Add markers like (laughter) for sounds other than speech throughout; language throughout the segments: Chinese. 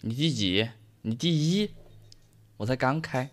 你第几？你第一？我才刚开。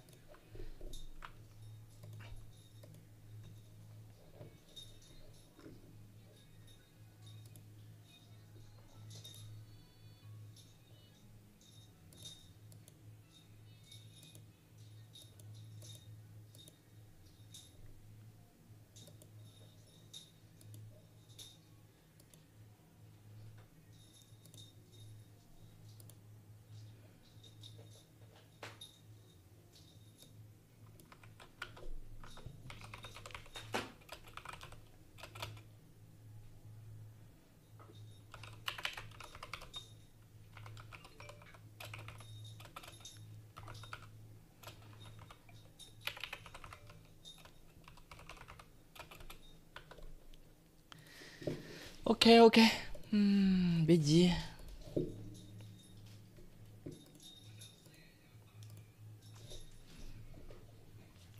OK OK，嗯，别急。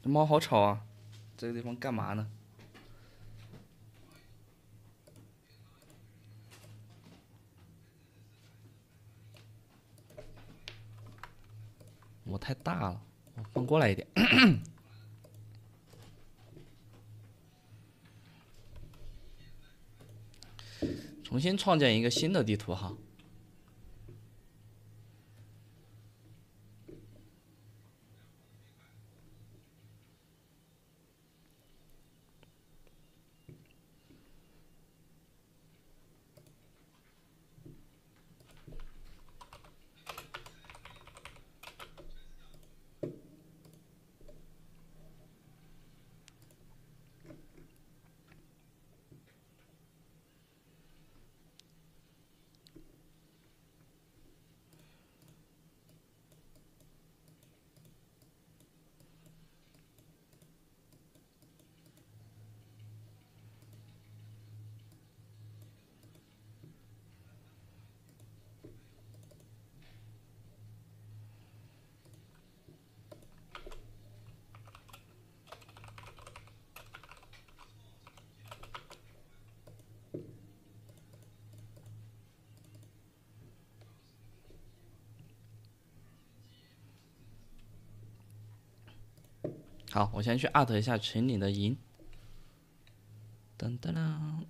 这猫好吵啊！这个地方干嘛呢？我太大了，我放过来一点。(coughs) 重新创建一个新的地图哈。好，我先去艾特一下群里的银。噔噔噔。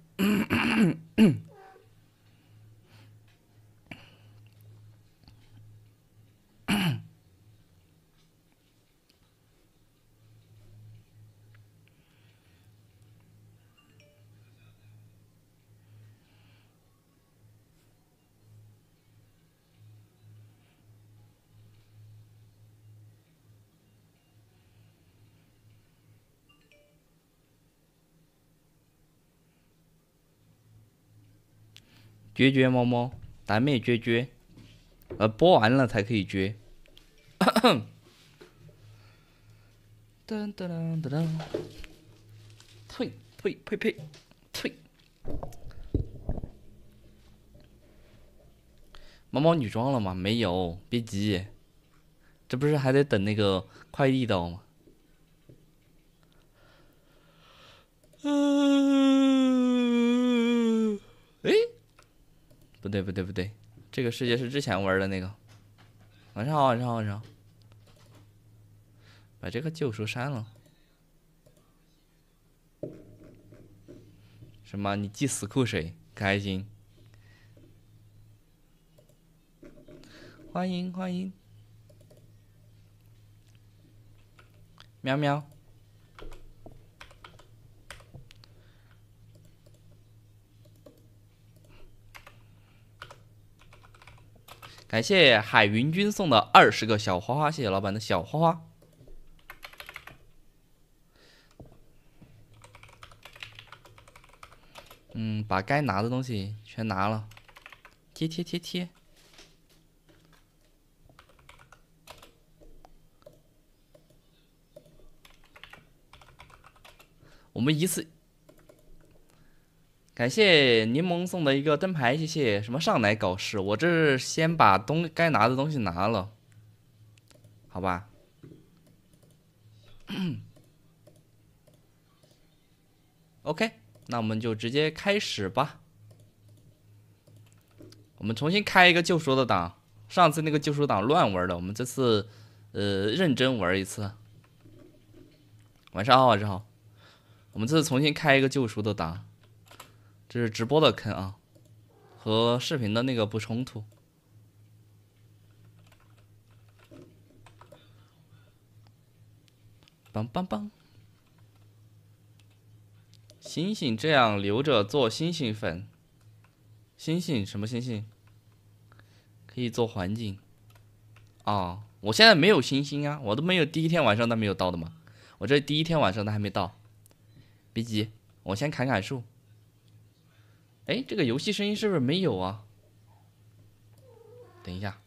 绝绝猫猫，大妹撅撅，呃，播完了才可以撅。(coughs) 噔噔噔噔噔，退退呸呸，退。猫猫女装了吗？没有，别急，这不是还得等那个快递到吗？嗯，(laughs) 哎。不对不对不对，这个世界是之前玩的那个。晚上好晚上好晚上好，把这个救赎删了。什么？你记死库谁？开心？欢迎欢迎，喵喵。感谢海云君送的二十个小花花，谢谢老板的小花花。嗯，把该拿的东西全拿了，贴贴贴贴。我们一次。感谢柠檬送的一个灯牌，谢谢。什么上来搞事？我这是先把东该拿的东西拿了，好吧。(coughs) OK，那我们就直接开始吧。我们重新开一个救赎的档，上次那个救赎档乱玩了，我们这次呃认真玩一次。晚上好，晚上好。我们这次重新开一个救赎的档，这是直播的坑啊，和视频的那个不冲突。梆梆梆！星星这样留着做星星粉。星星什么星星？可以做环境。哦，我现在没有星星啊，我都没有第一天晚上都没有到的嘛。我这第一天晚上都还没到。别急，我先砍砍树。哎，这个游戏声音是不是没有啊？等一下。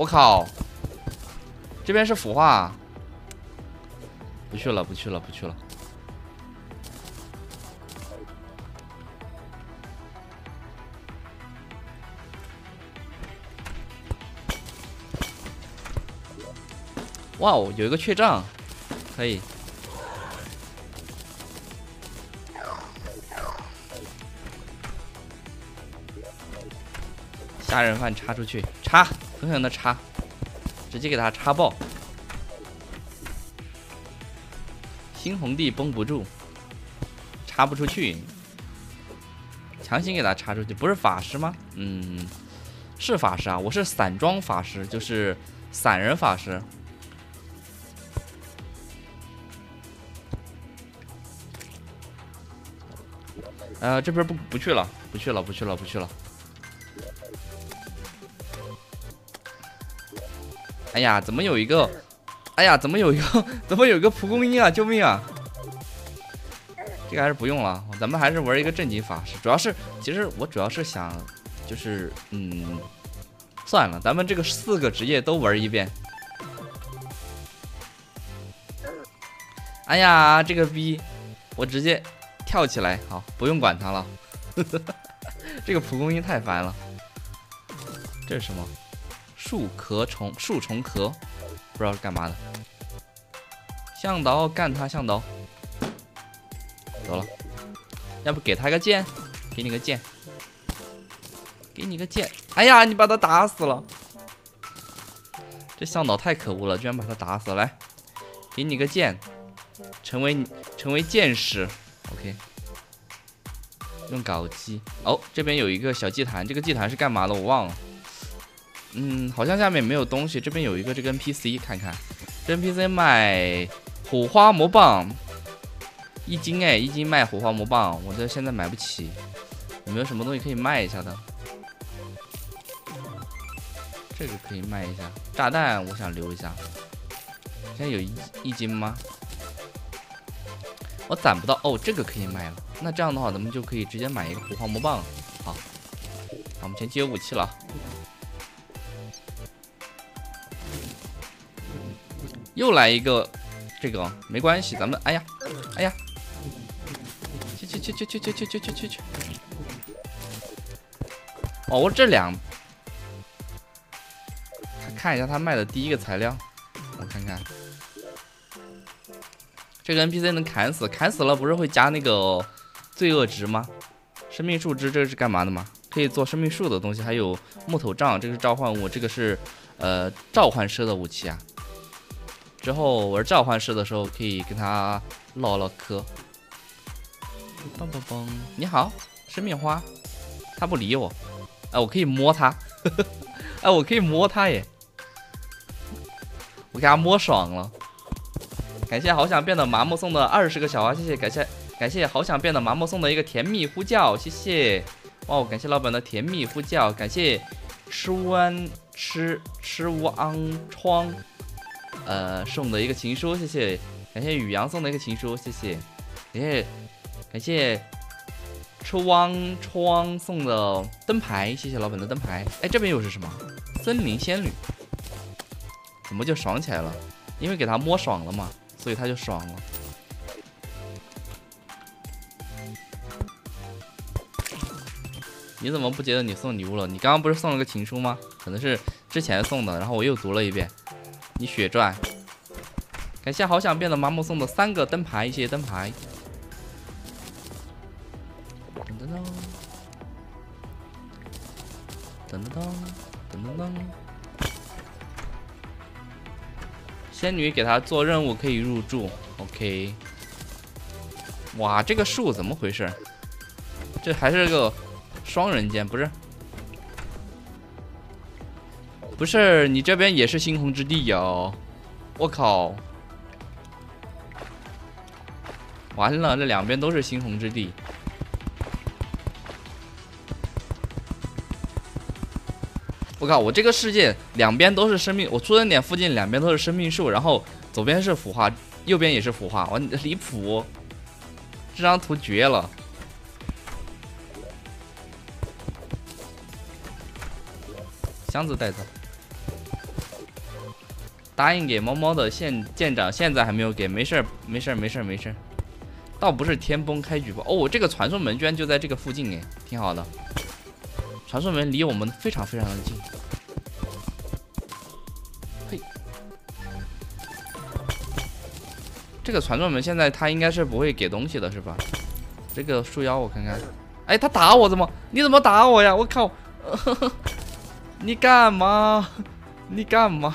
我靠，这边是腐化，不去了，不去了，不去了。哇哦，有一个确杖，可以。杀人犯插出去，插。狠狠的插，直接给他插爆！新红地绷不住，插不出去，强行给他插出去。不是法师吗？嗯，是法师啊，我是散装法师，就是散人法师。呃，这边不不去了，不去了，不去了，不去了。哎呀，怎么有一个？哎呀，怎么有一个？(laughs) 怎么有一个蒲公英啊？救命啊！这个还是不用了，咱们还是玩一个正经法师。主要是，其实我主要是想，就是嗯，算了，咱们这个四个职业都玩一遍。哎呀，这个逼，我直接跳起来，好，不用管他了。(laughs) 这个蒲公英太烦了。这是什么？树壳虫，树虫壳，不知道是干嘛的。向导干他，向导走了。要不给他个剑，给你个剑，给你个剑。哎呀，你把他打死了！这向导太可恶了，居然把他打死了。来，给你个剑，成为成为剑士。OK，用镐击。哦，这边有一个小祭坛，这个祭坛是干嘛的？我忘了。嗯，好像下面没有东西。这边有一个这个 NPC，看看，这 NPC 卖火花魔棒，一斤哎，一斤卖火花魔棒，我这现在买不起。有没有什么东西可以卖一下的？这个可以卖一下，炸弹我想留一下。现在有一一斤吗？我攒不到哦，这个可以卖了。那这样的话，咱们就可以直接买一个火花魔棒。好，那我们先接武器了。又来一个，这个没关系，咱们哎呀，哎呀，去去去去去去去去去去去！哦，我这两，看一下他卖的第一个材料，我看看，这个 NPC 能砍死，砍死了不是会加那个罪恶值吗？生命树枝这个是干嘛的吗？可以做生命树的东西，还有木头杖，这个是召唤物，这个是呃召唤师的武器啊。之后玩召唤师的时候可以跟他唠唠嗑。嘣嘣嘣！你好，生命花，他不理我。哎，我可以摸他，(laughs) 哎，我可以摸他耶！我给他摸爽了。感谢好想变得麻木送的二十个小花，谢谢感谢感谢好想变得麻木送的一个甜蜜呼叫，谢谢哇！感谢老板的甜蜜呼叫，感谢吃完吃吃乌昂窗呃送的一个情书，谢谢感谢雨阳送的一个情书，谢谢感谢感谢。窗窗送的灯牌，谢谢老板的灯牌。哎，这边又是什么？森林仙女，怎么就爽起来了？因为给他摸爽了嘛，所以他就爽了。你怎么不觉得你送礼物了？你刚刚不是送了个情书吗？可能是之前送的，然后我又读了一遍。你血赚，感谢好想变得麻木送的三个灯牌，谢谢灯牌。噔噔噔，噔噔噔。仙女给他做任务可以入住，OK。哇，这个树怎么回事？这还是个双人间，不是？不是，你这边也是猩红之地哟！我靠！完了，这两边都是猩红之地。我靠！我这个世界两边都是生命，我出生点附近两边都是生命树，然后左边是腐化，右边也是腐化，我离谱！这张图绝了！箱子带走。答应给猫猫的县舰长现在还没有给，没事儿，没事儿，没事儿，没事儿。倒不是天崩开局吧？哦，这个传送门居然就在这个附近哎，挺好的。传送门离我们非常非常的近。嘿，这个传送门现在他应该是不会给东西的，是吧？这个树妖我看看，哎，他打我怎么？你怎么打我呀？我靠！(laughs) 你干嘛？你干嘛？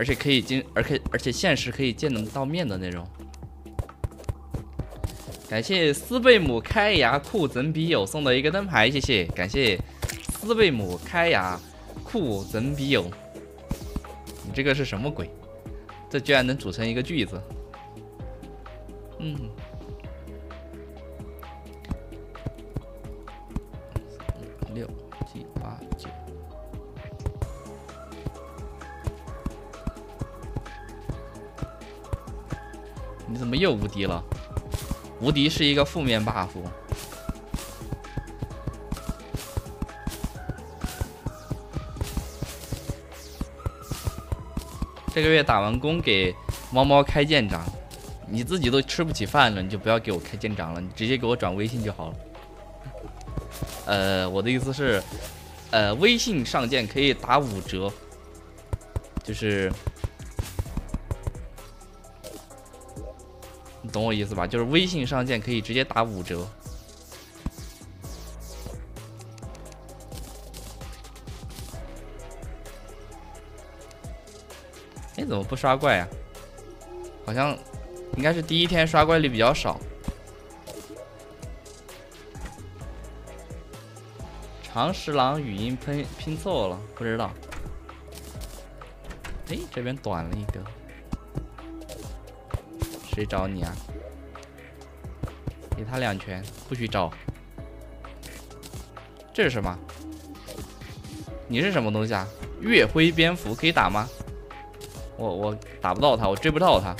而且可以见，而且而且现实可以见得到面的那种。感谢斯贝姆开牙酷怎比友送的一个灯牌，谢谢，感谢斯贝姆开牙酷怎比友。你这个是什么鬼？这居然能组成一个句子？嗯。怎么又无敌了？无敌是一个负面 buff。这个月打完工给猫猫开舰长，你自己都吃不起饭了，你就不要给我开舰长了，你直接给我转微信就好了。呃，我的意思是，呃，微信上舰可以打五折，就是懂我意思吧？就是微信上线可以直接打五折。哎，怎么不刷怪呀？好像应该是第一天刷怪率比较少。长十郎语音拼拼错了，不知道。哎，这边短了一个，谁找你啊？给他两拳，不许找。这是什么？你是什么东西啊？月辉蝙蝠可以打吗？我我打不到他，我追不到他。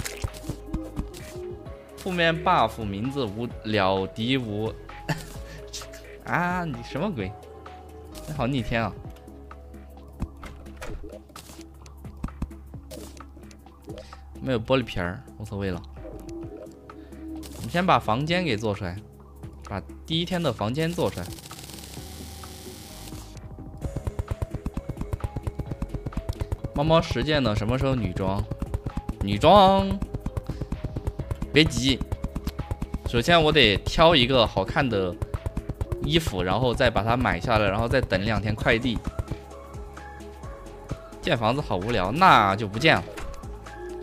负面 buff 名字无了敌无 (laughs) 啊！你什么鬼？你好逆天啊！没有玻璃瓶儿，无所谓了。我们先把房间给做出来，把第一天的房间做出来。猫猫实践的什么时候女装？女装，别急，首先我得挑一个好看的。衣服，然后再把它买下来，然后再等两天快递。建房子好无聊，那就不建了。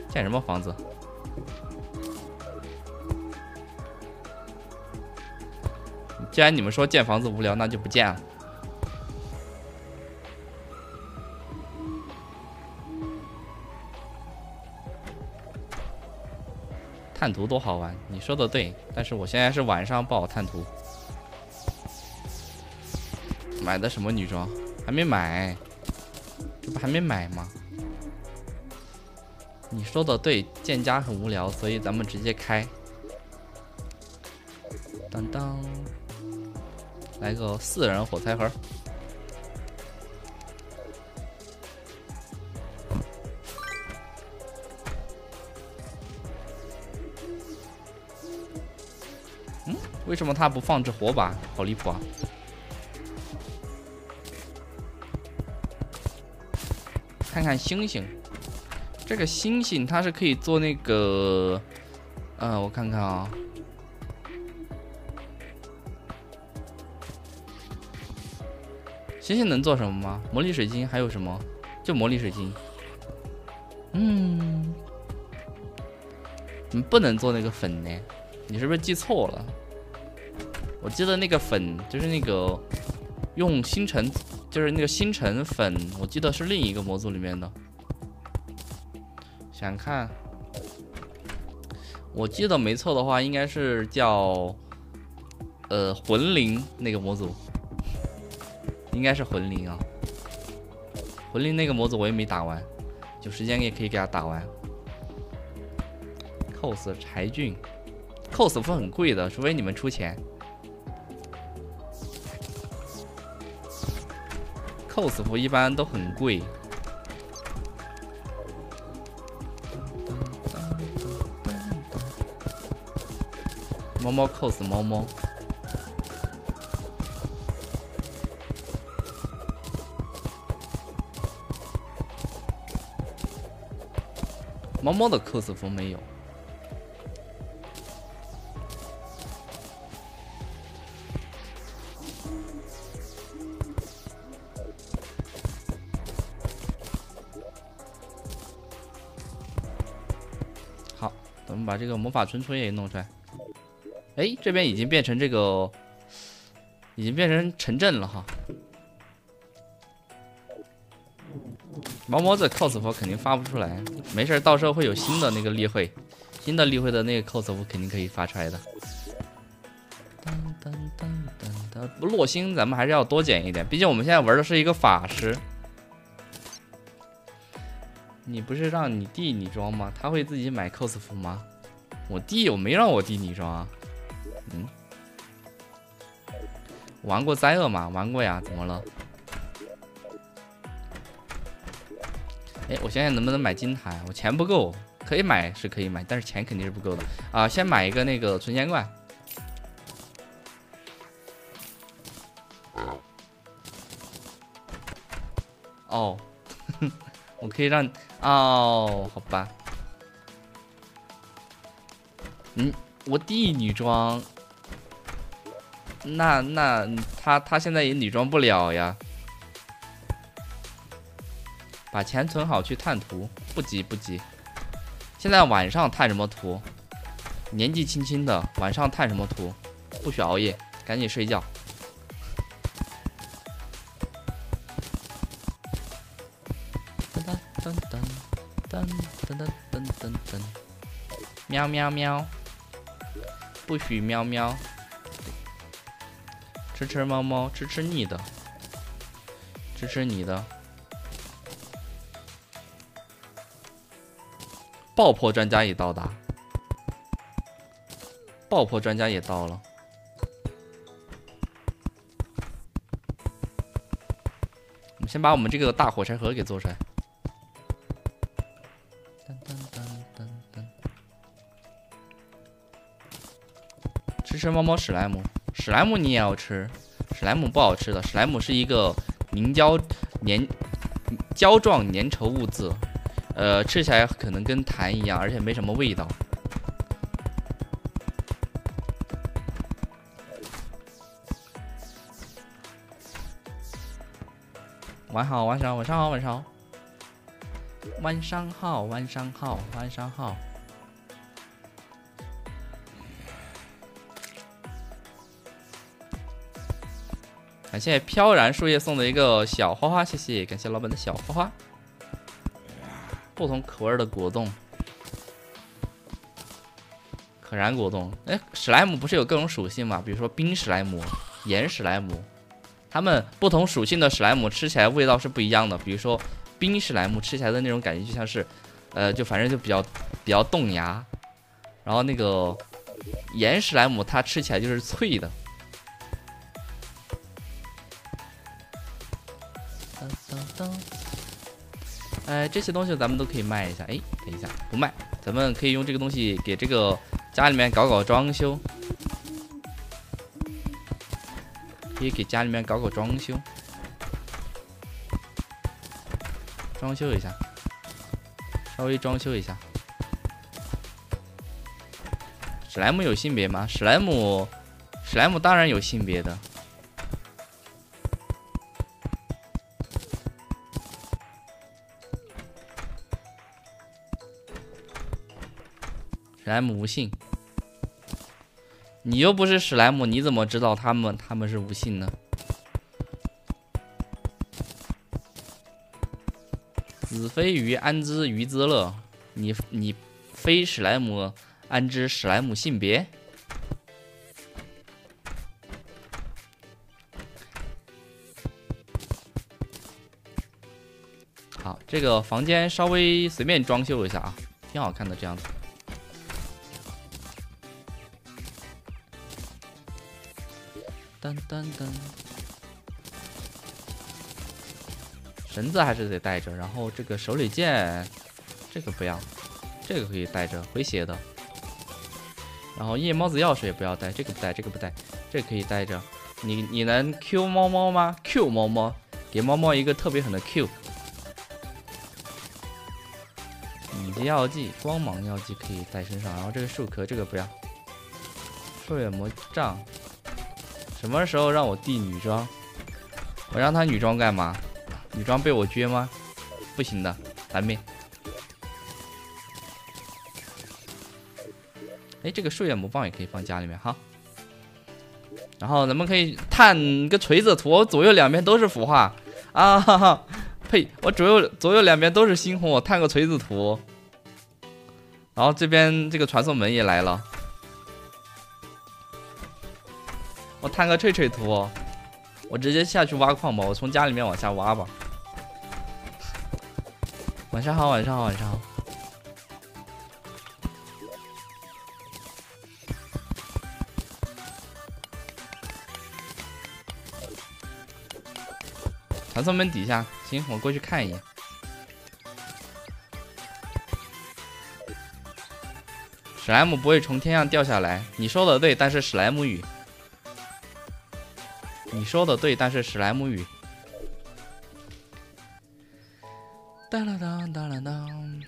建什么房子？既然你们说建房子无聊，那就不建了。探图多好玩，你说的对，但是我现在是晚上不好探图。买的什么女装？还没买，这不还没买吗？你说的对，建家很无聊，所以咱们直接开。当当，来个四人火柴盒。嗯，为什么他不放置火把？好离谱啊！看看星星，这个星星它是可以做那个，嗯，我看看啊，星星能做什么吗？魔力水晶还有什么？就魔力水晶。嗯，你不能做那个粉呢？你是不是记错了？我记得那个粉就是那个用星辰。就是那个星辰粉，我记得是另一个模组里面的。想看，我记得没错的话，应该是叫呃魂灵那个模组，应该是魂灵啊。魂灵那个模组我也没打完，有时间也可以给他打完。cos 柴俊，cos 服很贵的，除非你们出钱。cos 服一般都很贵。猫猫 cos 猫猫，猫猫的 cos 服没有。好，咱们把这个魔法村庄也弄出来。哎，这边已经变成这个，已经变成城镇了哈。毛毛这 cos 服肯定发不出来，没事，到时候会有新的那个例会，新的例会的那个 cos 服肯定可以发出来的。噔噔噔噔噔，落星咱们还是要多捡一点，毕竟我们现在玩的是一个法师。你不是让你弟女装吗？他会自己买 cos 服吗？我弟我没让我弟女装啊。嗯，玩过灾厄吗？玩过呀，怎么了？哎，我想想能不能买金台？我钱不够，可以买是可以买，但是钱肯定是不够的啊。先买一个那个存钱罐。哦，(laughs) 我可以让哦，好吧。嗯，我弟女装。那那他他现在也女装不了呀。把钱存好去探图，不急不急。现在晚上探什么图？年纪轻轻的晚上探什么图？不许熬夜，赶紧睡觉。噔噔噔噔噔噔噔噔噔噔，喵喵喵，不许喵喵。吃吃猫猫，吃吃你的，吃吃你的。爆破专家已到达，爆破专家也到了。我们先把我们这个大火柴盒给做出来。噔噔噔噔噔，吃吃猫猫史莱姆。史莱姆你也要吃？史莱姆不好吃的，史莱姆是一个凝胶粘胶状粘稠物质，呃，吃起来可能跟痰一样，而且没什么味道。晚上好，晚上，晚上好，晚上好，晚上好，晚上好，晚上好。感谢飘然树叶送的一个小花花，谢谢，感谢老板的小花花。不同口味的果冻，可燃果冻。哎，史莱姆不是有各种属性吗？比如说冰史莱姆、盐史莱姆，它们不同属性的史莱姆吃起来味道是不一样的。比如说冰史莱姆吃起来的那种感觉就像是，呃，就反正就比较比较冻牙。然后那个盐史莱姆它吃起来就是脆的。哎，这些东西咱们都可以卖一下。哎，等一下，不卖，咱们可以用这个东西给这个家里面搞搞装修，可以给家里面搞搞装修，装修一下，稍微装修一下。史莱姆有性别吗？史莱姆，史莱姆当然有性别的。史莱姆无性，你又不是史莱姆，你怎么知道他们他们是无性呢？子非鱼，安知鱼之乐？你你非史莱姆，安知史莱姆性别？好，这个房间稍微随便装修一下啊，挺好看的这样子。噔噔噔，绳子还是得带着，然后这个手里剑，这个不要，这个可以带着回血的。然后夜猫子钥匙也不要带，这个不带，这个不带，这可以带着。你你能 Q 猫猫吗？Q 猫猫，给猫猫一个特别狠的 Q。你的药剂，光芒药剂可以带身上，然后这个树壳这个不要。兽眼魔杖。什么时候让我弟女装？我让她女装干嘛？女装被我撅吗？不行的，蓝妹。哎，这个树叶魔棒也可以放家里面哈。然后咱们可以探个锤子图，左右两边都是腐化啊！哈哈，呸！我左右左右两边都是猩红，我探个锤子图。然后这边这个传送门也来了，我探个翠翠图，我直接下去挖矿吧，我从家里面往下挖吧。晚上好，晚上好，晚上好。传送门底下，行，我过去看一眼。史莱姆不会从天上掉下来，你说的对，但是史莱姆雨。你说的对，但是史莱姆语。当当当当啷当。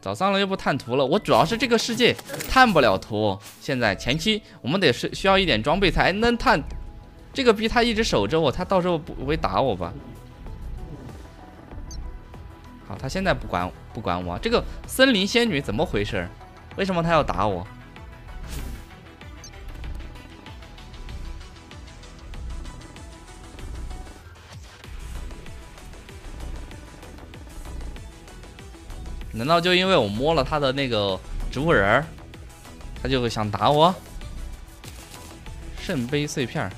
早上了又不探图了，我主要是这个世界探不了图。现在前期我们得是需要一点装备才能探。这个逼他一直守着我，他到时候不会打我吧？好，他现在不管不管我。这个森林仙女怎么回事？为什么他要打我？难道就因为我摸了他的那个植物人儿，他就会想打我？圣杯碎片。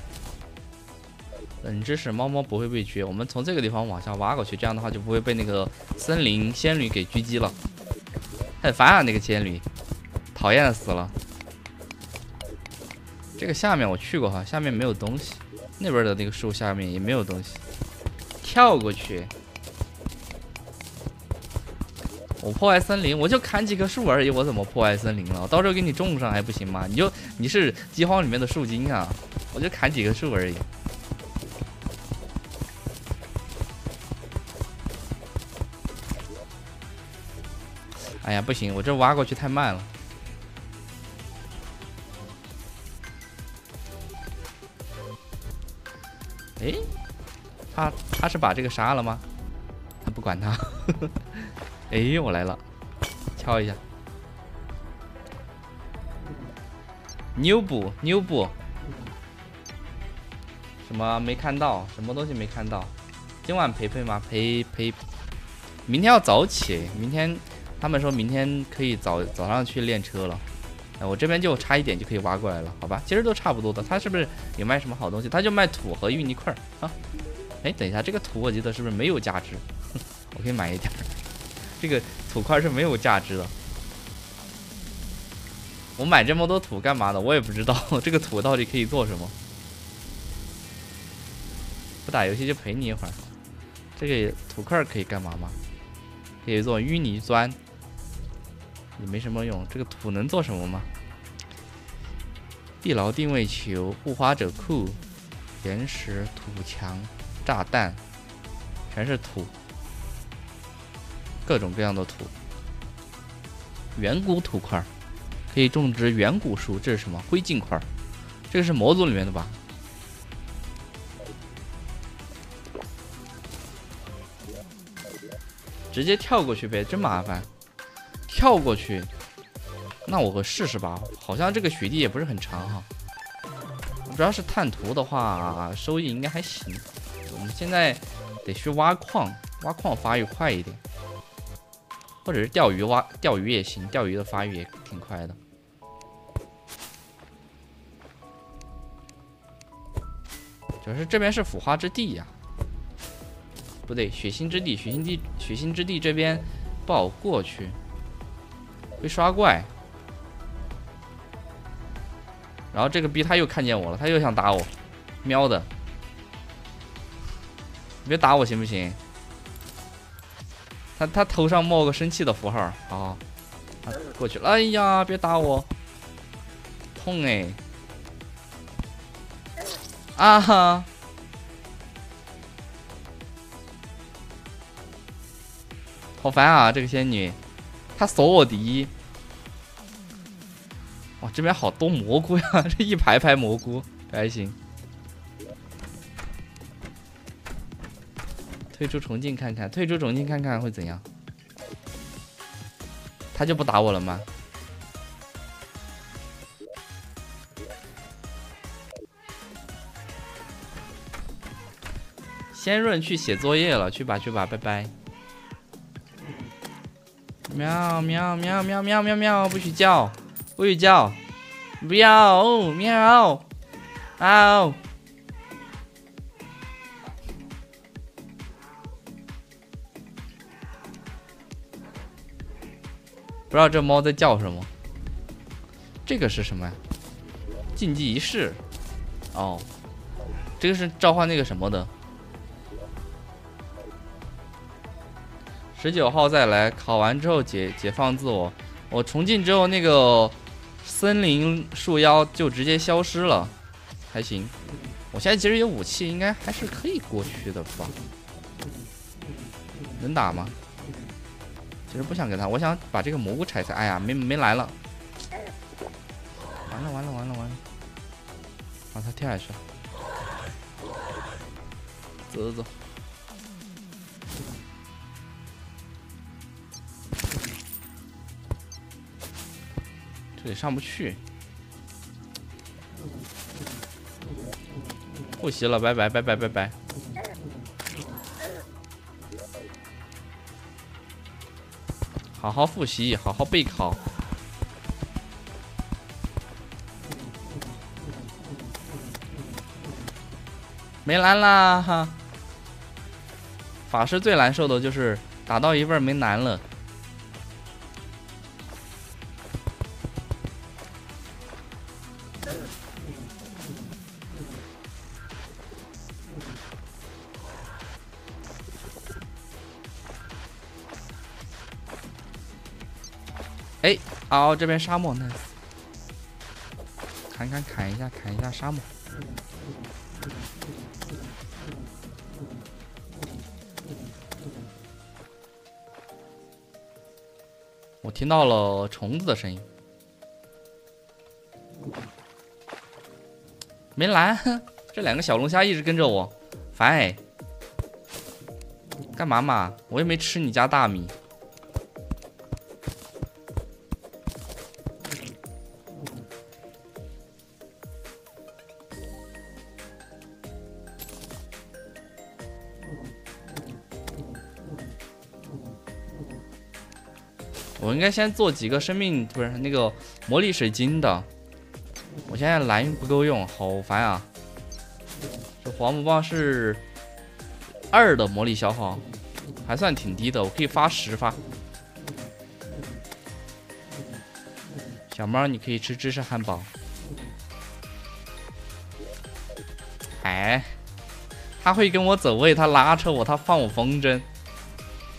冷知识：猫猫不会被狙。我们从这个地方往下挖过去，这样的话就不会被那个森林仙女给狙击了。很烦啊，那个仙女，讨厌死了。这个下面我去过哈，下面没有东西。那边的那个树下面也没有东西。跳过去。我破坏森林，我就砍几棵树而已，我怎么破坏森林了？到时候给你种上还不行吗？你就你是饥荒里面的树精啊？我就砍几棵树而已。哎呀，不行，我这挖过去太慢了。哎，他他是把这个杀了吗？他不管他。哎，我来了，敲一下。牛补牛补，什么没看到？什么东西没看到？今晚陪陪吗？陪陪。明天要早起，明天。他们说明天可以早早上去练车了，哎，我这边就差一点就可以挖过来了，好吧？其实都差不多的。他是不是有卖什么好东西？他就卖土和淤泥块啊。哎，等一下，这个土我记得是不是没有价值？(laughs) 我可以买一点。这个土块是没有价值的。我买这么多土干嘛的？我也不知道。(laughs) 这个土到底可以做什么？不打游戏就陪你一会儿。这个土块可以干嘛吗？可以做淤泥砖。也没什么用，这个土能做什么吗？地牢定位球、护花者库、岩石、土墙、炸弹，全是土，各种各样的土。远古土块可以种植远古树，这是什么？灰烬块，这个是模组里面的吧？直接跳过去呗，真麻烦。跳过去，那我试试吧。好像这个雪地也不是很长哈。主要是探图的话，收益应该还行。我们现在得去挖矿，挖矿发育快一点，或者是钓鱼挖钓鱼也行，钓鱼的发育也挺快的。主要是这边是腐化之地呀，不对，血腥之地，血腥地，血腥之地这边不好过去。会刷怪，然后这个逼他又看见我了，他又想打我，喵的！你别打我行不行？他他头上冒个生气的符号，好，过去了。哎呀，别打我，痛哎！啊哈，好烦啊，这个仙女。她锁我敌，哇，这边好多蘑菇呀！(laughs) 这一排排蘑菇，还行。退出重进看看退出重进看看会怎样？他就不打我了吗？先润去写作业了去吧去吧拜拜。喵喵喵喵喵喵喵不许叫不许叫不要哦喵嗷不知道这猫在叫什么？这个是什么呀？禁忌仪式。哦，这个是召唤那个什么的。十九号再来，考完之后解解放自我。我重进之后，那个森林树妖就直接消失了，还行。我现在其实有武器，应该还是可以过去的吧？能打吗？其实不想给他，我想把这个蘑菇拆拆。哎呀，没没来了，完了完了完了完了，把他跳下去。了，走走走，这里上不去，不行了，拜拜拜拜拜拜。好好复习，好好备考。没蓝啦哈！法师最难受的就是打到一半没蓝了。好，哦，这边沙漠呢，砍砍砍一下，砍一下沙漠。我听到了虫子的声音，没蓝，这两个小龙虾一直跟着我，烦哎！干嘛嘛？我又没吃你家大米。我应该先做几个生命，不是那个魔力水晶的。我现在蓝不够用，好烦啊！这黄木棒是二的魔力消耗，还算挺低的，我可以发十发。小猫，你可以吃芝士汉堡。哎，他会跟我走位，他拉扯我，他放我风筝。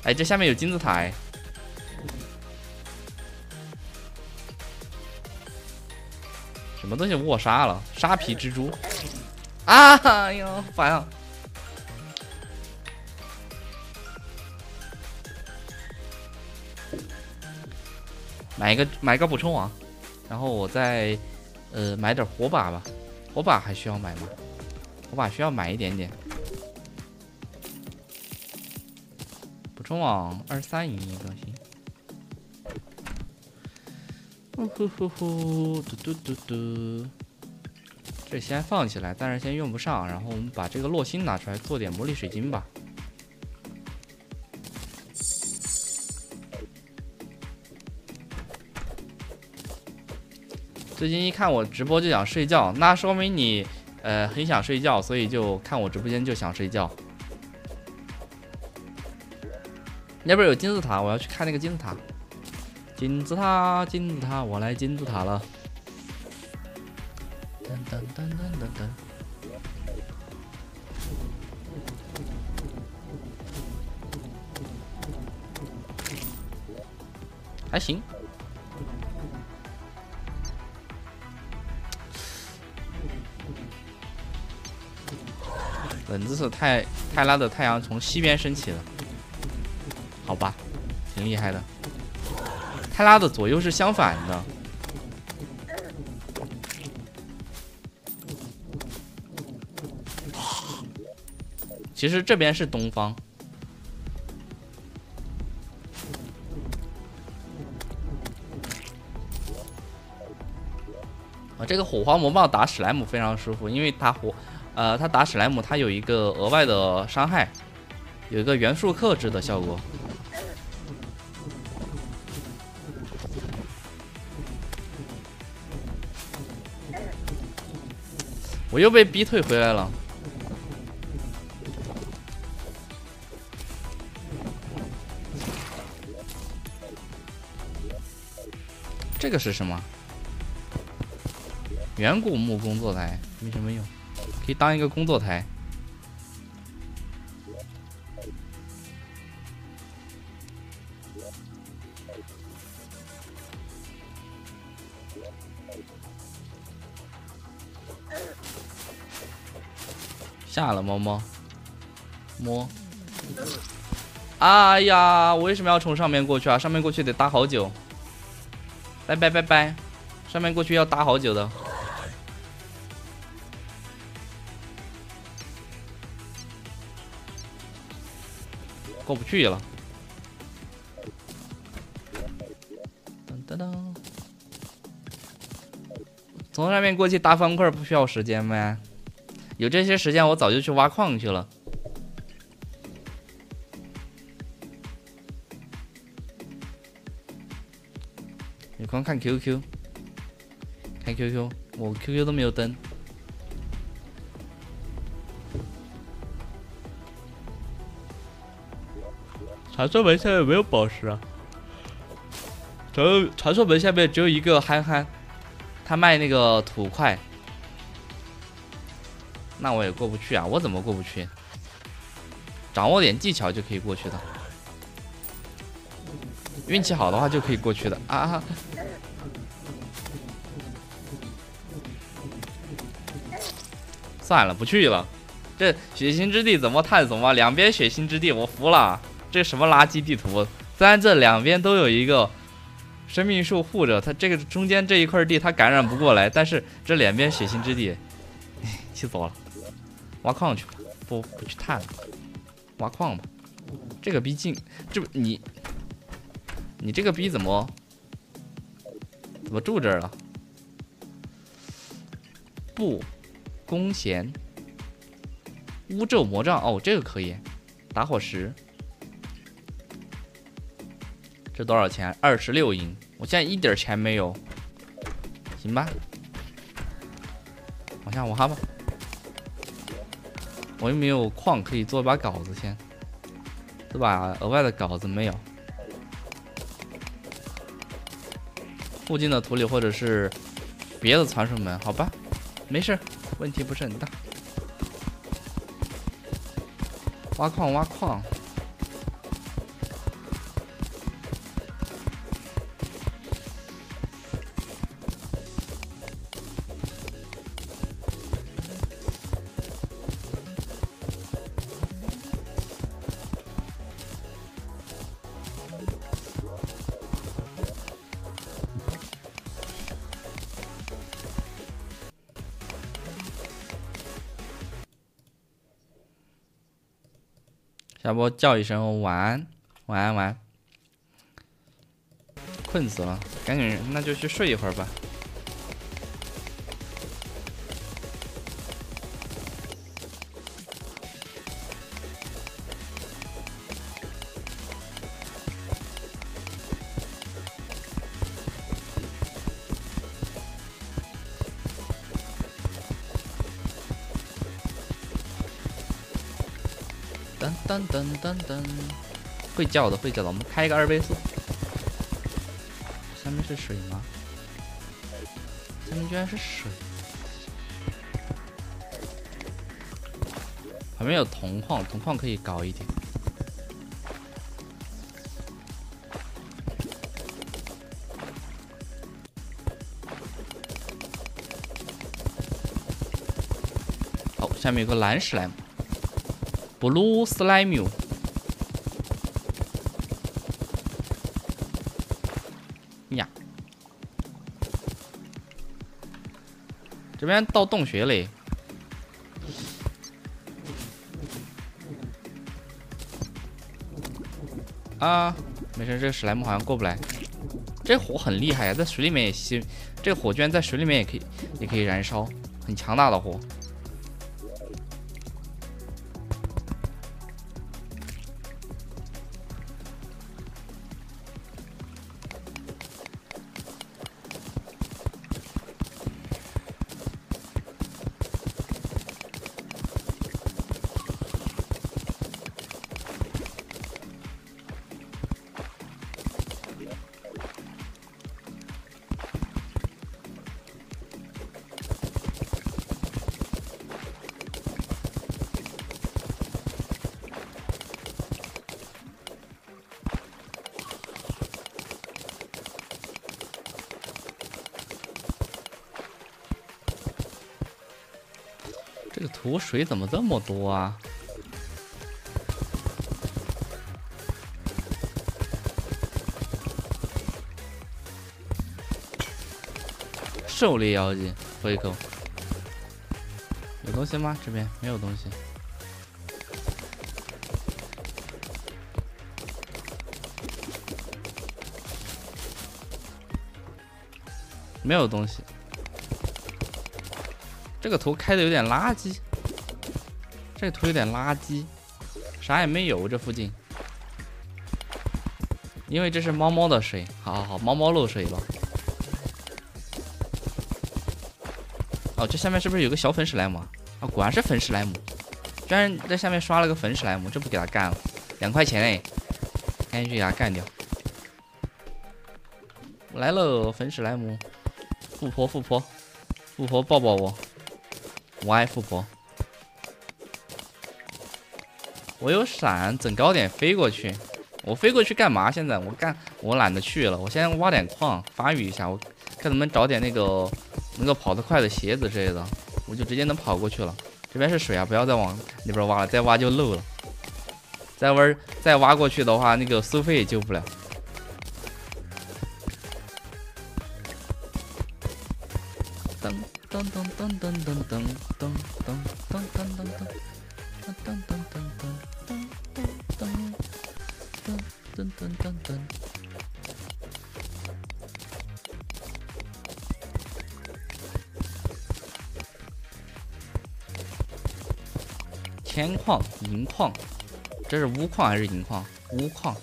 哎，这下面有金字塔。哎什么东西卧杀了？沙皮蜘蛛！啊哎呀，烦啊！买一个买个补充网，然后我再呃买点火把吧。火把还需要买吗？火把需要买一点点。补充网二三银一个行。呼呼呼呼，嘟嘟嘟嘟，这先放起来，但是先用不上。然后我们把这个落星拿出来，做点魔力水晶吧。最近一看我直播就想睡觉，那说明你呃很想睡觉，所以就看我直播间就想睡觉。那边有金字塔，我要去看那个金字塔。金字塔，金字塔，我来金字塔了。噔噔噔噔噔噔，还行。本子是泰泰拉的太阳从西边升起了，好吧，挺厉害的。泰拉的左右是相反的，其实这边是东方。啊，这个火花魔棒打史莱姆非常舒服，因为它火呃，它打史莱姆，它有一个额外的伤害，有一个元素克制的效果。我又被逼退回来了。这个是什么？远古木工作台没什么用，可以当一个工作台。下了，猫猫，摸。哎呀，我为什么要从上面过去啊？上面过去得搭好久。拜拜拜拜，上面过去要搭好久的。过不去了。噔噔噔，从上面过去搭方块不需要时间吗？有这些时间，我早就去挖矿去了。有空看 QQ，看 QQ，我 QQ 都没有登。传说门下面没有宝石啊！传传说门下面只有一个憨憨，他卖那个土块，那我也过不去啊！我怎么过不去？掌握点技巧就可以过去的，运气好的话就可以过去的啊！算了，不去了。这血腥之地怎么探索嘛？两边血腥之地，我服了。这什么垃圾地图？虽然这两边都有一个生命树护着，它这个中间这一块地它感染不过来，但是这两边血腥之地，(laughs) 气死我了！挖矿去吧，不不去探，挖矿吧。这个逼近，这不你你这个逼怎么怎么住这儿了？不，弓弦，巫咒魔杖哦，这个可以，打火石。这多少钱？二十六银，我现在一点钱没有，行吧，往下挖吧。我又没有矿可以做一把镐子，先，这把额外的镐子没有。附近的土里或者是别的传送门，好吧，没事，问题不是很大。挖矿，挖矿。下播叫一声晚安，晚安晚安，困死了，赶紧那就去睡一会儿吧。噔噔噔噔，会叫的会叫的，我们开一个二倍速。下面是水吗？下面居然是水。旁边有铜矿，铜矿可以搞一点。好，下面有个蓝史莱姆。Blue slime，呀，这边到洞穴嘞，啊，没事，这个史莱姆好像过不来。这火很厉害呀，在水里面也吸，这个火居然在水里面也可以，也可以燃烧，很强大的火。水怎么这么多啊？狩猎妖精，喝一口。有东西吗？这边没有东西。没有东西。这个图开的有点垃圾。这图有点垃圾，啥也没有这附近。因为这是猫猫的水，好好好，猫猫漏水了。哦，这下面是不是有个小粉史莱姆啊？啊，果然是粉史莱姆，居然在下面刷了个粉史莱姆，这不给他干了，两块钱哎，赶紧去给他干掉。来了，粉史莱姆，富婆富婆，富婆抱抱我，我爱富婆。我有闪，整高点飞过去。我飞过去干嘛？现在我干，我懒得去了。我先挖点矿，发育一下，我看能不能找点那个。能够跑得快的鞋子之类的，我就直接能跑过去了。这边是水啊，不要再往那边挖了，再挖就漏了。再挖再挖过去的话，那个苏菲也救不了。矿、银矿，这是钨矿还是银矿？钨矿，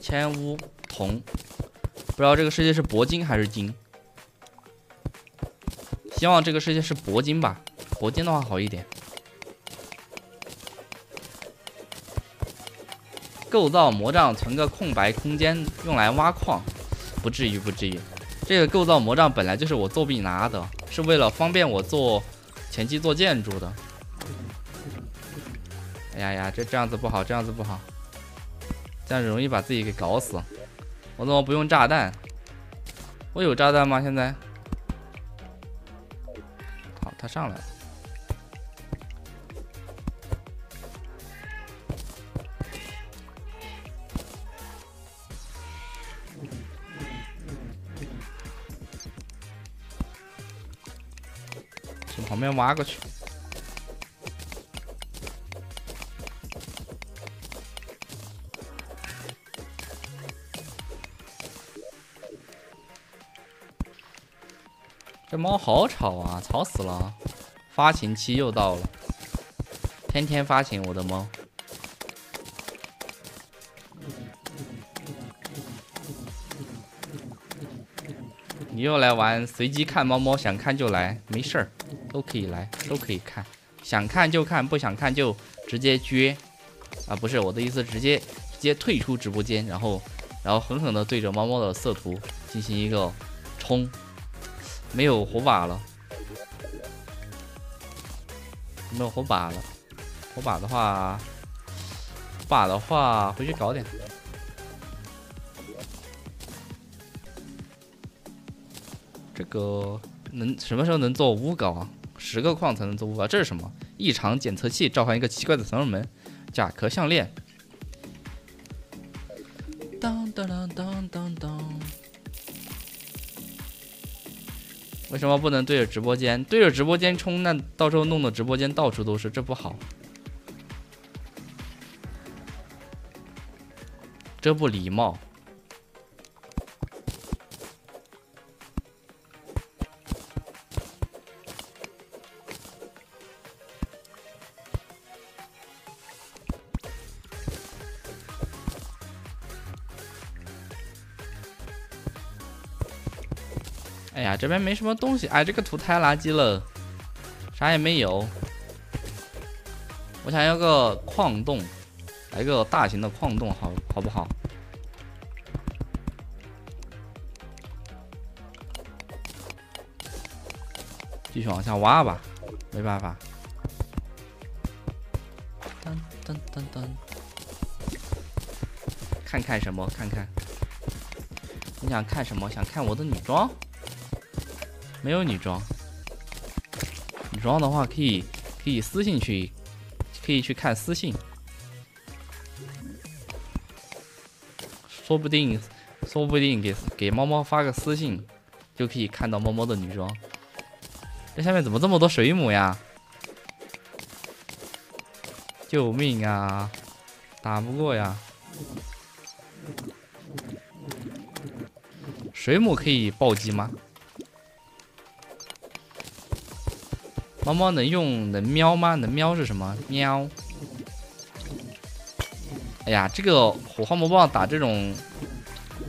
铅、钨、铜，不知道这个世界是铂金还是金。希望这个世界是铂金吧，铂金的话好一点。构造魔杖存个空白空间用来挖矿，不至于不至于。这个构造魔杖本来就是我作弊拿的，是为了方便我做前期做建筑的。哎呀呀，这这样子不好，这样子不好，这样容易把自己给搞死。我怎么不用炸弹？我有炸弹吗？现在？好，他上来了。从旁边挖过去。这猫好吵啊，吵死了！发情期又到了，天天发情，我的猫。你又来玩随机看猫猫，想看就来，没事儿，都可以来，都可以看，想看就看，不想看就直接撅。啊，不是我的意思，直接直接退出直播间，然后然后狠狠的对着猫猫的色图进行一个冲。没有火把了，没有火把了，火把的话，把的话回去搞点。这个能什么时候能做五镐啊？十个矿才能做五镐，这是什么？异常检测器召唤一个奇怪的传送门，甲壳项链。为什么不能对着直播间？对着直播间冲，那到时候弄得直播间到处都是，这不好，这不礼貌。这边没什么东西。哎，这个图太垃圾了，啥也没有。我想要个矿洞，来个大型的矿洞，好好不好？继续往下挖吧，没办法。噔噔噔噔，看看什么？看看。你想看什么？想看我的女装？没有女装，女装的话可以可以私信去，可以去看私信，说不定，说不定给给猫猫发个私信，就可以看到猫猫的女装。这下面怎么这么多水母呀？救命啊！打不过呀！水母可以暴击吗？猫猫能用能喵吗？能喵是什么？喵！哎呀，这个火花魔棒打这种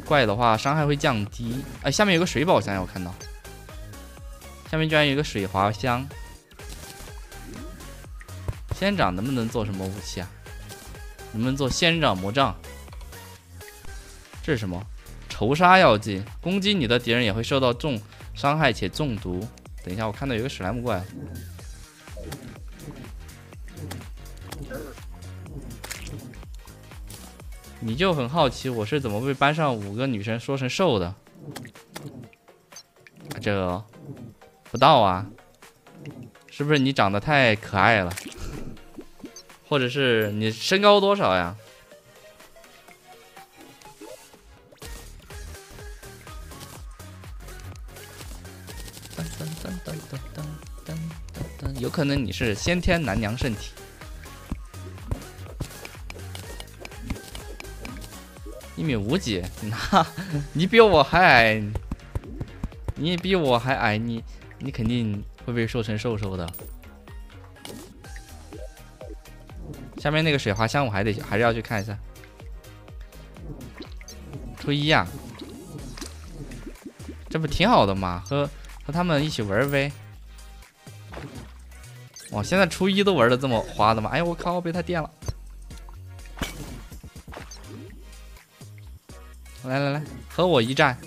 怪的话，伤害会降低。哎，下面有个水宝箱，我看到。下面居然有个水滑箱。仙人掌能不能做什么武器啊？能不能做仙人掌魔杖？这是什么？仇杀药剂，攻击你的敌人也会受到重伤害且中毒。等一下，我看到有个史莱姆怪，你就很好奇我是怎么被班上五个女生说成瘦的？这不到啊，是不是你长得太可爱了？或者是你身高多少呀？噔噔噔噔噔噔噔噔有可能你是先天男娘圣体，一米五几，(laughs) 那你比我还矮，你比我还矮，你你肯定会被瘦成瘦瘦的。下面那个水花箱我还得还是要去看一下。初一呀，这不挺好的吗？和和他们一起玩呗。哇，现在初一都玩的这么花的吗？哎呀，我靠，被他电了！来来来，和我一战！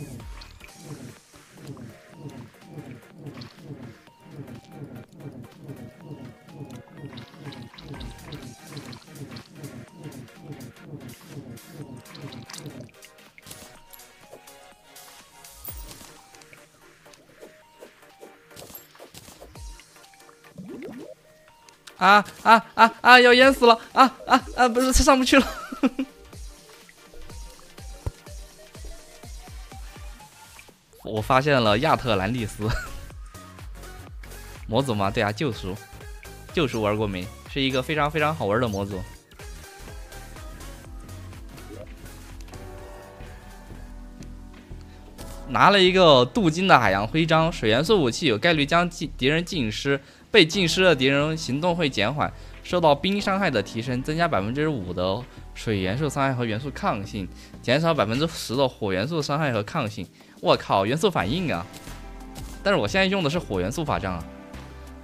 啊啊啊啊！要淹死了！啊啊啊！不是，他上不去了。我发现了亚特兰蒂斯 (laughs) 模组吗？对啊，救赎，救赎玩过没？是一个非常非常好玩的模组。拿了一个镀金的海洋徽章，水元素武器有概率将敌敌人浸湿。被浸湿的敌人行动会减缓，受到冰伤害的提升，增加百分之五的水元素伤害和元素抗性，减少百分之十的火元素伤害和抗性。我靠，元素反应啊！但是我现在用的是火元素法杖啊，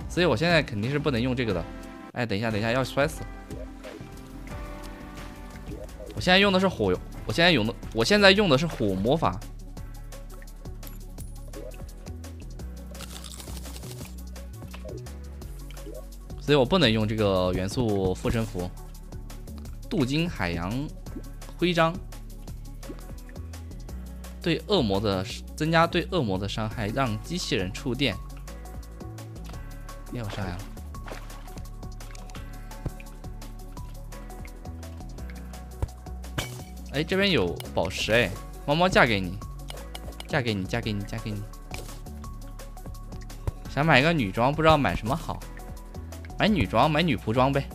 所以我现在肯定是不能用这个的。哎，等一下，等一下，要摔死！我现在用的是火，我现在用的，我现在用的是火魔法。所以我不能用这个元素附身符，镀金海洋徽章，对恶魔的增加对恶魔的伤害，让机器人触电。没有伤害了。哎，这边有宝石哎，猫猫嫁给你，嫁给你，嫁给你，嫁给你。想买一个女装，不知道买什么好。买女装，买女仆装呗，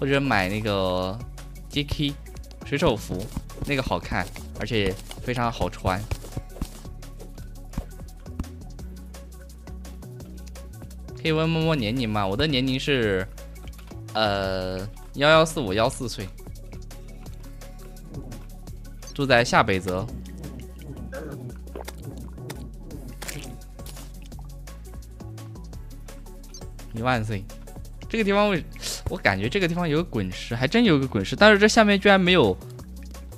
或者买那个 J.K. 水手服，那个好看，而且非常好穿。可以问摸摸年龄吗？我的年龄是，呃，幺幺四五幺四岁，住在下北泽。一万岁！这个地方为，我感觉这个地方有个滚石，还真有个滚石，但是这下面居然没有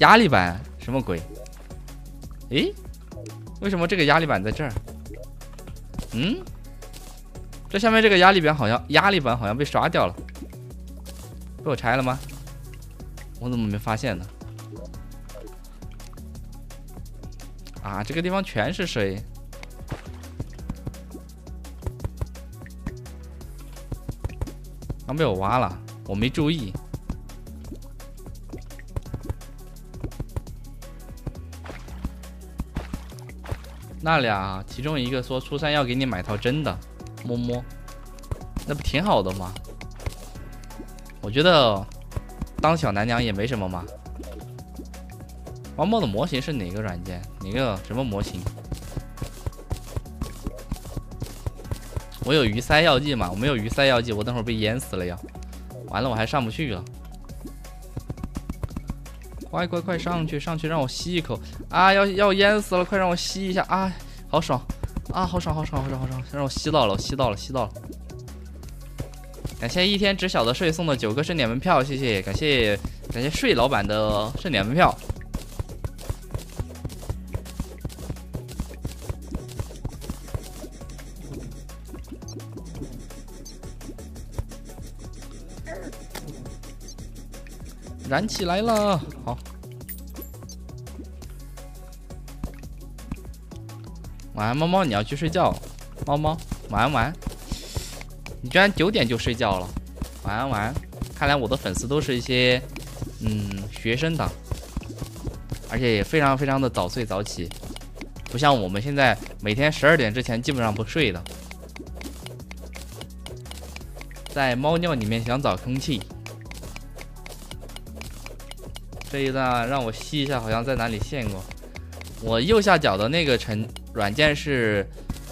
压力板，什么鬼？诶，为什么这个压力板在这儿？嗯，这下面这个压力板好像压力板好像被刷掉了，被我拆了吗？我怎么没发现呢？啊，这个地方全是水。刚被我挖了，我没注意。那俩其中一个说初三要给你买套真的，摸摸，那不挺好的吗？我觉得当小男娘也没什么嘛。猫猫的模型是哪个软件？哪个什么模型？我有鱼鳃药剂吗？我没有鱼鳃药剂，我等会儿被淹死了呀！完了，我还上不去了。快快快上去上去，让我吸一口啊！要要淹死了，快让我吸一下啊！好爽啊！好爽好爽好爽好爽！让我吸到了，吸到了，吸到了！感谢一天只晓得睡送的九个盛典门票，谢谢！感谢感谢睡老板的盛典门票。燃起来了，好。晚安，猫猫，你要去睡觉。猫猫，晚安晚安。你居然九点就睡觉了，晚安晚安。看来我的粉丝都是一些嗯学生党，而且也非常非常的早睡早起，不像我们现在每天十二点之前基本上不睡的。在猫尿里面想找空气。这一段让我吸一下，好像在哪里见过。我右下角的那个程软件是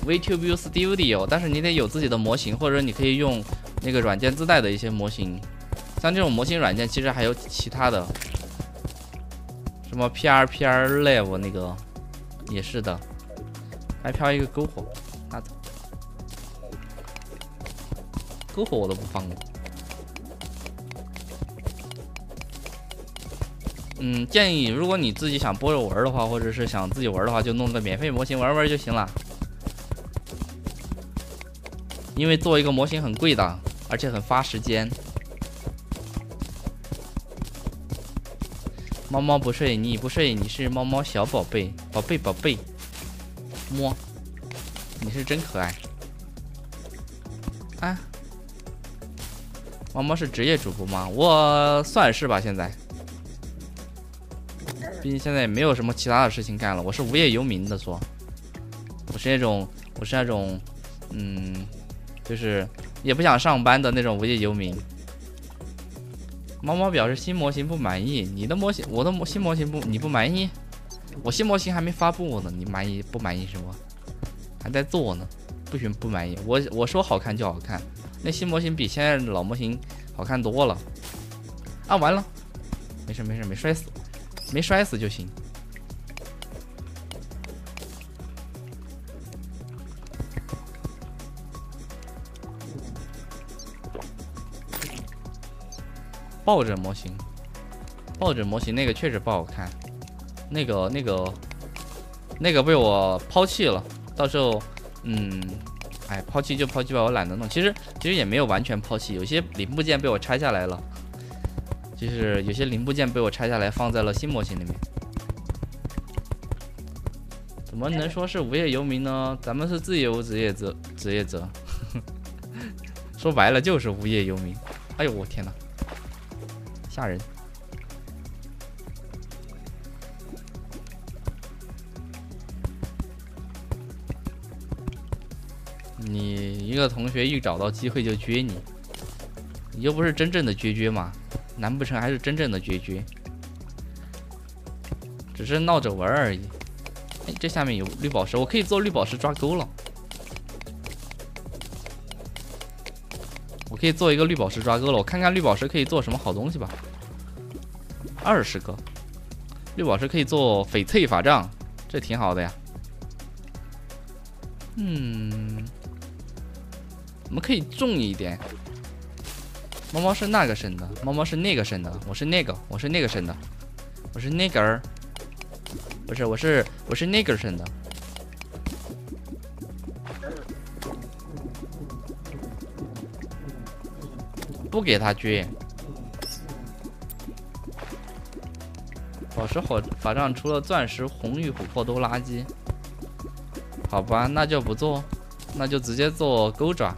VTube Studio，但是你得有自己的模型，或者你可以用那个软件自带的一些模型。像这种模型软件，其实还有其他的，什么 PRPR Live 那个也是的。还飘一个篝火，拿走。篝火我都不放过。嗯，建议如果你自己想播着玩的话，或者是想自己玩的话，就弄个免费模型玩玩就行了。因为做一个模型很贵的，而且很花时间。猫猫不睡，你不睡，你是猫猫小宝贝，宝贝宝贝，摸，你是真可爱。啊，猫猫是职业主播吗？我算是吧，现在。毕竟现在也没有什么其他的事情干了，我是无业游民的说，我是那种我是那种，嗯，就是也不想上班的那种无业游民。猫猫表示新模型不满意，你的模型我的模新模型不你不满意？我新模型还没发布呢，你满意不满意什么？还在做呢，不许不满意。我我说好看就好看，那新模型比现在老模型好看多了。啊，完了，没事没事没摔死。没摔死就行。抱枕模型，抱枕模型那个确实不好看，那个那个那个被我抛弃了。到时候，嗯，哎，抛弃就抛弃吧，我懒得弄。其实其实也没有完全抛弃，有些零部件被我拆下来了。就是有些零部件被我拆下来放在了新模型里面，怎么能说是无业游民呢？咱们是自由职业者，职业者，(laughs) 说白了就是无业游民。哎呦我天哪，吓人！你一个同学一找到机会就撅你，你又不是真正的撅撅嘛。难不成还是真正的绝绝？只是闹着玩而已。哎，这下面有绿宝石，我可以做绿宝石抓钩了。我可以做一个绿宝石抓钩了，我看看绿宝石可以做什么好东西吧。二十个绿宝石可以做翡翠法杖，这挺好的呀。嗯，我们可以种一点。猫猫是那个生的，猫猫是那个生的，我是那个，我是那个生的，我是那个儿，不是，我是我是那个生的，不给他撅。宝石火法杖除了钻石、红玉、琥珀都垃圾，好吧，那就不做，那就直接做钩爪。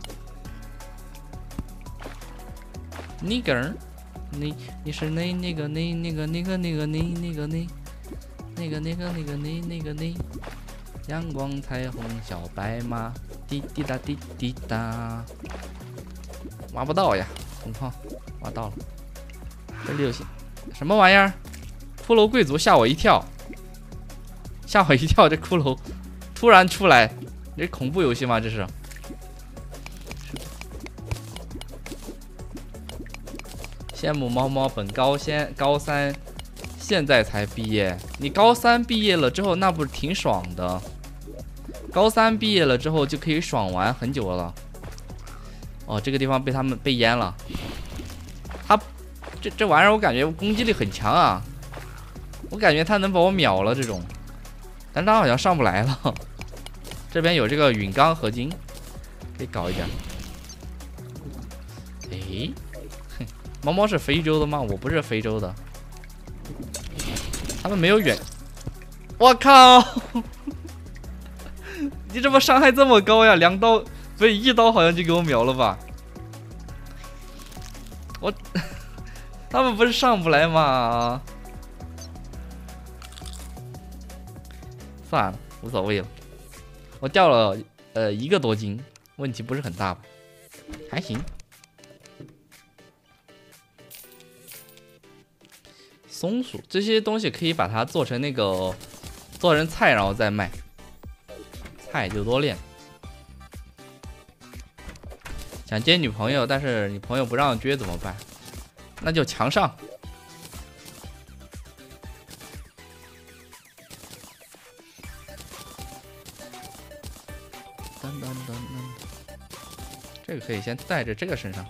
你个儿，你你是那那个那那个那个那个那那个那那个那个那个那那个那阳光彩虹小白马，滴滴答滴滴答，挖不到呀，红矿挖到了，这里有些什么玩意儿？骷髅贵族吓我一跳，吓我一跳！这骷髅突然出来，这恐怖游戏吗？这是。羡慕猫猫本高先高三，现在才毕业。你高三毕业了之后，那不是挺爽的？高三毕业了之后就可以爽玩很久了。哦，这个地方被他们被淹了。他这这玩意儿，我感觉攻击力很强啊！我感觉他能把我秒了这种，但他好像上不来了。这边有这个陨钢合金，可以搞一点。哎。猫猫是非洲的吗？我不是非洲的，他们没有远。我靠！(laughs) 你怎么伤害这么高呀？两刀，不是一刀，好像就给我秒了吧？我，(laughs) 他们不是上不来吗？算了，无所谓了。我掉了呃一个多金，问题不是很大吧？还行。松鼠这些东西可以把它做成那个做成菜，然后再卖。菜就多练。想接女朋友，但是女朋友不让撅怎么办？那就强上。噔噔噔噔，这个可以先带着这个身上。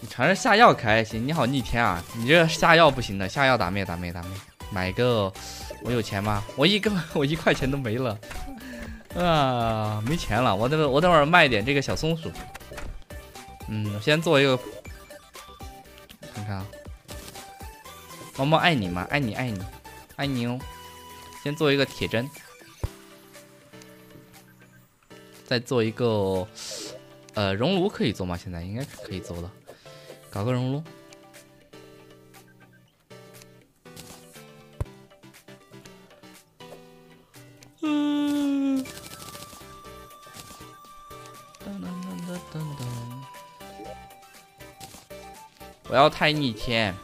你尝试下药可还行，你好逆天啊！你这下药不行的，下药打灭打灭打灭。买个，我有钱吗？我一根 (laughs) 我一块钱都没了，啊，没钱了。我等我等会儿卖点这个小松鼠。嗯，先做一个，看看啊。猫猫爱你吗？爱你爱你爱你哦。先做一个铁针，再做一个，呃，熔炉可以做吗？现在应该是可以做的。搞个熔炉。嗯。不要太逆天。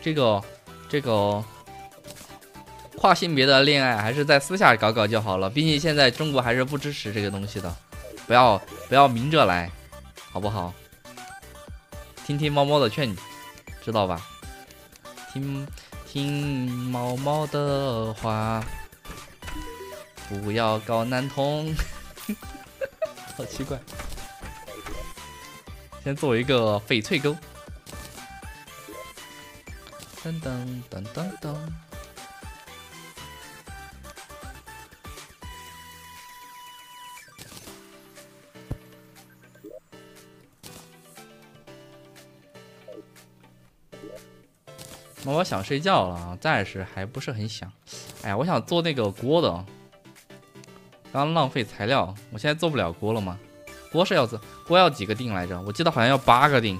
这个，这个跨性别的恋爱还是在私下搞搞就好了。毕竟现在中国还是不支持这个东西的。不要，不要明着来，好不好？听听猫猫的劝，知道吧？听听猫猫的话，不要搞男同。(laughs) 好奇怪。先做一个翡翠钩。噔噔噔噔噔。我想睡觉了，暂时还不是很想。哎呀，我想做那个锅的，刚浪费材料，我现在做不了锅了吗？锅是要做，锅要几个锭来着？我记得好像要八个锭，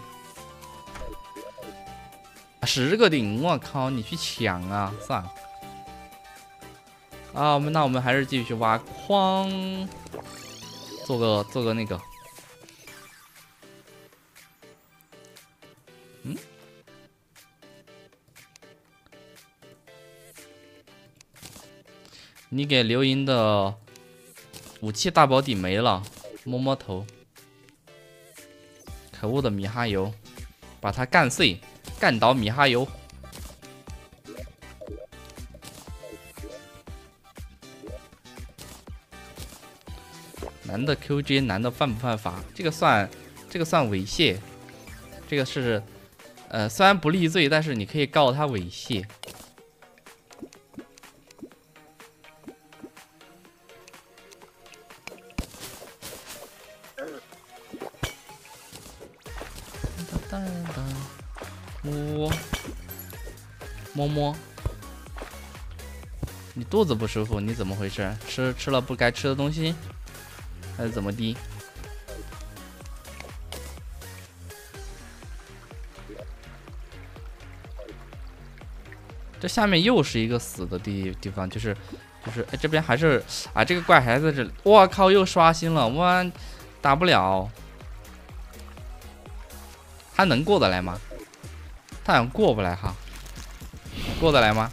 十个锭。我靠，你去抢啊！算了，啊，我们那我们还是继续挖矿，做个做个那个。你给刘莹的武器大保底没了，摸摸头。可恶的米哈游，把他干碎，干倒米哈游。男的 QJ，男的犯不犯法？这个算，这个算猥亵。这个是，呃，虽然不立罪，但是你可以告他猥亵。摸摸。你肚子不舒服，你怎么回事？吃吃了不该吃的东西，还是怎么的？这下面又是一个死的地地方，就是就是，哎，这边还是，啊，这个怪还在这里，我靠，又刷新了，我打不了。他能过得来吗？他好像过不来哈。过得来吗？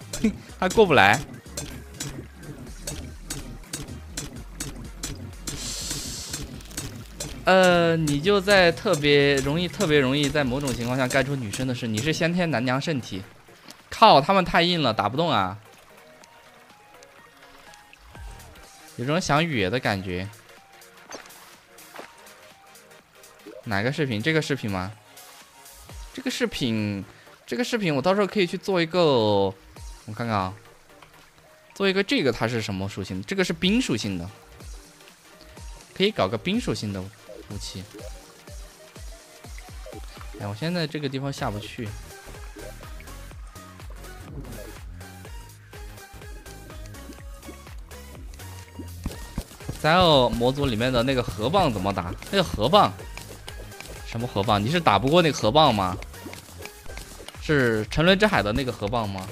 (laughs) 他过不来。呃，你就在特别容易、特别容易在某种情况下干出女生的事。你是先天男娘圣体，靠，他们太硬了，打不动啊！有种想哕的感觉。哪个视频？这个视频吗？这个视频，这个视频，我到时候可以去做一个，我看看啊，做一个这个它是什么属性？这个是冰属性的，可以搞个冰属性的。武器，哎，我现在这个地方下不去。三奥模组里面的那个河蚌怎么打？那个河蚌，什么河蚌？你是打不过那个河蚌吗？是沉沦之海的那个河蚌吗？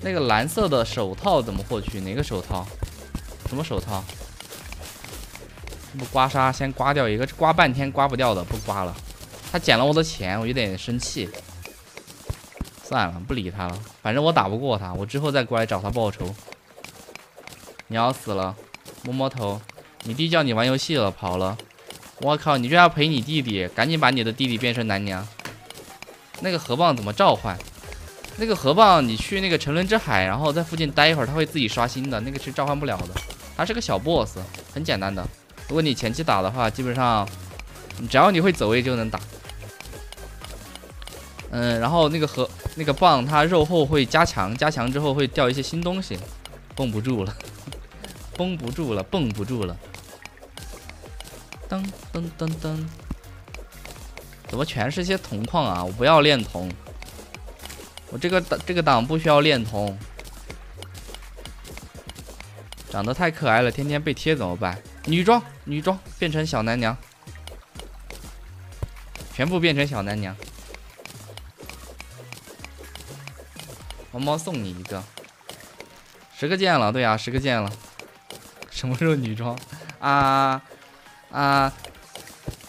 那个蓝色的手套怎么获取？哪个手套？什么手套？不刮痧，先刮掉一个，刮半天刮不掉的，不刮了。他捡了我的钱，我有点生气。算了，不理他了。反正我打不过他，我之后再过来找他报仇。你要死了，摸摸头。你弟叫你玩游戏了，跑了。我靠，你就要陪你弟弟，赶紧把你的弟弟变成男娘。那个河蚌怎么召唤？那个河蚌，你去那个沉沦之海，然后在附近待一会儿，它会自己刷新的。那个是召唤不了的，它是个小 boss，很简单的。如果你前期打的话，基本上，只要你会走位就能打。嗯，然后那个河那个蚌，它肉厚会加强，加强之后会掉一些新东西，绷不住了，(laughs) 绷不住了，绷不住了。噔噔噔噔，怎么全是些铜矿啊？我不要炼铜，我这个这个档不需要炼铜。长得太可爱了，天天被贴怎么办？女装，女装变成小男娘，全部变成小男娘。猫猫送你一个，十个剑了，对呀，十个剑了。什么时候女装？啊啊！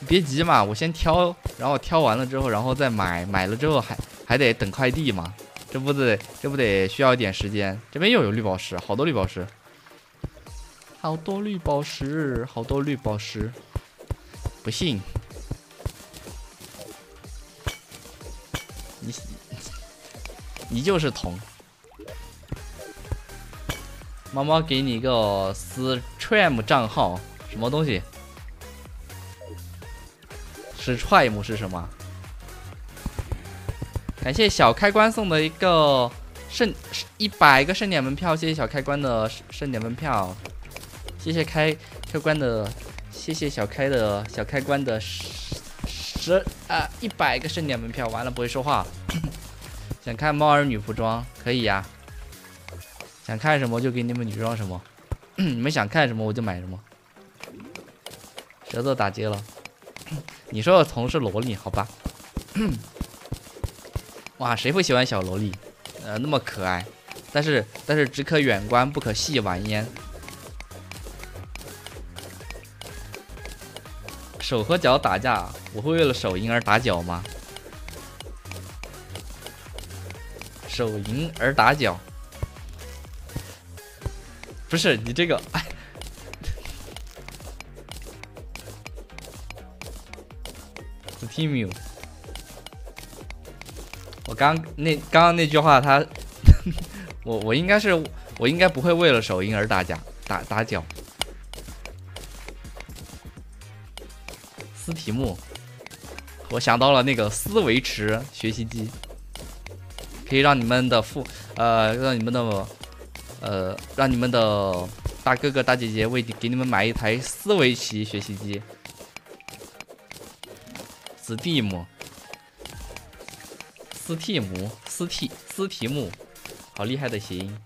别急嘛，我先挑，然后挑完了之后，然后再买，买了之后还还得等快递嘛，这不得这不得需要一点时间。这边又有绿宝石，好多绿宝石。好多绿宝石，好多绿宝石，不信你，你就是铜。猫猫给你一个 stream 账号，什么东西是 tram 是什么？感谢小开关送的一个盛一百个盛典门票，谢谢小开关的盛典门票。谢谢开开关的，谢谢小开的小开关的十十啊一百个盛典门票，完了不会说话。(coughs) 想看猫儿女服装可以呀，想看什么就给你们女装什么，(coughs) 你们想看什么我就买什么。舌头打结了，(coughs) 你说我从事萝莉好吧？(coughs) 哇，谁不喜欢小萝莉？呃，那么可爱，但是但是只可远观不可细玩焉。手和脚打架，我会为了手淫而打脚吗？手淫而打脚，不是你这个，哎，Steam，我刚那刚刚那句话，他，(laughs) 我我应该是我应该不会为了手淫而打架打打脚。思题目，我想到了那个思维池学习机，可以让你们的父呃，让你们的呃，让你们的大哥哥大姐姐为给你们买一台思维棋学习机。Steam，思题目，思题思题目，好厉害的谐音。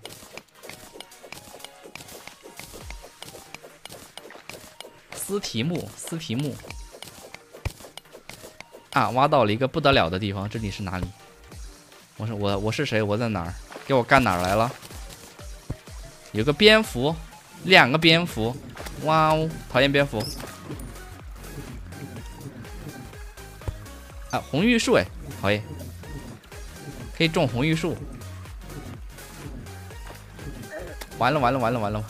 思题目，思题目。啊！挖到了一个不得了的地方，这里是哪里？我是我我是谁？我在哪儿？给我干哪儿来了？有个蝙蝠，两个蝙蝠，哇哦！讨厌蝙蝠。啊，红玉树哎，好耶，可以种红玉树。完了完了完了完了！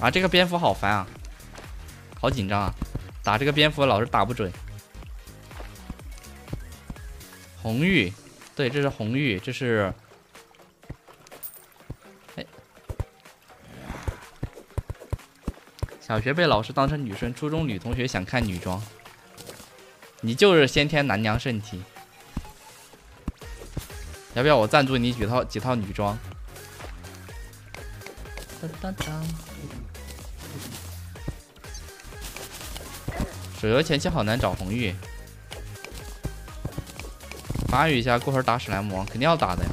啊，这个蝙蝠好烦啊，好紧张啊！打这个蝙蝠老是打不准。红玉，对，这是红玉，这是。小学被老师当成女生，初中女同学想看女装。你就是先天男娘圣体。要不要我赞助你几套几套女装？当当当。手游前期好难找红玉。发育一下，过会儿打史莱姆王，肯定要打的呀。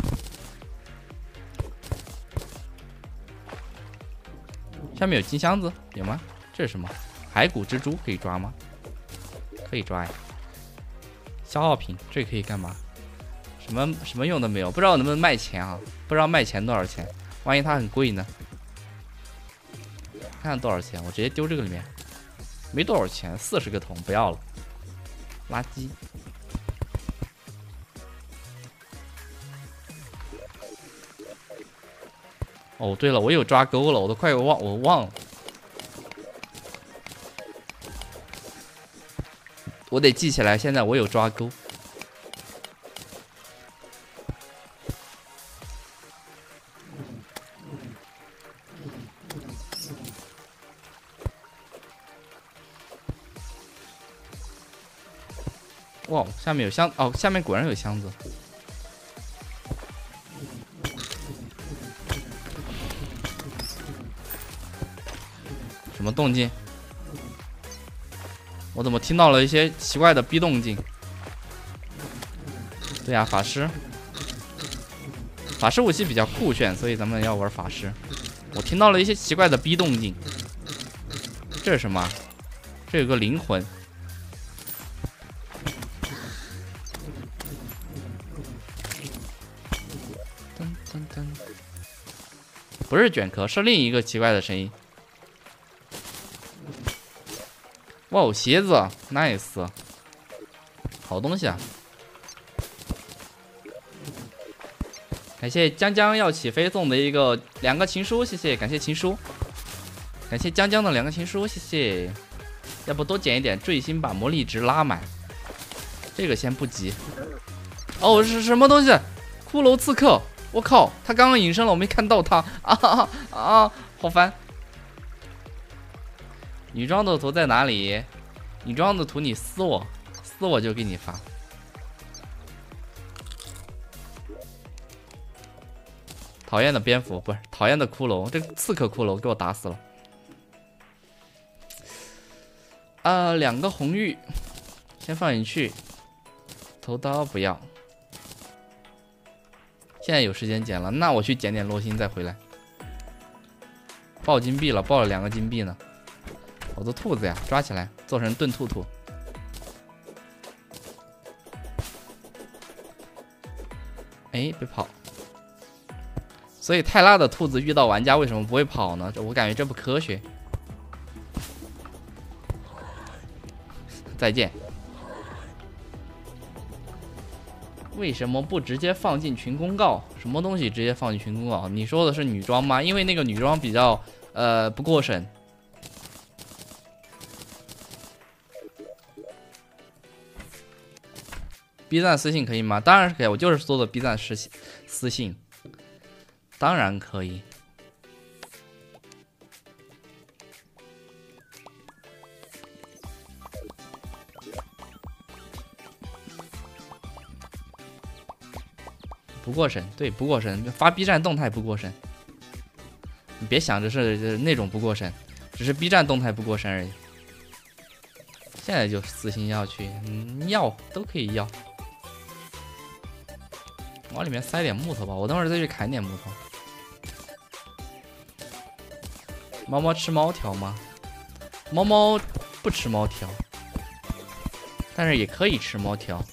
下面有金箱子，有吗？这是什么？骸骨蜘蛛可以抓吗？可以抓呀。消耗品，这可以干嘛？什么什么用都没有，不知道能不能卖钱啊？不知道卖钱多少钱？万一它很贵呢？看看多少钱，我直接丢这个里面。没多少钱，四十个桶，不要了。垃圾。哦，对了，我有抓钩了，我都快忘我忘了，我得记起来。现在我有抓钩。哇，下面有箱哦，下面果然有箱子。什么动静？我怎么听到了一些奇怪的逼动静？对呀，法师，法师武器比较酷炫，所以咱们要玩法师。我听到了一些奇怪的逼动静，这是什么？这有个灵魂。噔噔噔，不是卷壳，是另一个奇怪的声音。哇哦，鞋子，nice，好东西啊！感谢江江要起飞送的一个两个情书，谢谢，感谢情书，感谢江江的两个情书，谢谢。要不多捡一点坠星，把魔力值拉满。这个先不急。哦，是什么东西？骷髅刺客！我靠，他刚刚隐身了，我没看到他啊啊啊！好烦。女装的图在哪里？女装的图你撕我，撕我就给你发。讨厌的蝙蝠不是讨厌的骷髅，这刺客骷髅给我打死了。啊，两个红玉，先放进去。头刀不要。现在有时间捡了，那我去捡点落星再回来。爆金币了，爆了两个金币呢。好多兔子呀，抓起来做成炖兔兔。哎，别跑！所以泰拉的兔子遇到玩家为什么不会跑呢？我感觉这不科学。再见。为什么不直接放进群公告？什么东西直接放进群公告？你说的是女装吗？因为那个女装比较呃不过审。B 站私信可以吗？当然是可以，我就是说的 B 站私信，私信，当然可以。不过审，对，不过审，发 B 站动态不过审。你别想着是那种不过审，只是 B 站动态不过审而已。现在就私信要去，嗯，要都可以要。往里面塞点木头吧，我等会儿再去砍点木头。猫猫吃猫条吗？猫猫不吃猫条，但是也可以吃猫条。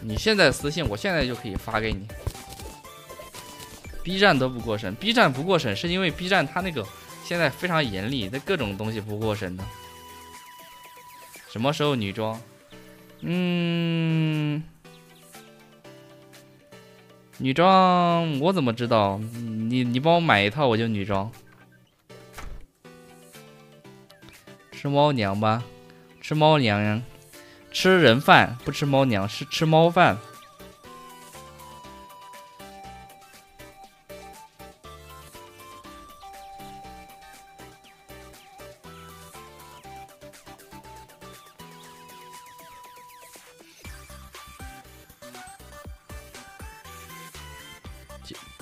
你现在私信，我现在就可以发给你。B 站都不过审，B 站不过审是因为 B 站它那个现在非常严厉，那各种东西不过审的。什么时候女装？嗯，女装我怎么知道？你你帮我买一套我就女装。吃猫粮吧，吃猫粮呀。吃人饭不吃猫粮，是吃猫饭。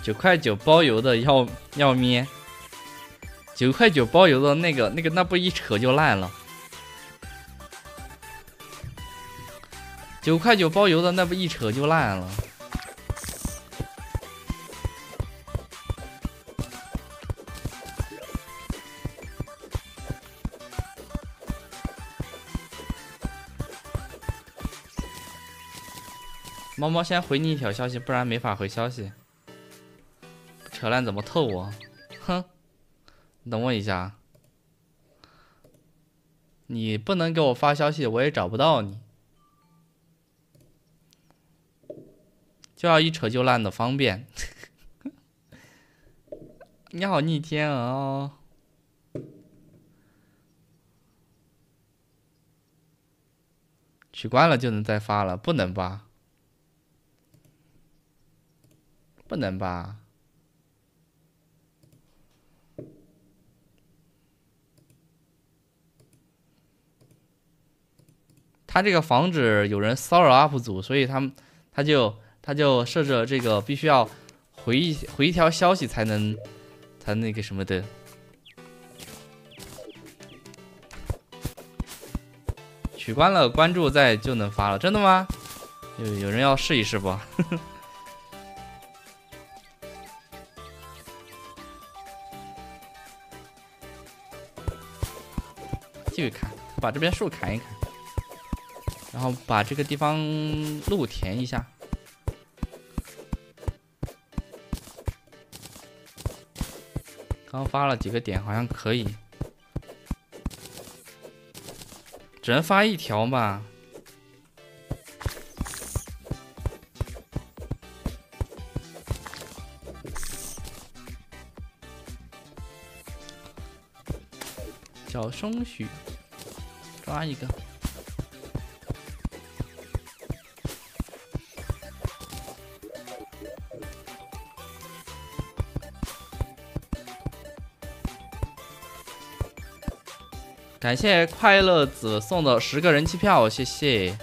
九块九包邮的要要咩？九块九包邮的那个那个那不一扯就烂了。九块九包邮的那不一扯就烂了。猫猫先回你一条消息，不然没法回消息。扯烂怎么透我？哼！等我一下，你不能给我发消息，我也找不到你。就要一扯就烂的方便。(laughs) 你好逆天哦！取关了就能再发了，不能吧？不能吧？他这个防止有人骚扰 UP 主，所以他们他就。他就设置了这个必须要回一回一条消息才能才那个什么的，取关了关注再就能发了，真的吗？有有人要试一试不？(laughs) 继续砍，把这边树砍一砍，然后把这个地方路填一下。刚发了几个点，好像可以，只能发一条嘛。小松鼠，抓一个。感谢快乐子送的十个人气票，谢谢，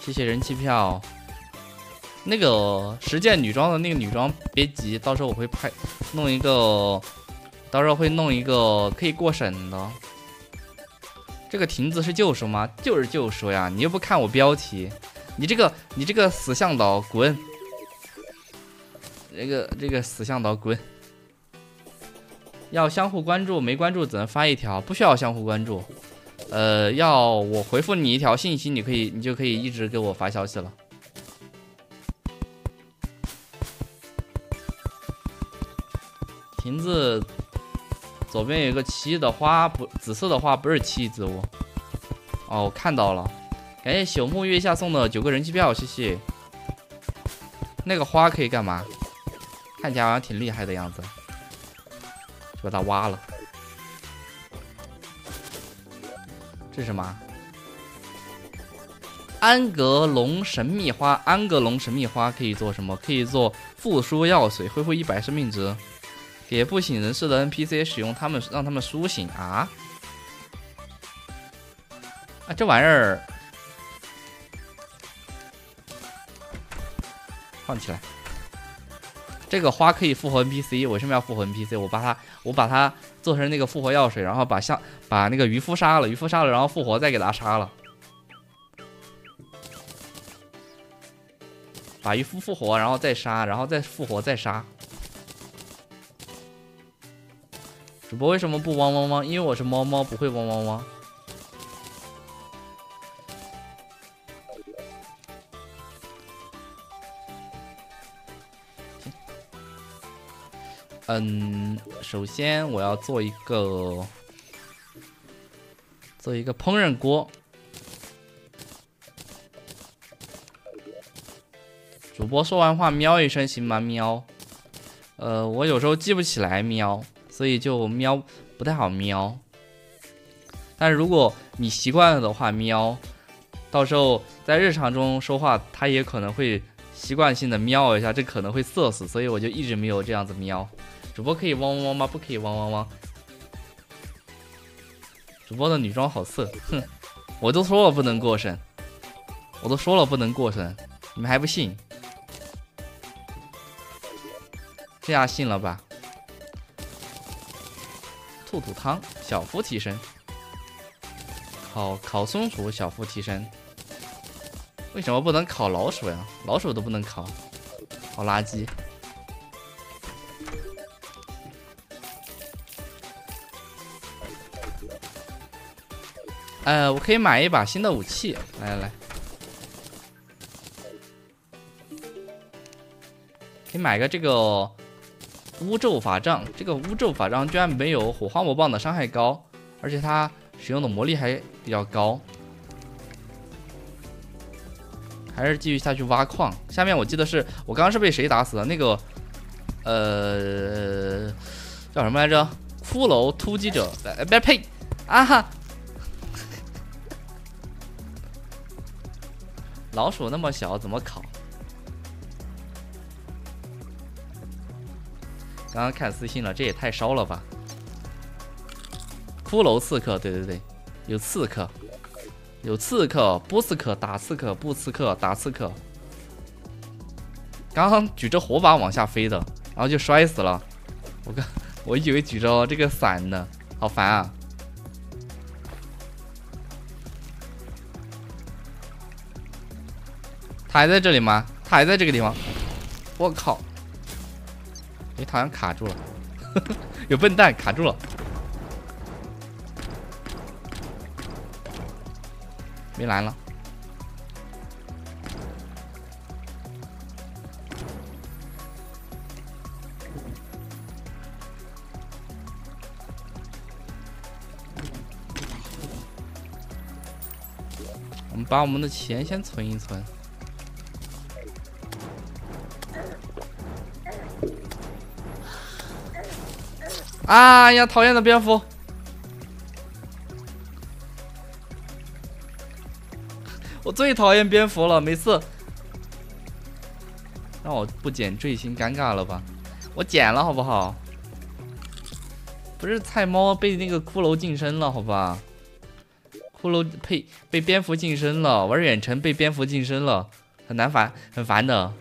谢谢人气票。那个实践女装的那个女装，别急，到时候我会拍弄一个，到时候会弄一个可以过审的。这个亭子是旧书吗？就是旧书呀！你又不看我标题，你这个你这个死向导滚！这个这个死向导滚！要相互关注，没关注只能发一条，不需要相互关注。呃，要我回复你一条信息，你可以，你就可以一直给我发消息了。亭子左边有一个奇异的花，不，紫色的花不是奇异植物。哦，我看到了，感谢朽木月下送的九个人气票，谢谢。那个花可以干嘛？看起来好像挺厉害的样子。就把它挖了，这是什么？安格隆神秘花，安格隆神秘花可以做什么？可以做复苏药水，恢复一百生命值，给不省人事的 NPC 使用，他们让他们苏醒啊！啊，这玩意儿放起来。这个花可以复活 NPC，为什么要复活 NPC？我把它，我把它做成那个复活药水，然后把像把那个渔夫杀了，渔夫杀了，然后复活再给他杀了，把渔夫复活，然后再杀，然后再复活再杀。主播为什么不汪汪汪？因为我是猫猫，不会汪汪汪。嗯，首先我要做一个做一个烹饪锅。主播说完话喵一声行吗？喵。呃，我有时候记不起来喵。所以就喵不太好喵，但是如果你习惯了的话喵，到时候在日常中说话，它也可能会习惯性的喵一下，这可能会色死，所以我就一直没有这样子喵。主播可以汪汪汪吗？不可以汪汪汪。主播的女装好色，哼，我都说了不能过审，我都说了不能过审，你们还不信？这下信了吧？兔兔汤小夫提升，烤烤松鼠小夫提升，为什么不能烤老鼠呀？老鼠都不能烤，好垃圾。呃，我可以买一把新的武器，来来来，可以买个这个。巫咒法杖，这个巫咒法杖居然没有火花魔棒的伤害高，而且它使用的魔力还比较高。还是继续下去挖矿。下面我记得是我刚刚是被谁打死的？那个，呃，叫什么来着？骷髅突击者？哎，别呸！啊哈！老鼠那么小，怎么烤？刚刚看私信了，这也太烧了吧！骷髅刺客，对对对，有刺客，有刺客，不刺客打刺客，不刺客打刺客。刚刚举着火把往下飞的，然后就摔死了。我刚我以为举着这个伞呢，好烦啊！还在这里吗？他还在这个地方？我靠！哎，他好像卡住了，(laughs) 有笨蛋卡住了。没蓝了。我们把我们的钱先存一存。哎呀，讨厌的蝙蝠！(laughs) 我最讨厌蝙蝠了，每次让我不捡坠星，尴尬了吧？我捡了，好不好？不是菜猫被那个骷髅近身了，好吧？骷髅呸，被蝙蝠近身了，玩远程被蝙蝠近身了，很难烦，很烦的。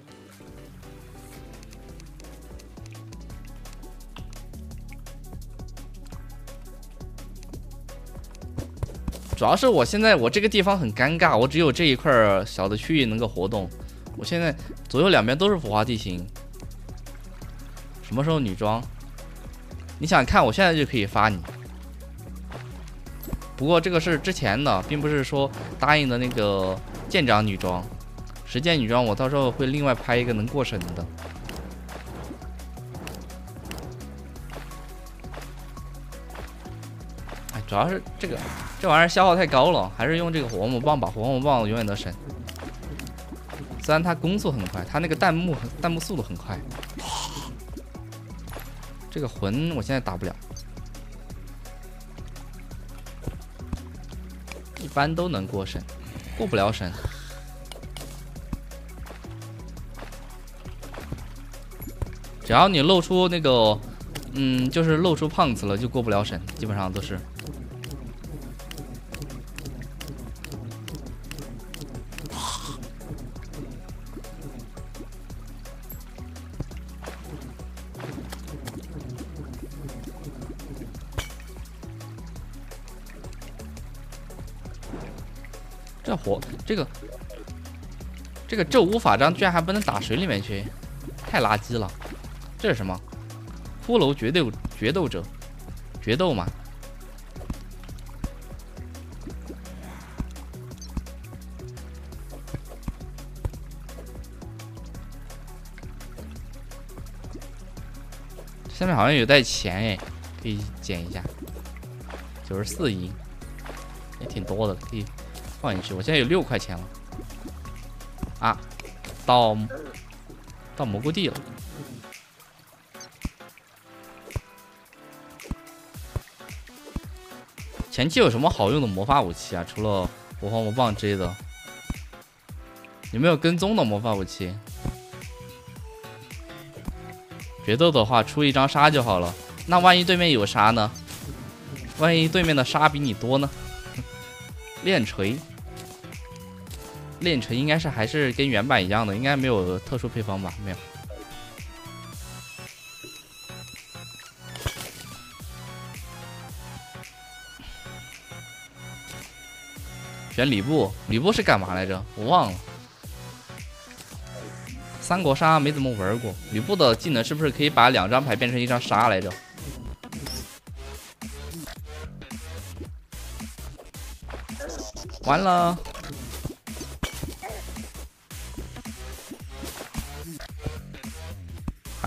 主要是我现在我这个地方很尴尬，我只有这一块小的区域能够活动。我现在左右两边都是腐化地形。什么时候女装？你想看？我现在就可以发你。不过这个是之前的，并不是说答应的那个舰长女装。实践女装我到时候会另外拍一个能过审的。主要是这个。这玩意儿消耗太高了，还是用这个火魔棒吧。火魔棒永远都神。虽然它攻速很快，它那个弹幕弹幕速度很快。这个魂我现在打不了，一般都能过审，过不了审。只要你露出那个，嗯，就是露出胖子了，就过不了审，基本上都是。这个咒巫法杖居然还不能打水里面去，太垃圾了！这是什么？骷髅决斗决斗者，决斗嘛。下面好像有带钱哎，可以捡一下，九十四亿，也挺多的，可以放进去。我现在有六块钱了，啊，到到蘑菇地了。前期有什么好用的魔法武器啊？除了火花魔棒之类的，有没有跟踪的魔法武器？决斗的话，出一张沙就好了。那万一对面有沙呢？万一对面的沙比你多呢？(laughs) 练锤，炼成应该是还是跟原版一样的，应该没有特殊配方吧？没有。选吕布，吕布是干嘛来着？我忘了。三国杀没怎么玩过，吕布的技能是不是可以把两张牌变成一张杀来着？完了，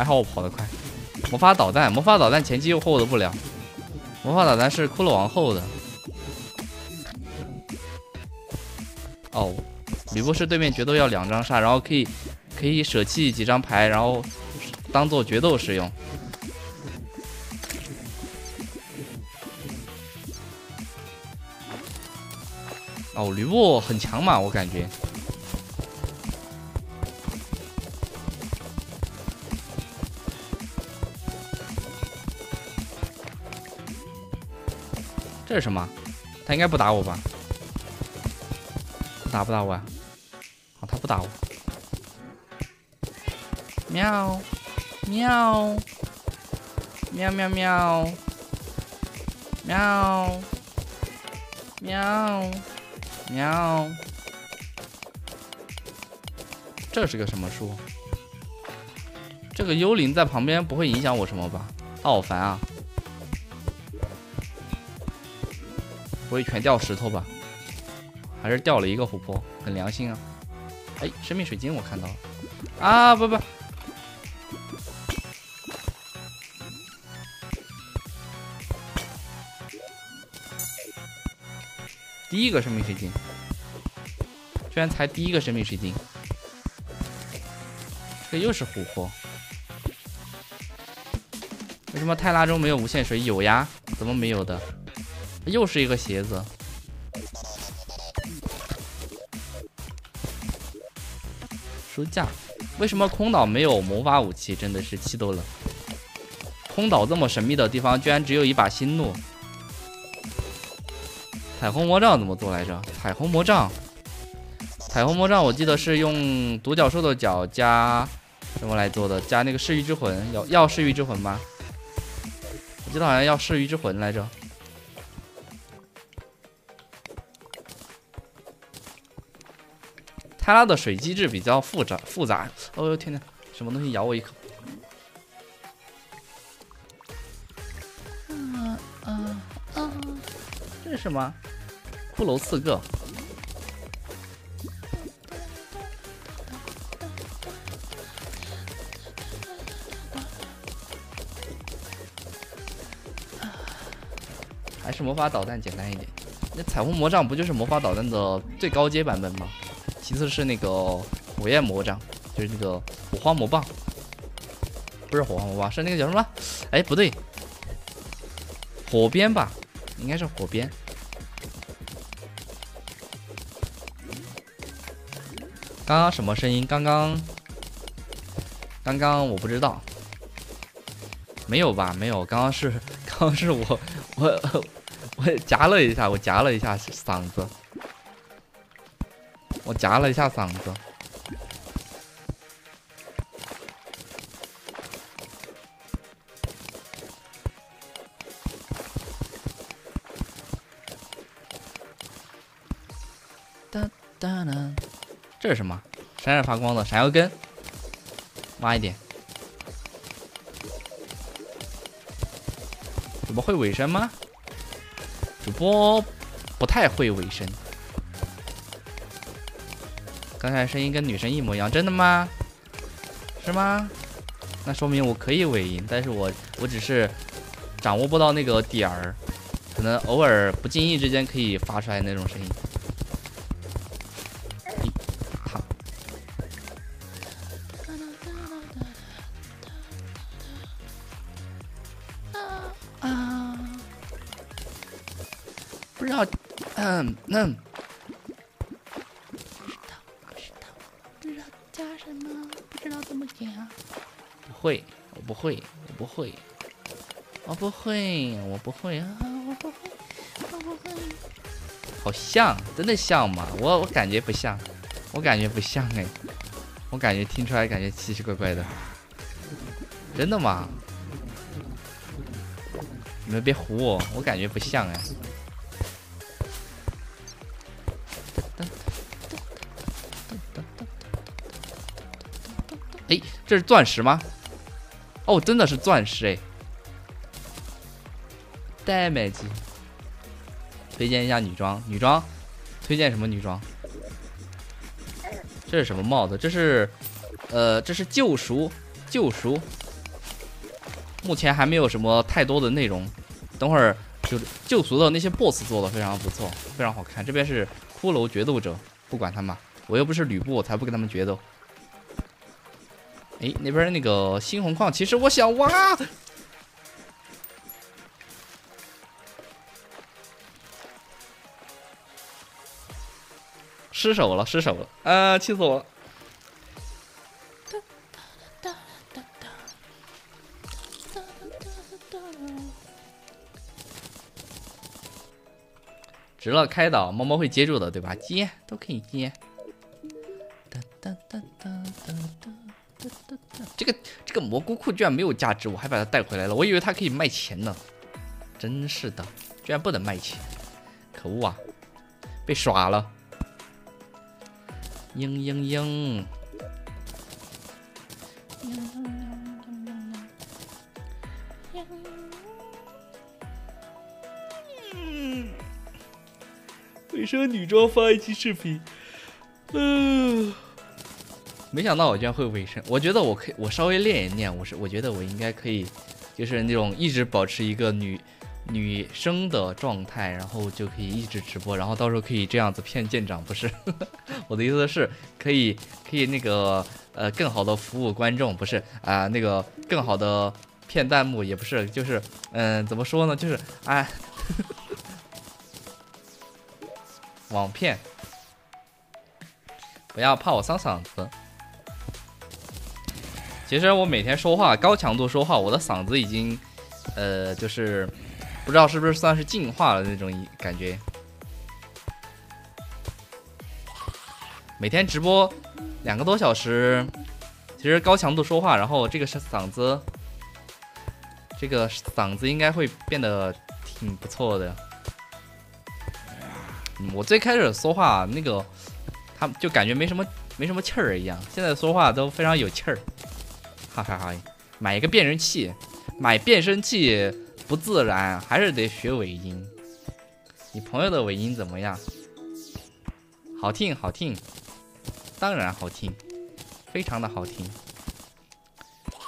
还好我跑得快。魔法导弹，魔法导弹前期又获得不了。魔法导弹是骷髅王后的。哦，吕布是对面决斗要两张杀，然后可以。可以舍弃几张牌，然后当做决斗使用。哦，吕布很强嘛，我感觉。这是什么？他应该不打我吧？打不打我啊？哦，他不打我。喵，喵，喵喵喵，喵，喵，喵。这是个什么树？这个幽灵在旁边不会影响我什么吧？好烦啊！不会全掉石头吧？还是掉了一个琥珀，很良心啊！哎，生命水晶我看到了。啊，不不。第一个生命水晶，居然才第一个生命水晶，这又是琥珀。为什么泰拉中没有无限水？有呀，怎么没有的？又是一个鞋子。书架，为什么空岛没有魔法武器？真的是气都冷。空岛这么神秘的地方，居然只有一把星怒。彩虹魔杖怎么做来着？彩虹魔杖，彩虹魔杖，我记得是用独角兽的角加什么来做的？加那个噬域之魂，要要噬域之魂吗？我记得好像要噬域之魂来着。泰拉的水机制比较复杂复杂。哦呦天哪，什么东西咬我一口？啊啊啊！这是什么？骷髅刺客，还是魔法导弹简单一点。那彩虹魔杖不就是魔法导弹的最高阶版本吗？其次是那个火焰魔杖，就是那个火花魔棒，不是火花魔棒，是那个叫什么？哎，不对，火鞭吧，应该是火鞭。刚刚什么声音？刚刚，刚刚我不知道，没有吧？没有，刚刚是，刚刚是我，我，(laughs) 我夹了一下，我夹了一下嗓子，我夹了一下嗓子。哒哒哒。这是什么？闪闪发光的闪耀根，挖一点。主播会尾声吗？主播不太会尾声。刚才声音跟女生一模一样，真的吗？是吗？那说明我可以尾音，但是我我只是掌握不到那个点儿，可能偶尔不经意之间可以发出来那种声音。好。啊！不知道，嗯嗯。不会，我不会，我不会，我不会，我不会啊！我不会，我不会。好像，真的像吗？我我感觉不像，我感觉不像哎，我感觉听出来感觉奇奇怪怪的。真的吗？你们别唬我，我感觉不像哎。哎，这是钻石吗？哦，真的是钻石哎！damage，推荐一下女装，女装，推荐什么女装？这是什么帽子？这是，呃，这是救赎，救赎。目前还没有什么太多的内容，等会儿就救赎的那些 boss 做的非常不错，非常好看。这边是骷髅决斗者，不管他们，我又不是吕布，我才不跟他们决斗。哎，那边那个猩红矿，其实我想挖，失手了，失手了，啊，气死我了！值了，开导，猫猫会接住的，对吧？接都可以接。这个这个蘑菇裤居然没有价值，我还把它带回来了。我以为它可以卖钱呢，真是的，居然不能卖钱，可恶啊！被耍了。嘤嘤嘤。嗯。为什么女装发一期视频？嗯。没想到我居然会尾声，我觉得我可以，我稍微练一练，我是我觉得我应该可以，就是那种一直保持一个女女生的状态，然后就可以一直直播，然后到时候可以这样子骗舰长，不是？(laughs) 我的意思是，可以可以那个呃更好的服务观众，不是啊那个更好的骗弹幕也不是，就是嗯怎么说呢，就是哎 (laughs) 网骗，不要怕我伤嗓子。其实我每天说话高强度说话，我的嗓子已经，呃，就是不知道是不是算是进化了那种感觉。每天直播两个多小时，其实高强度说话，然后这个是嗓子，这个嗓子应该会变得挺不错的。我最开始说话那个，他就感觉没什么没什么气儿一样，现在说话都非常有气儿。哈哈哈，买一个变声器，买变声器不自然，还是得学尾音。你朋友的尾音怎么样？好听，好听，当然好听，非常的好听。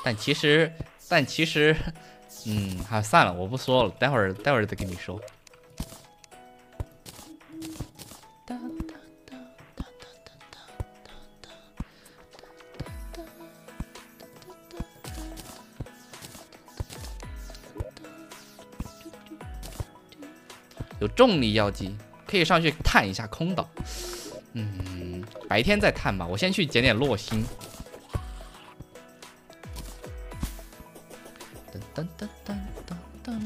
但其实，但其实，嗯，还算了，我不说了，待会儿待会儿再跟你说。有重力药剂，可以上去探一下空岛。嗯，白天再探吧。我先去捡点落星。噔噔噔噔噔噔。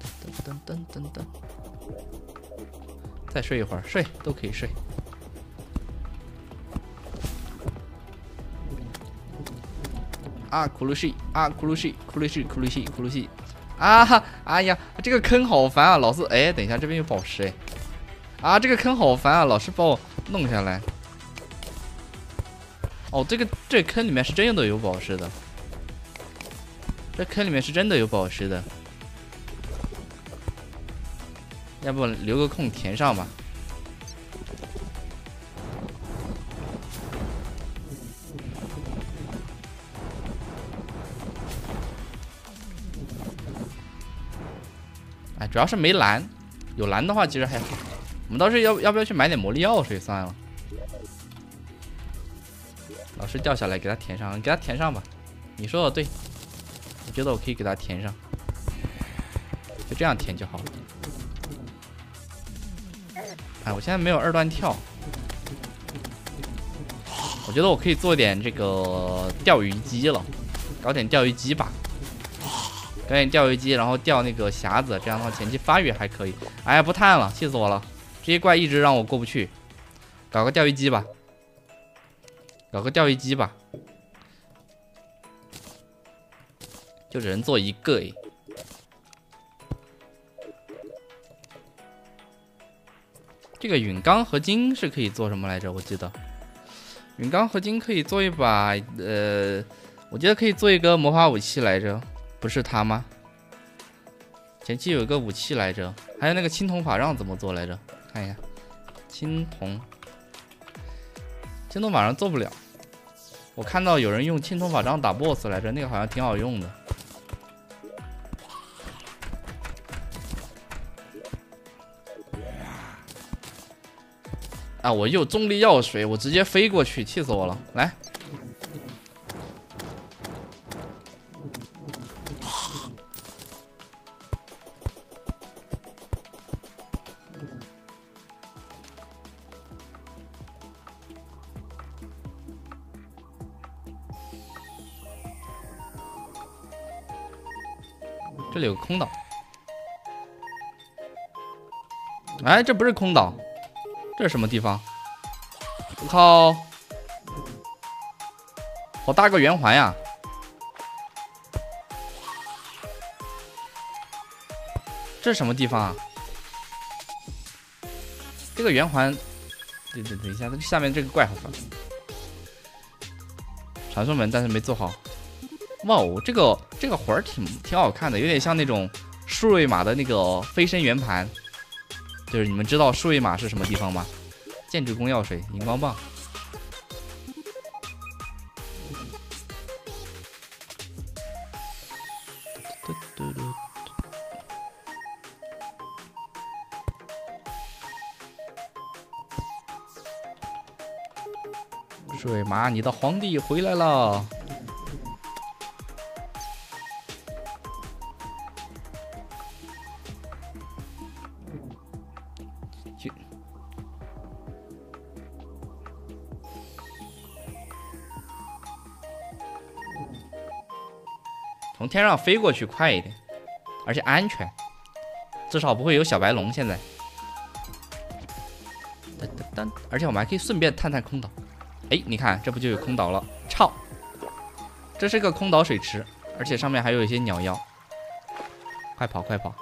噔噔噔噔噔。再睡一会儿，睡都可以睡。啊，苦鲁西啊，苦鲁西，苦鲁西，苦鲁西，苦鲁西。啊哈！哎呀，这个坑好烦啊！老是哎，等一下，这边有宝石哎！啊，这个坑好烦啊！老是把我弄下来。哦，这个这坑里面是真的有宝石的。这坑里面是真的有宝石的，要不留个空填上吧。主要是没蓝，有蓝的话其实还好。我们倒是要要不要去买点魔力药水算了。老师掉下来，给他填上，给他填上吧。你说的对，我觉得我可以给他填上，就这样填就好了。哎，我现在没有二段跳，我觉得我可以做点这个钓鱼机了，搞点钓鱼机吧。搞点钓鱼机，然后钓那个匣子，这样的话前期发育还可以。哎呀，不探了，气死我了！这些怪一直让我过不去，搞个钓鱼机吧，搞个钓鱼机吧，就只能做一个诶。这个陨钢合金是可以做什么来着？我记得陨钢合金可以做一把，呃，我记得可以做一个魔法武器来着。不是他吗？前期有个武器来着，还有那个青铜法杖怎么做来着？看一下，青铜，青铜法杖做不了。我看到有人用青铜法杖打 BOSS 来着，那个好像挺好用的。啊！我又重力药水，我直接飞过去，气死我了！来。这里有个空岛，哎，这不是空岛，这是什么地方？我靠，好大个圆环呀！这是什么地方啊？这个圆环，等等等一下，这下面这个怪好烦。传送门，但是没做好。哇哦，这个这个环儿挺挺好看的，有点像那种数位码的那个飞升圆盘。就是你们知道数位码是什么地方吗？建筑工药水、荧光棒。水马，你的皇帝回来了。天上飞过去快一点，而且安全，至少不会有小白龙。现在，噔噔噔，而且我们还可以顺便探探空岛。哎，你看，这不就有空岛了？操，这是个空岛水池，而且上面还有一些鸟妖。快跑，快跑！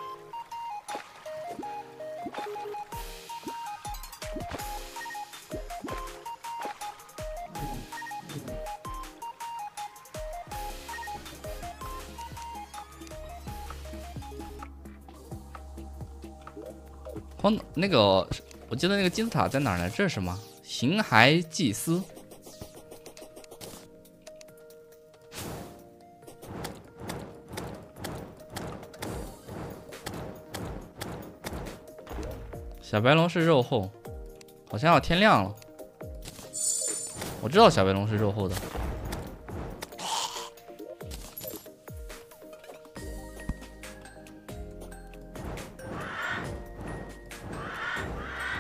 那个，我记得那个金字塔在哪儿呢？这是什么？形骸祭司。小白龙是肉厚，好像要天亮了。我知道小白龙是肉厚的。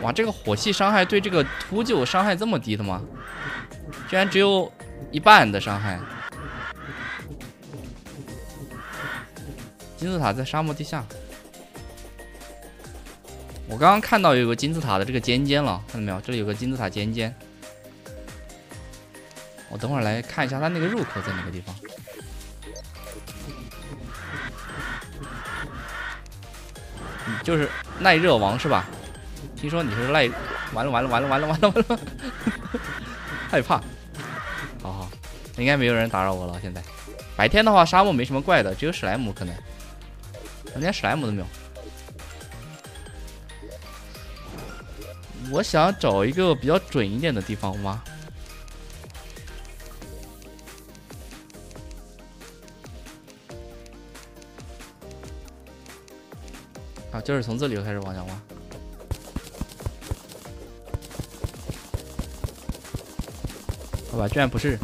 哇，这个火系伤害对这个秃鹫伤害这么低的吗？居然只有一半的伤害。金字塔在沙漠地下。我刚刚看到有个金字塔的这个尖尖了，看到没有？这里有个金字塔尖尖。我等会儿来看一下它那个入口在哪个地方。就是耐热王是吧？听说你是赖，完了完了完了完了完了完了，害怕，好好，应该没有人打扰我了。现在白天的话，沙漠没什么怪的，只有史莱姆可能，连史莱姆都没有。我想找一个比较准一点的地方挖。啊，就是从这里开始往下挖。吧，居然不是。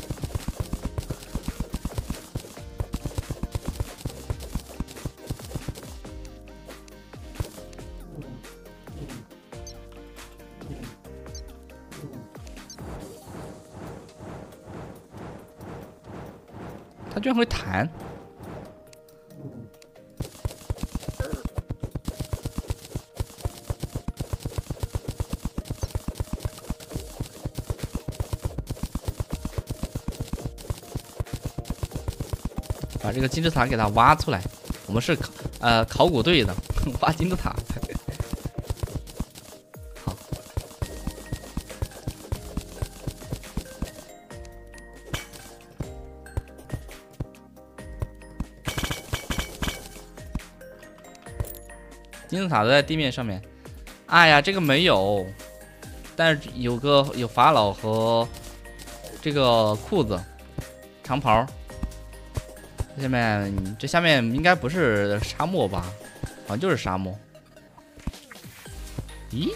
金字塔给它挖出来，我们是考呃考古队的，挖金字塔。好，金字塔都在地面上面。哎呀，这个没有，但是有个有法老和这个裤子长袍。下面这下面应该不是沙漠吧？好像就是沙漠。咦？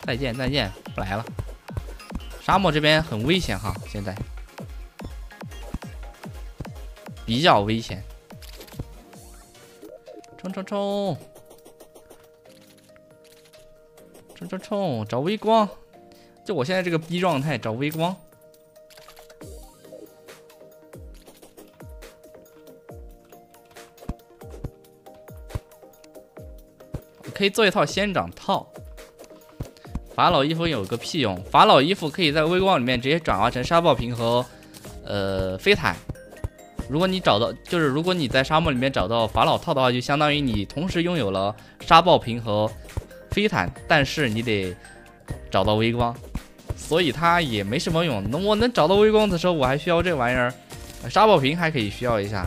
再见再见，不来了。沙漠这边很危险哈，现在比较危险。冲冲冲！冲冲冲！找微光。就我现在这个逼状态，找微光，可以做一套仙长套。法老衣服有个屁用？法老衣服可以在微光里面直接转化成沙暴瓶和呃飞毯。如果你找到，就是如果你在沙漠里面找到法老套的话，就相当于你同时拥有了沙暴瓶和飞毯，但是你得找到微光。所以它也没什么用。那我能找到微光的时候，我还需要这玩意儿。沙宝瓶还可以需要一下。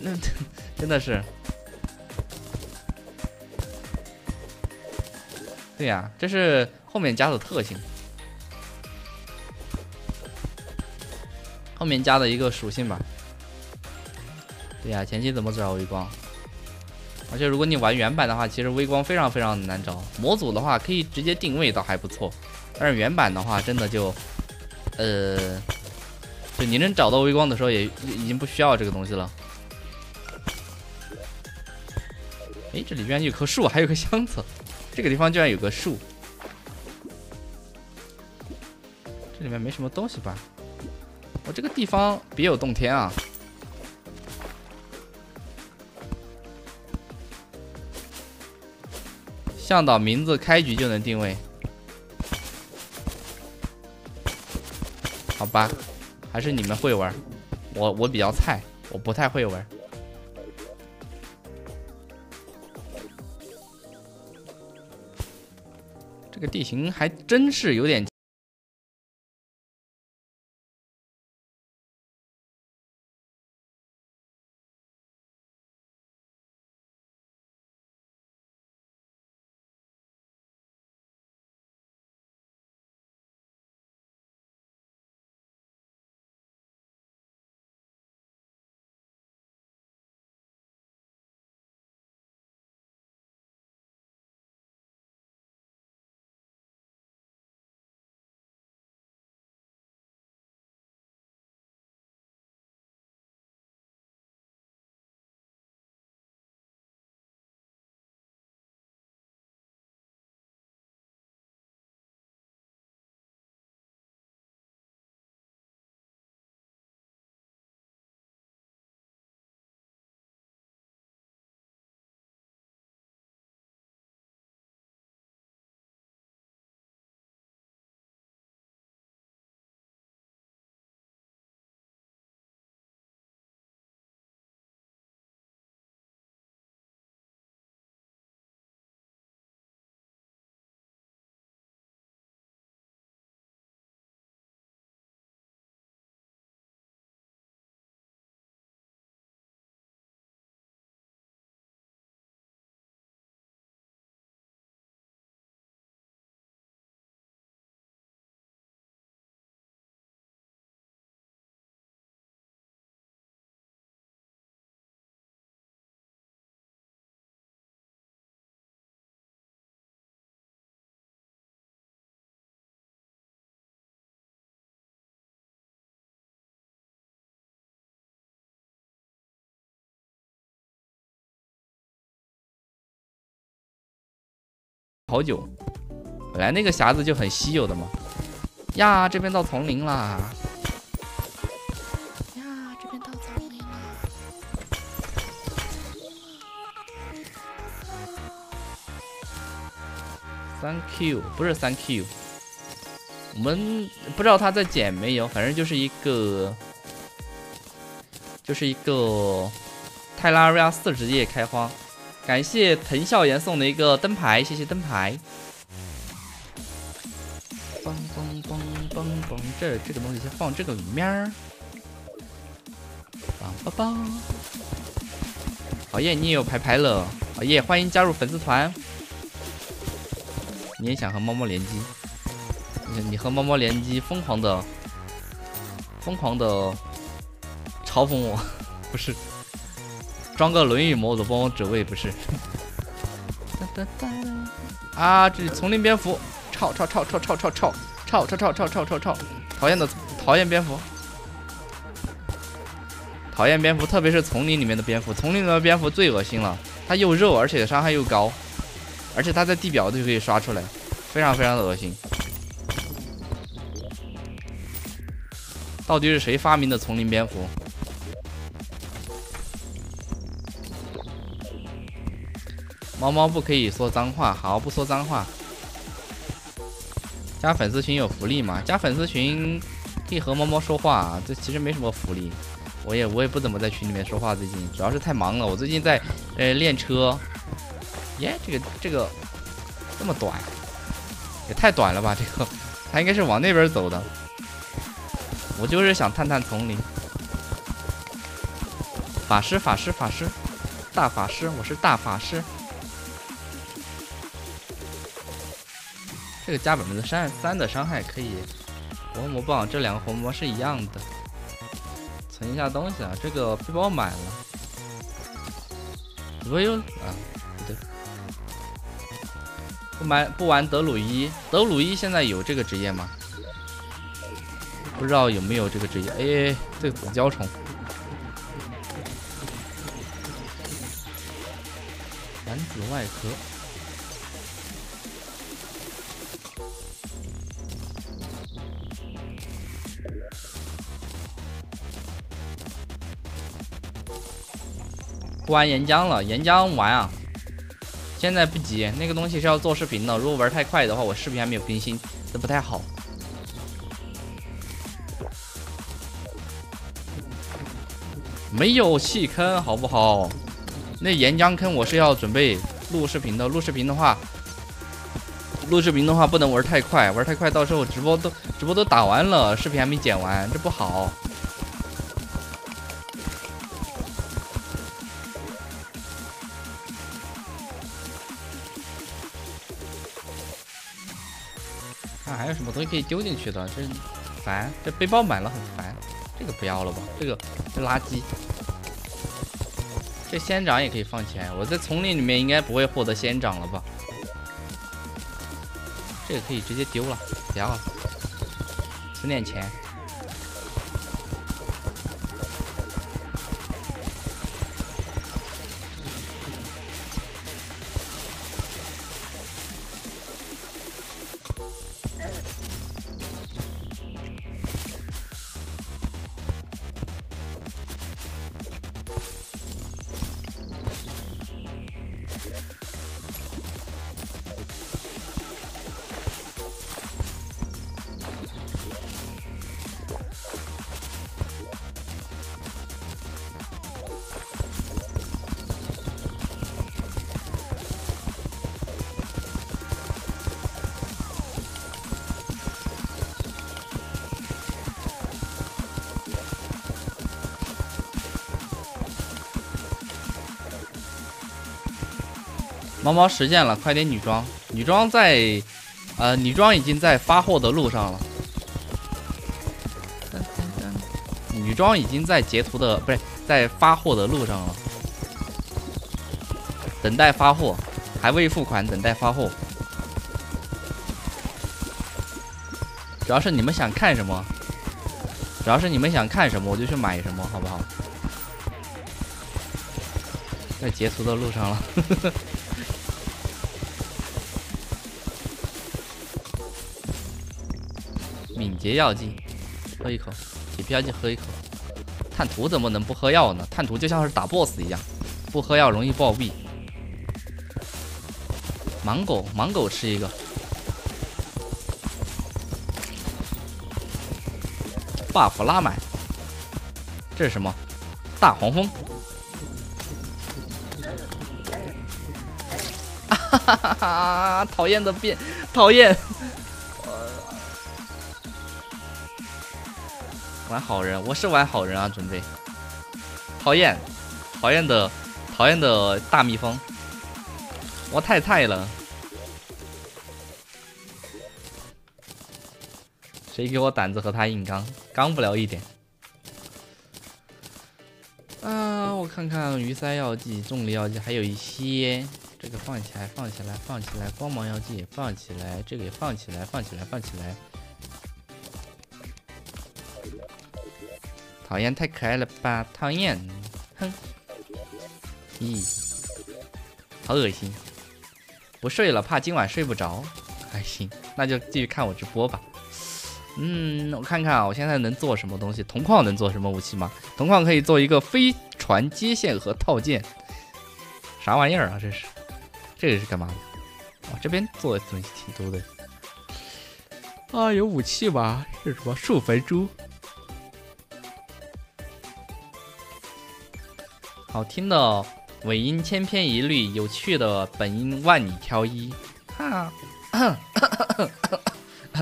那 (laughs) 真的是。对呀，这是后面加的特性。后面加的一个属性吧。对呀，前期怎么找微光？而且如果你玩原版的话，其实微光非常非常难找。模组的话可以直接定位，倒还不错。但是原版的话，真的就，呃，就你能找到微光的时候，也已经不需要这个东西了。哎，这里居然有棵树，还有个箱子，这个地方居然有个树。这里面没什么东西吧？我这个地方别有洞天啊！向导名字开局就能定位。好吧，还是你们会玩，我我比较菜，我不太会玩。这个地形还真是有点。好久。本来那个匣子就很稀有的嘛。呀，这边到丛林啦！呀，这边到丛林啦！Thank you，不是 Thank you。我们不知道他在捡没有，反正就是一个，就是一个泰拉瑞亚四职业开荒。感谢滕笑颜送的一个灯牌，谢谢灯牌。这这个东西先放这个里面儿。棒棒棒！好耶，你也有牌牌了。好耶，欢迎加入粉丝团。你也想和猫猫联机？你你和猫猫联机，疯狂的疯狂的嘲讽我，不是？装个轮椅模组帮我指位，不是？(laughs) 啊！这丛林蝙蝠，操操操操操操操操操操操操操！讨厌的，讨厌蝙蝠，讨厌蝙蝠，特别是丛林里面的蝙蝠。丛林里面的蝙蝠最恶心了，它又肉，而且伤害又高，而且它在地表都可以刷出来，非常非常的恶心。到底是谁发明的丛林蝙蝠？猫猫不可以说脏话，好，不说脏话。加粉丝群有福利吗？加粉丝群可以和猫猫说话，这其实没什么福利。我也我也不怎么在群里面说话，最近主要是太忙了。我最近在呃练车。耶，这个这个这么短，也太短了吧？这个他应该是往那边走的。我就是想探探丛林。法师法师法师，大法师，我是大法师。这个加百分之三三的伤害可以，活魔棒这两个活魔是一样的。存一下东西啊，这个背包满了。不会有啊？不对，不玩不玩德鲁伊，德鲁伊现在有这个职业吗？不知道有没有这个职业。哎，这个紫胶虫，蓝紫外壳。不玩岩浆了，岩浆玩啊！现在不急，那个东西是要做视频的。如果玩太快的话，我视频还没有更新，这不太好。没有弃坑，好不好？那岩浆坑我是要准备录视频的。录视频的话，录视频的话不能玩太快，玩太快到时候直播都直播都打完了，视频还没剪完，这不好。还有什么东西可以丢进去的？这烦，这背包满了很烦。这个不要了吧？这个这垃圾。这仙长也可以放钱。我在丛林里面应该不会获得仙长了吧？这个可以直接丢了，不要了，存点钱。猫猫实现了，快点女装！女装在，呃，女装已经在发货的路上了。女装已经在截图的，不是在发货的路上了，等待发货，还未付款，等待发货。主要是你们想看什么，主要是你们想看什么，我就去买什么，好不好？在截图的路上了。敏捷药剂，喝一口。铁皮药剂喝一口。探图怎么能不喝药呢？探图就像是打 boss 一样，不喝药容易暴毙。盲狗，盲狗吃一个。buff 拉满。这是什么？大黄蜂。(laughs) 哈哈哈哈！讨厌的变，讨厌。玩好人，我是玩好人啊！准备。讨厌，讨厌的，讨厌的大蜜蜂。我太菜了。谁给我胆子和他硬刚？刚不了一点。啊，我看看鱼鳃药剂、重力药剂，还有一些。这个放起来，放起来，放起来。光芒药剂放起来，这个也放起来，放起来，放起来。讨厌，太可爱了吧！讨厌，哼。咦，好恶心。不睡了，怕今晚睡不着。还行，那就继续看我直播吧。嗯，我看看啊，我现在能做什么东西？铜矿能做什么武器吗？铜矿可以做一个飞船接线和套件。啥玩意儿啊？这是，这个是干嘛的？哦，这边做的东西挺多的。啊，有武器吧？是什么树坟珠？好听的尾音千篇一律，有趣的本音万里挑一。哈。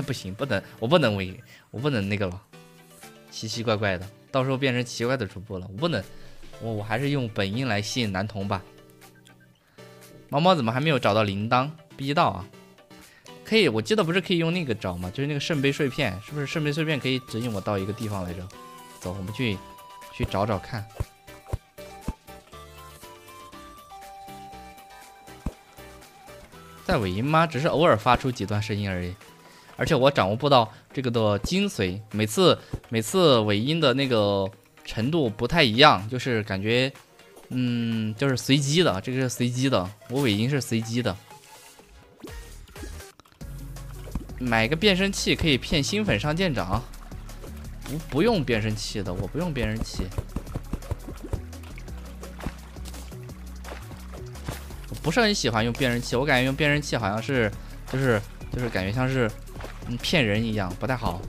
不行，不能，我不能为，我不能那个了，奇奇怪怪的，到时候变成奇怪的主播了，我不能，我我还是用本音来吸引男童吧。猫猫怎么还没有找到铃铛？不知道啊！可以，我记得不是可以用那个找吗？就是那个圣杯碎片，是不是圣杯碎片可以指引我到一个地方来着？走，我们去去找找看。在尾音吗？只是偶尔发出几段声音而已。而且我掌握不到这个的精髓，每次每次尾音的那个程度不太一样，就是感觉，嗯，就是随机的，这个是随机的，我尾音是随机的。买个变声器可以骗新粉上舰长，不不用变声器的，我不用变声器，不是很喜欢用变声器，我感觉用变声器好像是，就是就是感觉像是。嗯骗人一样不太好，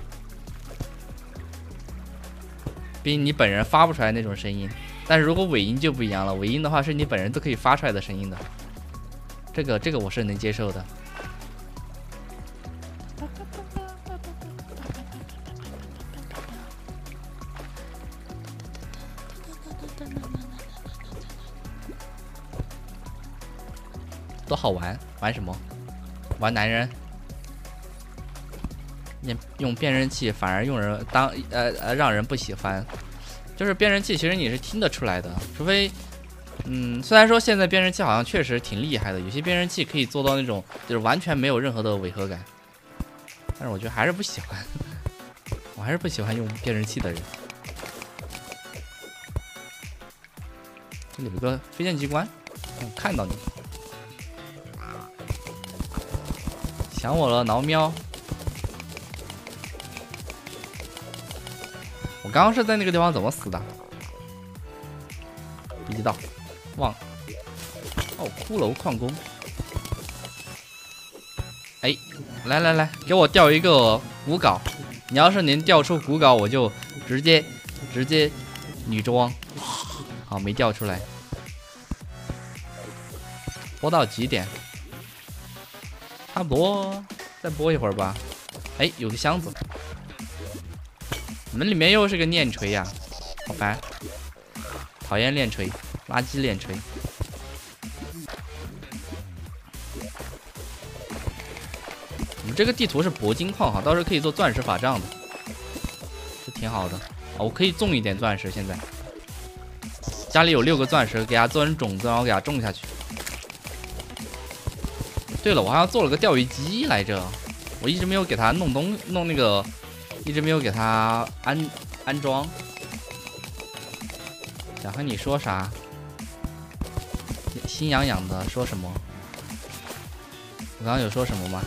毕竟你本人发不出来那种声音。但是如果尾音就不一样了，尾音的话是你本人都可以发出来的声音的，这个这个我是能接受的。多好玩，玩什么？玩男人。你用变声器反而用人当呃呃让人不喜欢，就是变声器其实你是听得出来的，除非嗯虽然说现在变声器好像确实挺厉害的，有些变声器可以做到那种就是完全没有任何的违和感，但是我觉得还是不喜欢，我还是不喜欢用变声器的人。(laughs) 这里有个飞剑机关，看到你，想我了，挠喵。我刚刚是在那个地方怎么死的？不知道，忘。哦，骷髅矿工。哎，来来来，给我调一个骨镐。你要是能调出骨镐，我就直接直接女装。好，没调出来。播到几点？差不多，再播一会儿吧。哎，有个箱子。门里面又是个念锤呀，好烦！讨厌念锤，垃圾念锤。我们这个地图是铂金矿哈，到时候可以做钻石法杖的，是挺好的。我可以种一点钻石，现在家里有六个钻石，给它做成种子，然后给它种下去。对了，我好像做了个钓鱼机来着，我一直没有给他弄东弄那个。一直没有给他安安装，想和你说啥？心痒痒的，说什么？我刚刚有说什么吗？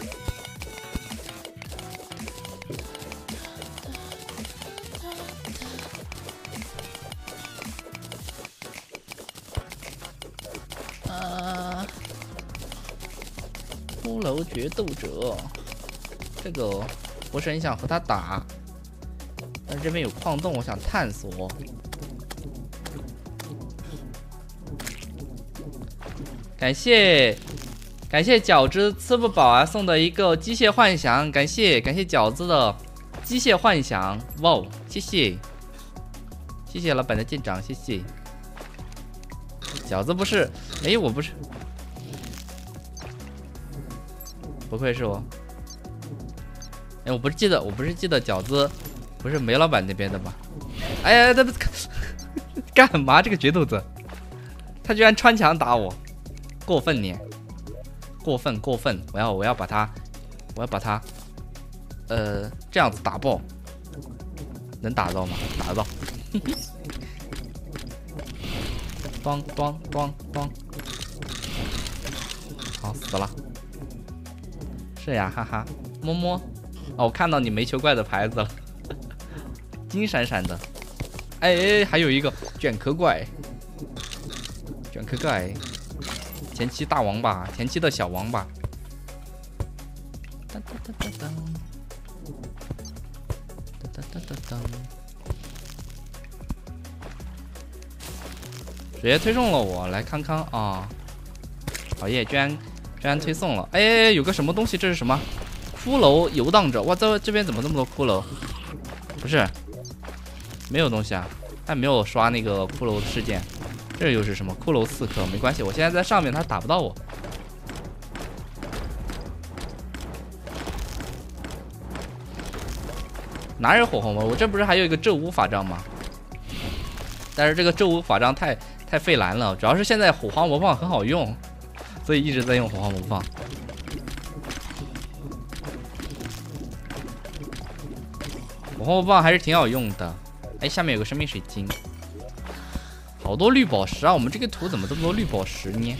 骷髅决斗者，这个不是很想和他打，但是这边有矿洞，我想探索。感谢感谢饺子吃不饱啊送的一个机械幻想，感谢感谢饺子的机械幻想，哇，谢谢谢谢老板的舰长，谢谢。饺子不是，哎，我不是。不愧是我，哎，我不是记得，我不是记得饺子，不是梅老板那边的吧？哎呀，他干嘛？这个决斗者，他居然穿墙打我，过分你！过分过分！我要我要把他，我要把他，呃，这样子打爆，能打到吗？打得到！咚咚咚咚，好死了。是呀，哈哈，摸摸，哦，我看到你煤球怪的牌子了，(laughs) 金闪闪的，哎哎，还有一个卷壳怪，卷壳怪，前期大王吧，前期的小王吧，当当当当当，当当当当，直接推中了我，来康康啊，好耶，居然。居然推送了！哎，有个什么东西？这是什么？骷髅游荡者！哇，这这边怎么这么多骷髅？不是，没有东西啊，还没有刷那个骷髅事件。这又是什么？骷髅刺客？没关系，我现在在上面，他打不到我。哪有火红魔？我这不是还有一个咒巫法杖吗？但是这个咒巫法杖太太费蓝了，主要是现在火花魔棒很好用。所以一直在用火花魔棒，火花魔棒还是挺好用的。哎，下面有个生命水晶，好多绿宝石啊！我们这个图怎么这么多绿宝石呢？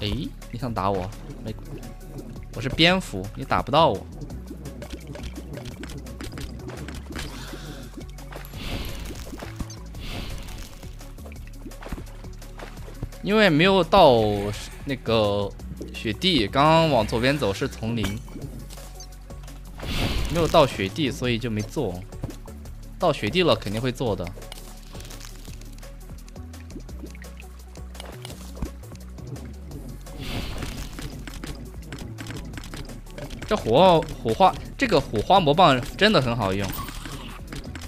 哎，你想打我？没，我是蝙蝠，你打不到我。因为没有到那个雪地，刚刚往左边走是丛林，没有到雪地，所以就没做。到雪地了肯定会做的。这火火花，这个火花魔棒真的很好用。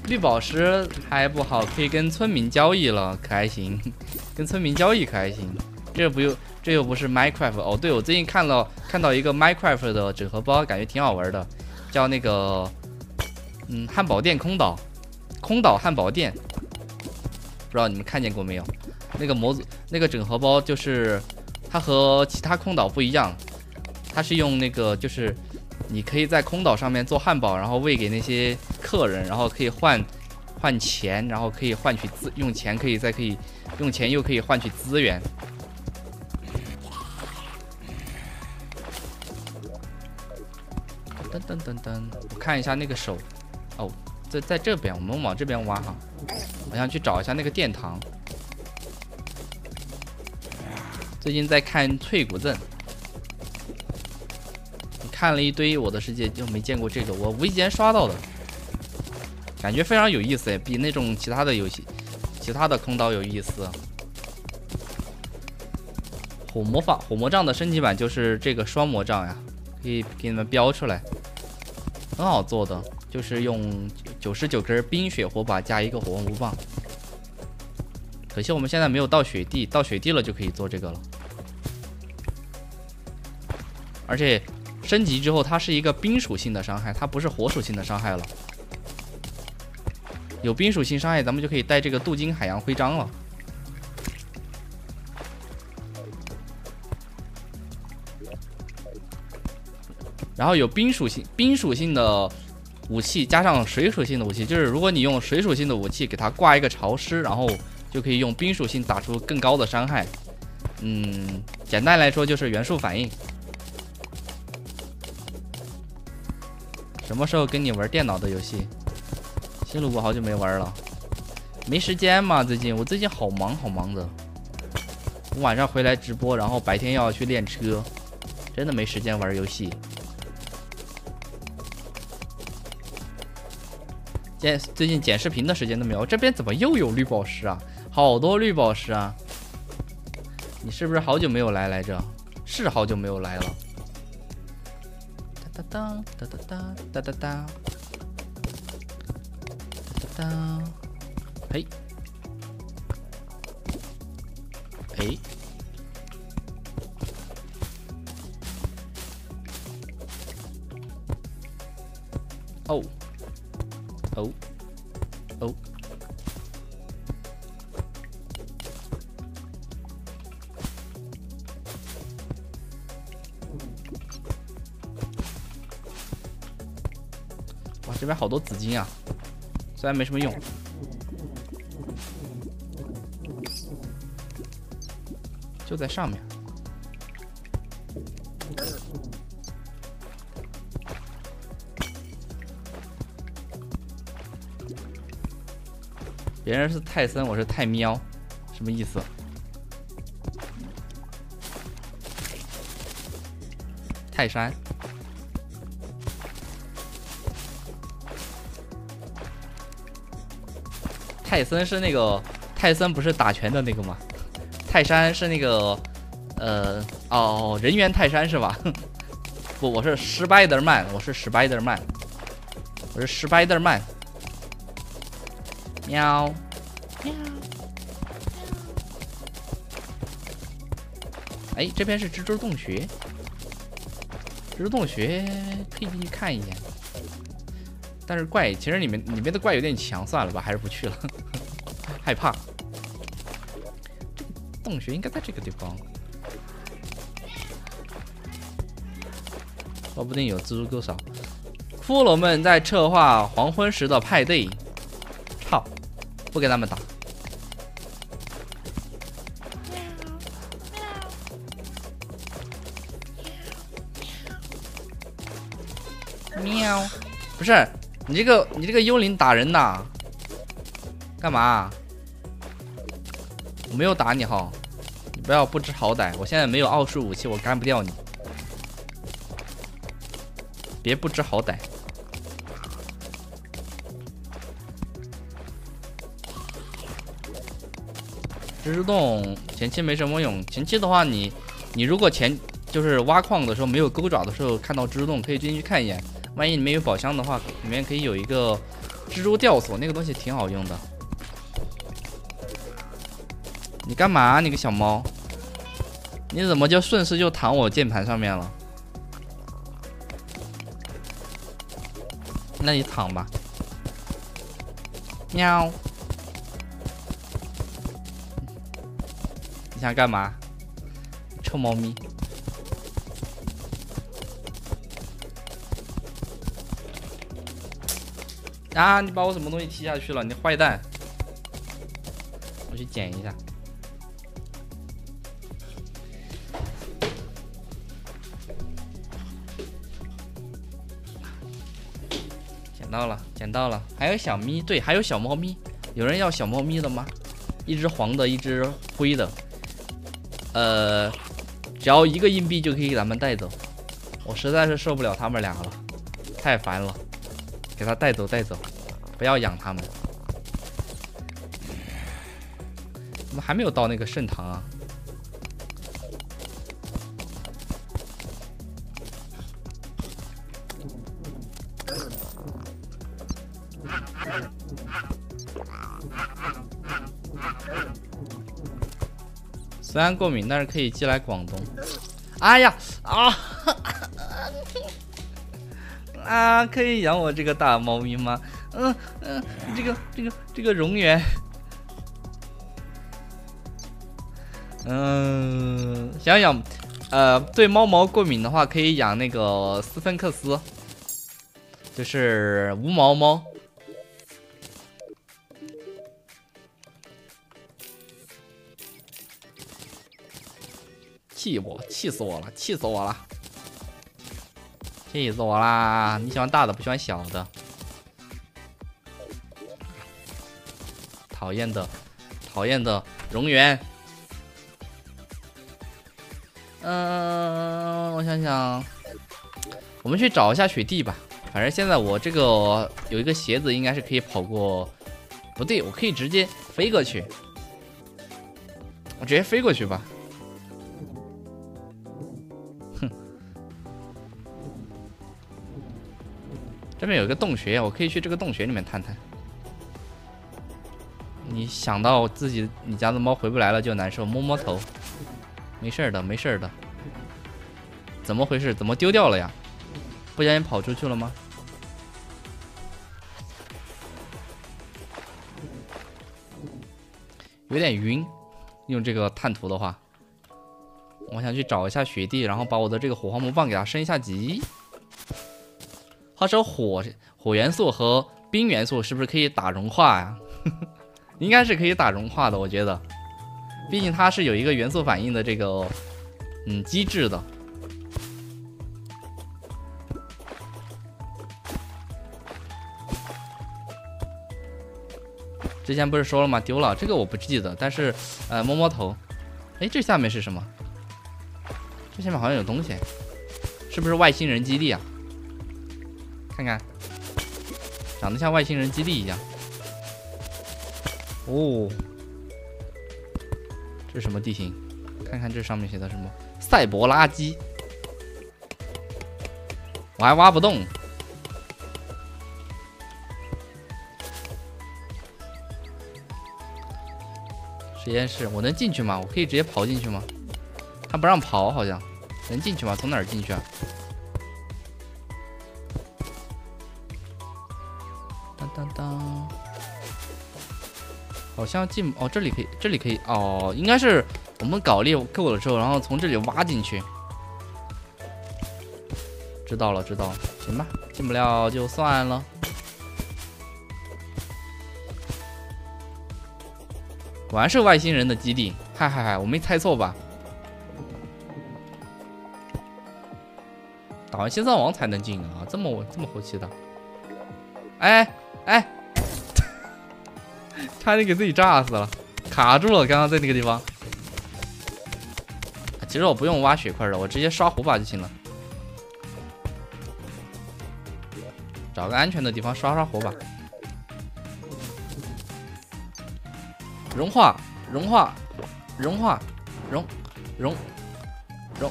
绿宝石还不好，可以跟村民交易了，可还行。跟村民交易可还行，这不又这又不是 Minecraft 哦。对，我最近看了看到一个 Minecraft 的整合包，感觉挺好玩的，叫那个嗯汉堡店空岛，空岛汉堡店，不知道你们看见过没有？那个模组那个整合包就是它和其他空岛不一样，它是用那个就是你可以在空岛上面做汉堡，然后喂给那些客人，然后可以换换钱，然后可以换取资用钱可以再可以。用钱又可以换取资源。噔噔噔噔，我看一下那个手，哦，在在这边，我们往这边挖哈。我想去找一下那个殿堂。最近在看《翠骨镇》，看了一堆《我的世界》，就没见过这个，我无意间刷到的，感觉非常有意思，比那种其他的游戏。其他的空刀有意思，火魔法火魔杖的升级版就是这个双魔杖呀，可以给你们标出来，很好做的，就是用九十九根冰雪火把加一个火魔棒。可惜我们现在没有到雪地，到雪地了就可以做这个了。而且升级之后，它是一个冰属性的伤害，它不是火属性的伤害了。有冰属性伤害，咱们就可以带这个镀金海洋徽章了。然后有冰属性冰属性的武器，加上水属性的武器，就是如果你用水属性的武器给它挂一个潮湿，然后就可以用冰属性打出更高的伤害。嗯，简单来说就是元素反应。什么时候跟你玩电脑的游戏？星露谷好久没玩了，没时间嘛。最近我最近好忙好忙的。我晚上回来直播，然后白天要去练车，真的没时间玩游戏。剪最近剪视频的时间都没有。这边怎么又有绿宝石啊？好多绿宝石啊！你是不是好久没有来来着？是好久没有来了。哒哒哒哒哒哒哒哒哒哒哒，嘿，哎，哦，哦，哦。哇，这边好多紫金啊！虽然没什么用，就在上面。别人是泰森，我是泰喵，什么意思？泰山。泰森是那个泰森，不是打拳的那个吗？泰山是那个，呃，哦，人猿泰山是吧？(laughs) 不，我是 Spiderman，我是 Spiderman，我是 Spiderman。喵，喵，哎，这边是蜘蛛洞穴，蜘蛛洞穴可以进去看一眼。但是怪，其实里面里面的怪有点强，算了吧，还是不去了，害怕。洞穴应该在这个地方，说不定有蜘蛛够少。骷髅们在策划黄昏时的派对，操，不跟他们打。喵，不是。你这个你这个幽灵打人呐？干嘛？我没有打你哈，你不要不知好歹。我现在没有奥数武器，我干不掉你。别不知好歹。蜘蛛洞前期没什么用，前期的话，你你如果前就是挖矿的时候没有钩爪的时候，看到蜘蛛洞可以进去看一眼。万一里面有宝箱的话，里面可以有一个蜘蛛吊索，那个东西挺好用的。你干嘛？你个小猫，你怎么就顺势就躺我键盘上面了？那你躺吧。喵。你想干嘛？臭猫咪。啊！你把我什么东西踢下去了？你坏蛋！我去捡一下。到了，捡到了！还有小咪，对，还有小猫咪。有人要小猫咪的吗？一只黄的，一只灰的。呃，只要一个硬币就可以给他们带走。我实在是受不了他们俩了，太烦了。给他带走，带走，不要养他们。怎么还没有到那个圣堂啊？虽然过敏，但是可以寄来广东。哎呀啊！(laughs) 啊，可以养我这个大猫咪吗？嗯嗯，这个这个这个蝾螈，嗯，想养，呃，对猫毛过敏的话，可以养那个斯芬克斯，就是无毛猫。气我，气死我了，气死我了。气死我啦！你喜欢大的，不喜欢小的。讨厌的，讨厌的蝾螈。嗯，我想想，我们去找一下雪地吧。反正现在我这个有一个鞋子，应该是可以跑过。不对，我可以直接飞过去。我直接飞过去吧。这边有个洞穴，我可以去这个洞穴里面探探。你想到自己你家的猫回不来了就难受，摸摸头。没事的，没事的。怎么回事？怎么丢掉了呀？不小心跑出去了吗？有点晕。用这个探图的话，我想去找一下雪地，然后把我的这个火花魔棒给它升一下级。话说火火元素和冰元素是不是可以打融化呀？(laughs) 应该是可以打融化的，我觉得，毕竟它是有一个元素反应的这个嗯机制的。之前不是说了吗？丢了这个我不记得，但是呃摸摸头，哎这下面是什么？这下面好像有东西，是不是外星人基地啊？看看，长得像外星人基地一样。哦，这是什么地形？看看这上面写的什么？赛博垃圾，我还挖不动。实验室，我能进去吗？我可以直接跑进去吗？他不让跑，好像能进去吗？从哪儿进去啊？好像进哦，这里可以，这里可以哦，应该是我们镐力够了之后，然后从这里挖进去。知道了，知道了，行吧，进不了就算了。果然是外星人的基地，嗨嗨嗨，我没猜错吧？打完心脏王才能进啊，这么这么后期的？哎哎，差点给自己炸死了，卡住了，刚刚在那个地方。其实我不用挖血块的，我直接刷火把就行了。找个安全的地方刷刷火把。融化，融化，融化，融，融，融，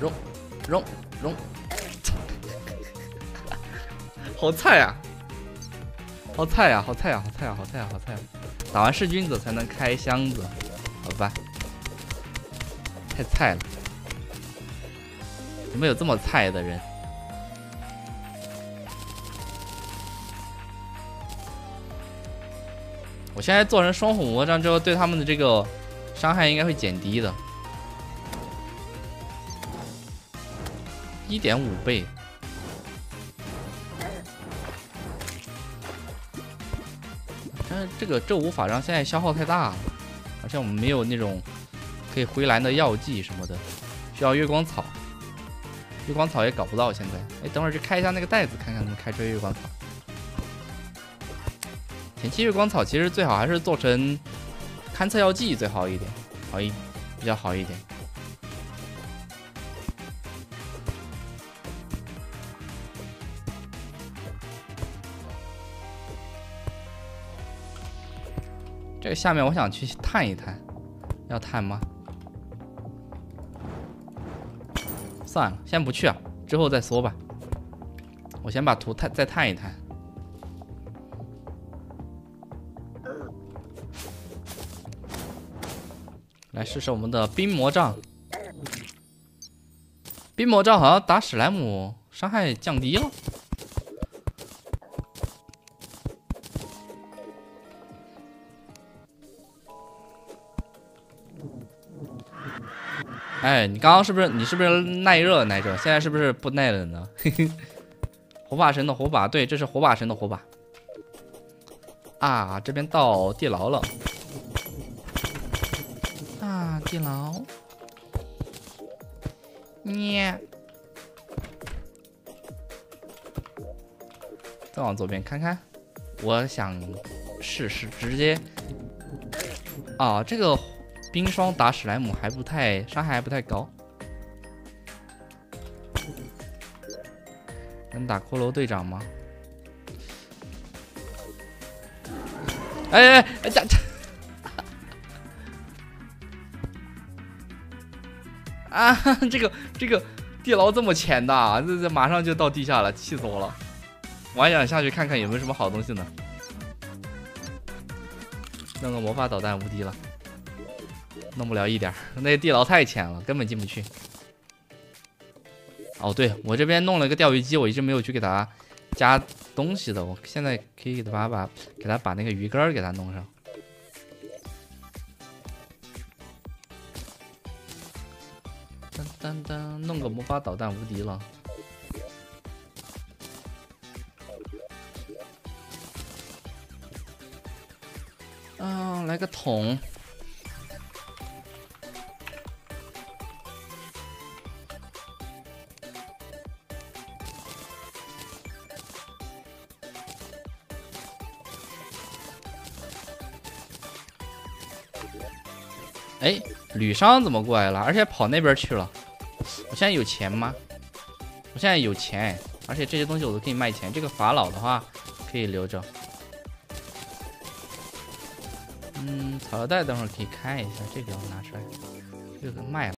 融，融，融，(laughs) 好菜呀！好菜呀！好菜呀！好菜呀！好菜呀！好菜呀！打完噬菌子才能开箱子，好吧？太菜了，怎么有这么菜的人？我现在做成双火魔杖之后，对他们的这个伤害应该会减低的，一点五倍。这个这五法杖现在消耗太大了，而且我们没有那种可以回蓝的药剂什么的，需要月光草，月光草也搞不到现在。哎，等会儿去开一下那个袋子，看看能开出月光草。前期月光草其实最好还是做成勘测药剂最好一点，好一比较好一点。这个下面我想去探一探，要探吗？算了，先不去啊，之后再说吧。我先把图探再探一探。来试试我们的冰魔杖。冰魔杖好像打史莱姆伤害降低了。哎，你刚刚是不是你是不是耐热耐热？现在是不是不耐冷呢？(laughs) 火把神的火把，对，这是火把神的火把。啊，这边到地牢了。啊地牢，咩？再往左边看看，我想试试直接。啊，这个冰霜打史莱姆还不太伤害还不太高。能打骷髅队长吗？哎哎哎这这 (laughs) 啊 (laughs) 这个这个地牢这么浅的这这马上就到地下了气死我了。我还想下去看看有没有什么好东西呢？弄个魔法导弹无敌了。弄不了一点 (laughs) 那地牢太浅了，根本进不去。哦，对我这边弄了个钓鱼机，我一直没有去给它加东西的，我现在可以给它把给它把那个鱼竿给它弄上。当当当，弄个魔法导弹无敌了。啊，来个桶。李商怎么过来了？而且跑那边去了。我现在有钱吗？我现在有钱，而且这些东西我都可以卖钱。这个法老的话可以留着。嗯，草药袋等会儿可以看一下，这个我拿出来，这个卖了。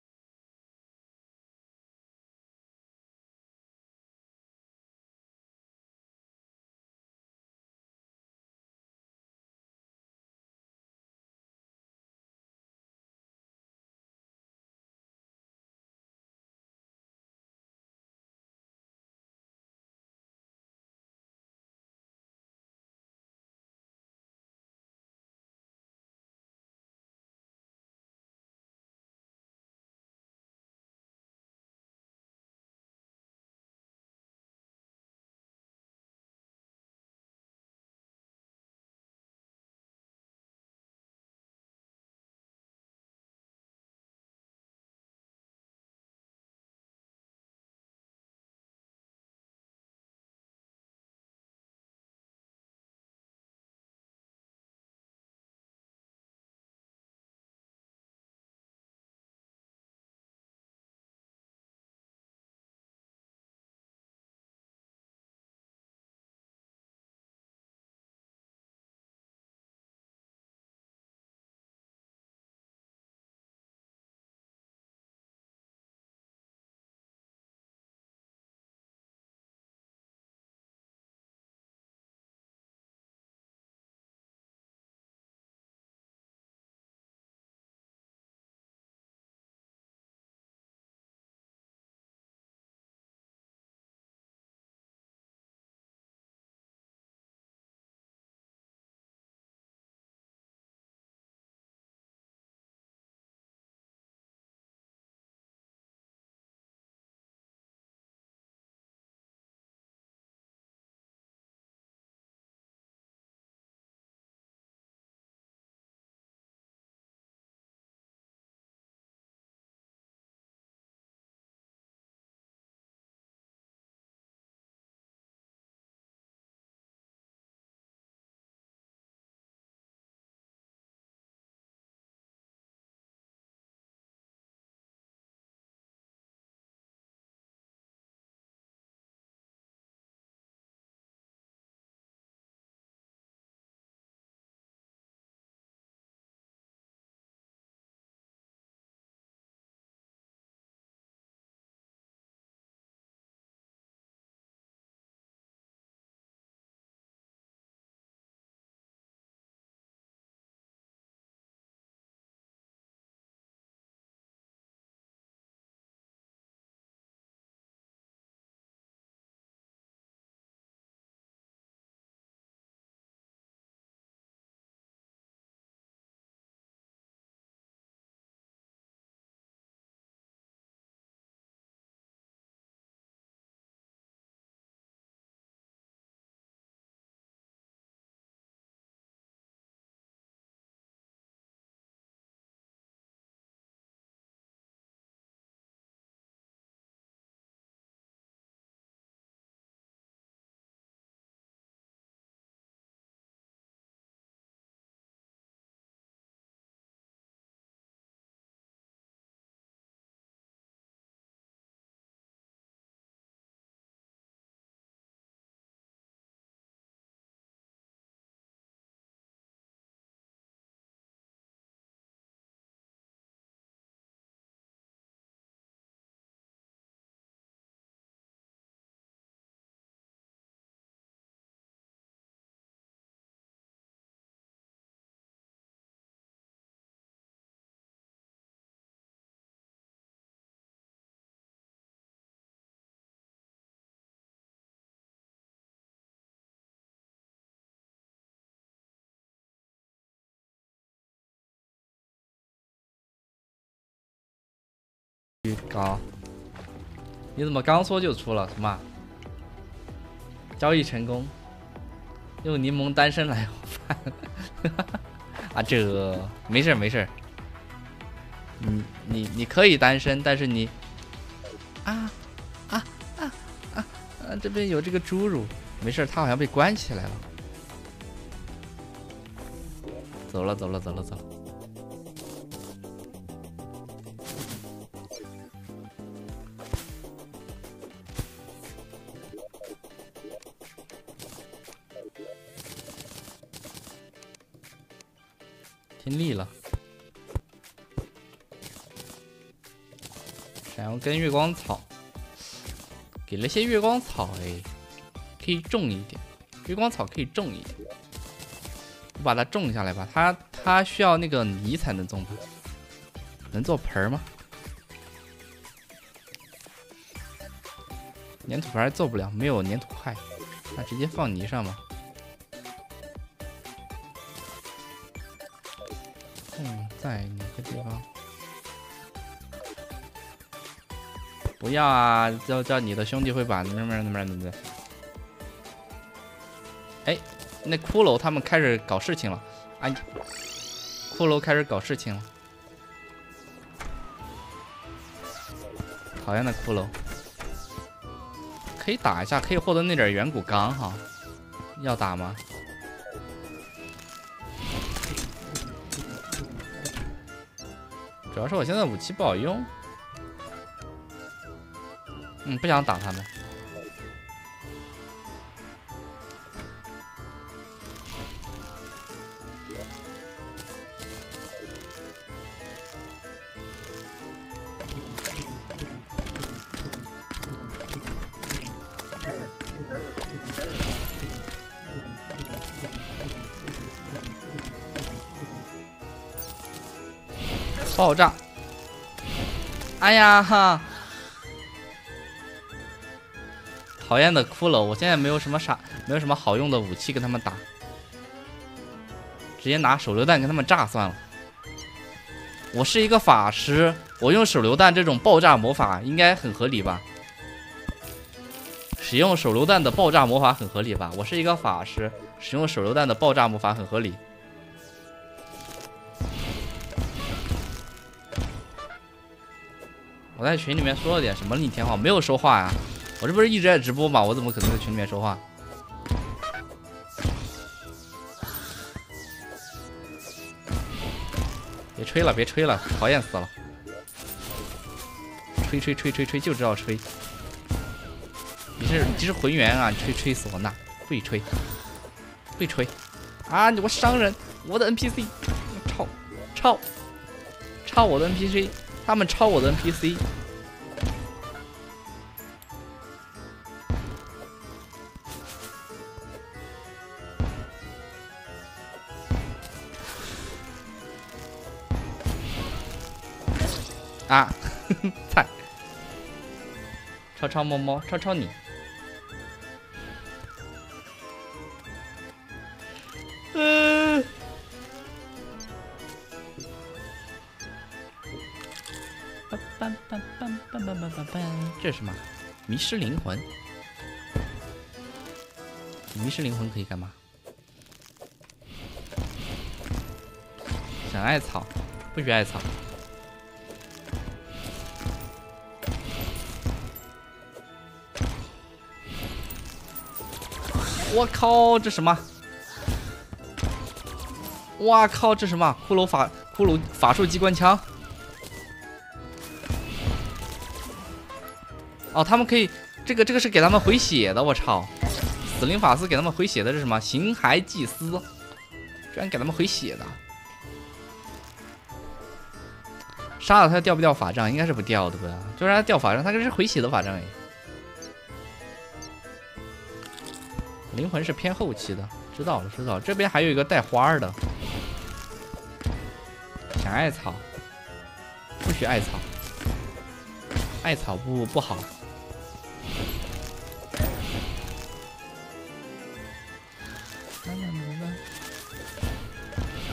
预告。你怎么刚说就出了？什么？交易成功，用柠檬单身来换。(laughs) 啊，这没事没事。你你你可以单身，但是你啊啊啊啊！这边有这个侏儒，没事，他好像被关起来了。走了走了走了走了。跟、月光草，给了些月光草，哎，可以种一点。月光草可以种一点，我把它种下来吧。它它需要那个泥才能种吧？能做盆吗？粘土盆做不了，没有粘土块，那直接放泥上吧。嗯，在哪个地方？不要啊！叫叫你的兄弟会把那边那边那边。哎，那骷髅他们开始搞事情了！哎，骷髅开始搞事情了！讨厌的骷髅，可以打一下，可以获得那点远古钢哈。要打吗？主要是我现在武器不好用，嗯，不想打他们。爆炸！哎呀哈！讨厌的骷髅，我现在没有什么啥，没有什么好用的武器跟他们打，直接拿手榴弹跟他们炸算了。我是一个法师，我用手榴弹这种爆炸魔法应该很合理吧？使用手榴弹的爆炸魔法很合理吧？我是一个法师，使用手榴弹的爆炸魔法很合理。我在群里面说了点什么逆天话？没有说话呀，我这不是一直在直播吗？我怎么可能在群里面说话？别吹了，别吹了，讨厌死了！吹吹吹吹吹，就知道吹。你是你是浑元啊？你吹吹唢呐，会吹，会吹。啊！你我伤人，我的 NPC，抄抄抄我的 NPC。他们抄我的 NPC (laughs) 菜，抄抄摸摸，抄抄你。这是什么？迷失灵魂？迷失灵魂可以干嘛？想艾草？不许艾草！我靠，这什么？我靠，这什么？骷髅法骷髅法术机关枪？哦，他们可以，这个这个是给他们回血的，我操！死灵法师给他们回血的是什么？形骸祭司，居然给他们回血的！杀了他掉不掉法杖？应该是不掉的吧？就让他掉法杖，他这是回血的法杖哎。灵魂是偏后期的，知道了知道。这边还有一个带花的，想艾草，不许艾草，艾草不不好。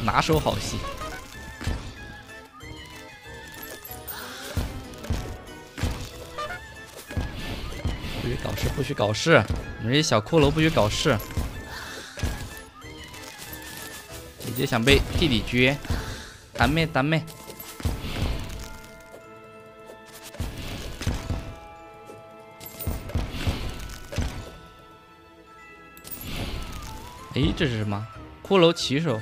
拿手好戏，不许搞事，不许搞事！你们这些小骷髅不许搞事！姐姐想被弟弟撅，打妹打妹！哎，这是什么？骷髅骑手，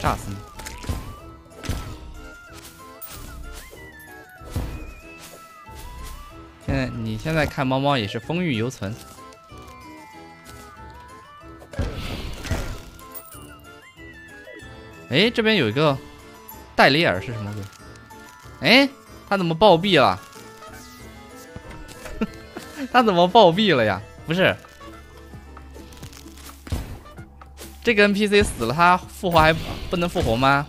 炸死你！你现在看猫猫也是风韵犹存。哎，这边有一个戴雷尔是什么鬼？哎，他怎么暴毙了？(laughs) 他怎么暴毙了呀？不是。这个 NPC 死了，他复活还不能复活吗？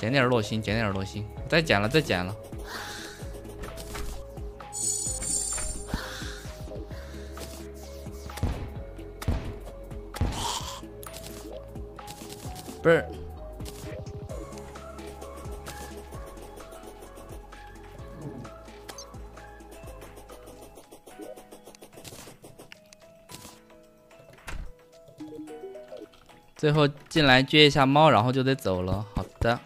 捡点落星，捡点落星，再捡了，再捡了。不是。最后进来撅一下猫，然后就得走了。好的，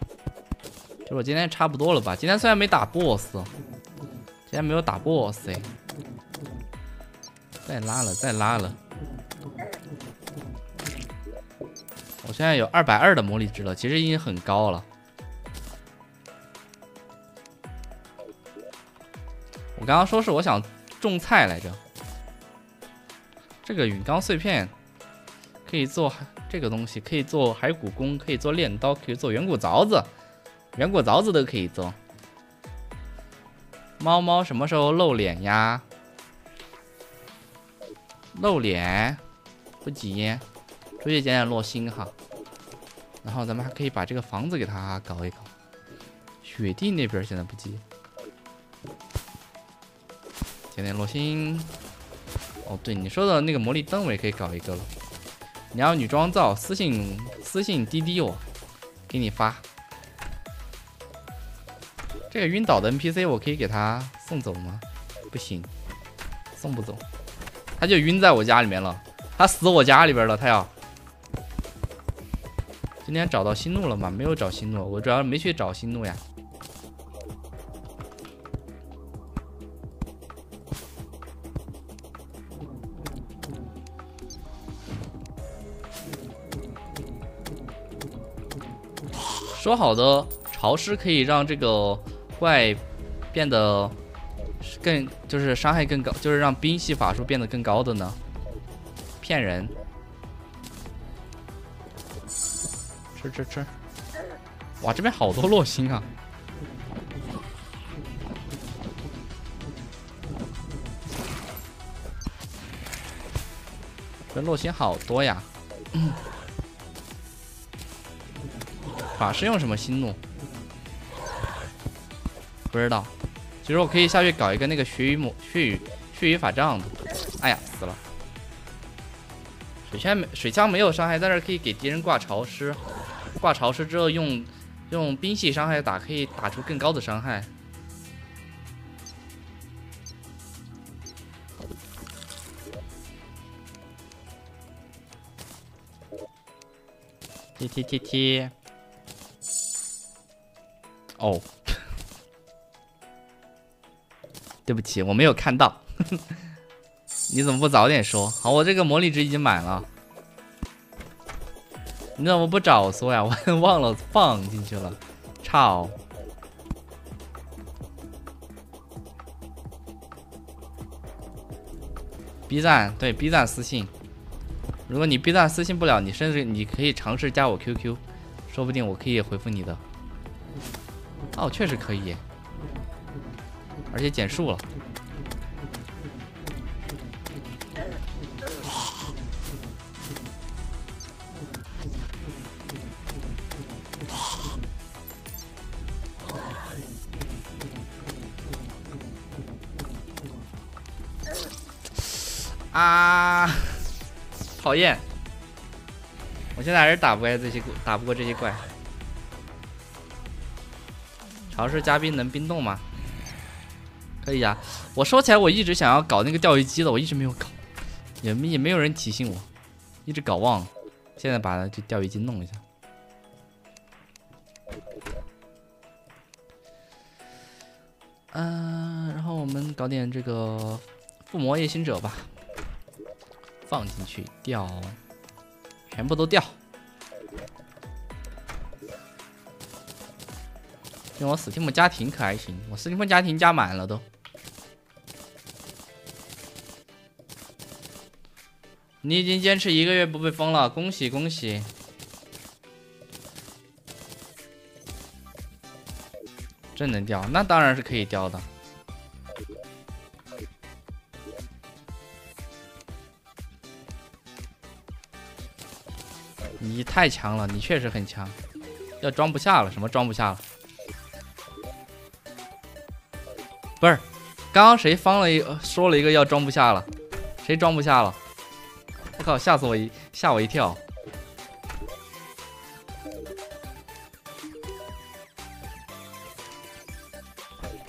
就我今天差不多了吧？今天虽然没打 BOSS，今天没有打 BOSS 哎。再拉了，再拉了。我现在有二百二的魔力值了，其实已经很高了。我刚刚说是我想种菜来着。这个陨钢碎片可以做。这个东西可以做骸骨弓，可以做炼刀，可以做远古凿子，远古凿子都可以做。猫猫什么时候露脸呀？露脸不急，出去捡捡落星哈。然后咱们还可以把这个房子给它搞一搞。雪地那边现在不急，捡点落星。哦，对，你说的那个魔力灯我也可以搞一个了。你要女装照，私信私信滴滴我，给你发。这个晕倒的 NPC 我可以给他送走吗？不行，送不走，他就晕在我家里面了，他死我家里边了，他要。今天找到新路了吗？没有找新路，我主要没去找新路呀。说好的潮湿可以让这个怪变得更就是伤害更高，就是让冰系法术变得更高的呢？骗人！吃吃吃！哇，这边好多落星啊！这落星好多呀！法师用什么星怒？不知道。其实我可以下去搞一个那个血雨魔血雨血雨法杖的。哎呀，死了！水枪没水枪没有伤害，但是可以给敌人挂潮湿。挂潮湿之后用用冰系伤害打，可以打出更高的伤害。踢踢踢踢！哦，对不起，我没有看到。(laughs) 你怎么不早点说？好，我这个魔力值已经满了。你怎么不早说呀？我 (laughs) 忘了放进去了。操！B 站对 B 站私信，如果你 B 站私信不了，你甚至你可以尝试加我 QQ，说不定我可以回复你的。哦，确实可以，而且减速了。啊！讨厌！我现在还是打不过这些，打不过这些怪。潮湿加冰能冰冻吗？可以呀。我说起来，我一直想要搞那个钓鱼机的，我一直没有搞，也没也没有人提醒我，一直搞忘了。现在把这钓鱼机弄一下。嗯，然后我们搞点这个附魔夜行者吧，放进去钓，全部都钓。用我 Steam 家庭可还行，我 Steam 家庭加满了都。你已经坚持一个月不被封了，恭喜恭喜！真能钓，那当然是可以钓的。你太强了，你确实很强，要装不下了，什么装不下了？不是，刚刚谁放了一说了一个要装不下了？谁装不下了？靠，吓死我一吓我一跳！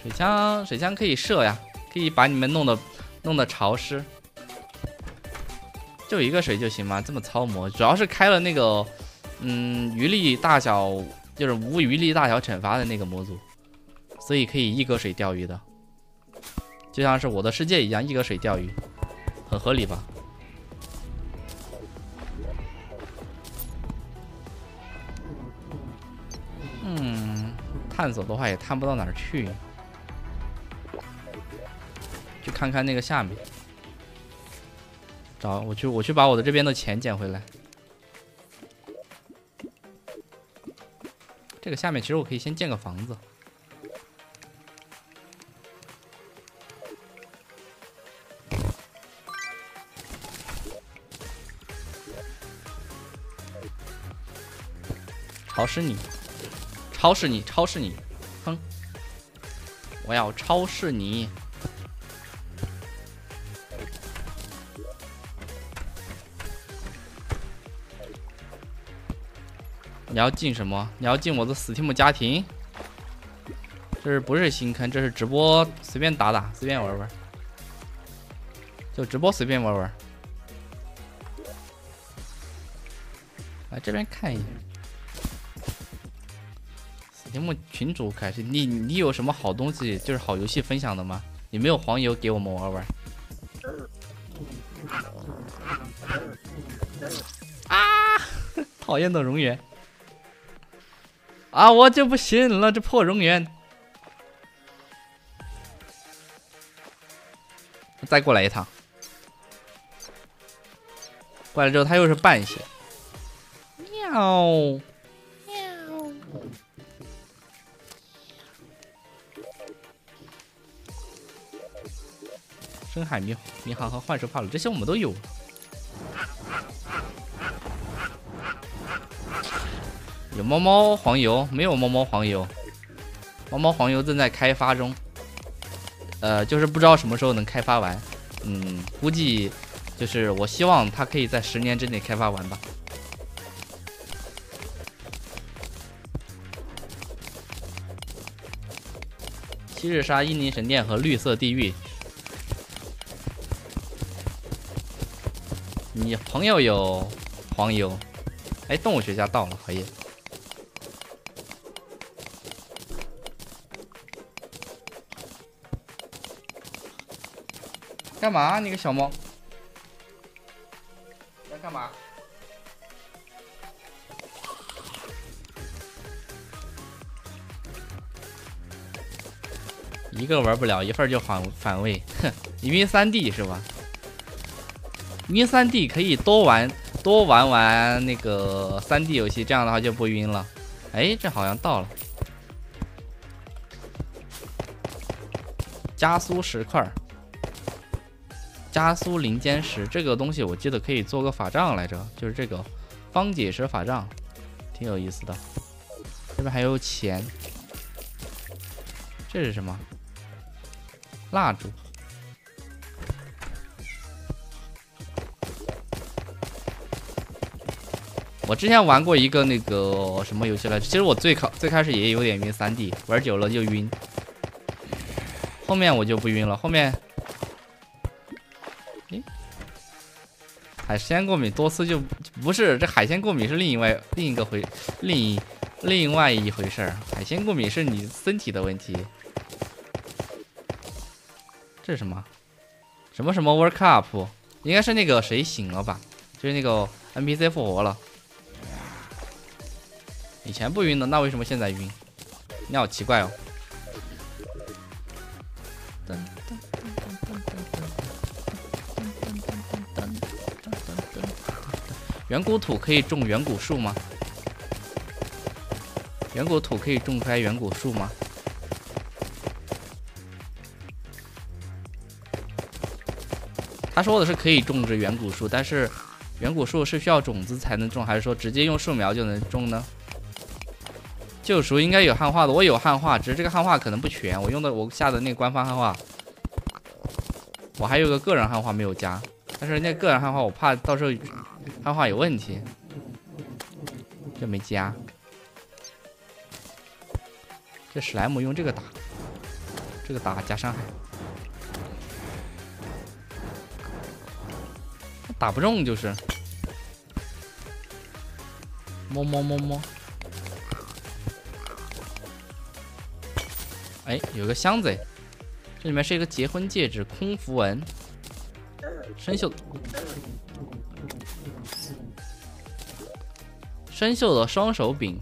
水枪水枪可以射呀，可以把你们弄得弄得潮湿。就一个水就行吗？这么糙模，主要是开了那个嗯余力大小就是无余力大小惩罚的那个模组，所以可以一格水钓鱼的。就像是我的世界一样，一格水钓鱼，很合理吧？探索的话也探不到哪儿去。去看看那个下面，找我去，我去把我的这边的钱捡回来。这个下面其实我可以先建个房子。超市你，超市你，超市你，哼！我要超市你！你要进什么？你要进我的 Steam 家庭？这是不是新坑？这是直播，随便打打，随便玩玩，就直播随便玩玩。来这边看一眼。节目群主开始，你你有什么好东西，就是好游戏分享的吗？你没有黄油给我们玩玩？啊！讨厌的蝾螈！啊，我就不信了，这破蝾螈！再过来一趟，过来之后他又是半血，喵喵。深海迷迷航和幻兽帕鲁，这些我们都有。有猫猫黄油，没有猫猫黄油。猫猫黄油正在开发中，呃，就是不知道什么时候能开发完。嗯，估计就是我希望它可以在十年之内开发完吧。七日杀、英灵神殿和绿色地狱。你朋友有黄油？哎，动物学家到了，可以。干嘛？你个小猫？在干嘛？一个玩不了，一份就反反胃，哼！你晕三 D 是吧？晕三 D 可以多玩多玩玩那个三 D 游戏，这样的话就不晕了。哎，这好像到了，加速石块，加速林间石，这个东西我记得可以做个法杖来着，就是这个方解石法杖，挺有意思的。这边还有钱，这是什么？蜡烛。我之前玩过一个那个什么游戏来着？其实我最开最开始也有点晕三 D，玩久了就晕。后面我就不晕了。后面，诶，海鲜过敏多次就不是这海鲜过敏是另外另一个回另一另外一回事儿。海鲜过敏是你身体的问题。这是什么？什么什么 World Cup？应该是那个谁醒了吧？就是那个 NPC 复活了。以前不晕的，那为什么现在晕？你好奇怪哦。远古土可以种远古树吗？远古土可以种出来远古树吗？他说的是可以种植远古树，但是远古树是需要种子才能种，还是说直接用树苗就能种呢？救赎应该有汉化的，我有汉化，只是这个汉化可能不全。我用的我下的那个官方汉化，我还有个个人汉化没有加，但是那个人汉化我怕到时候汉化有问题，就没加。这史莱姆用这个打，这个打加伤害，打不中就是，摸摸摸摸。哎，有个箱子，这里面是一个结婚戒指，空符文，生锈的，生锈的双手柄，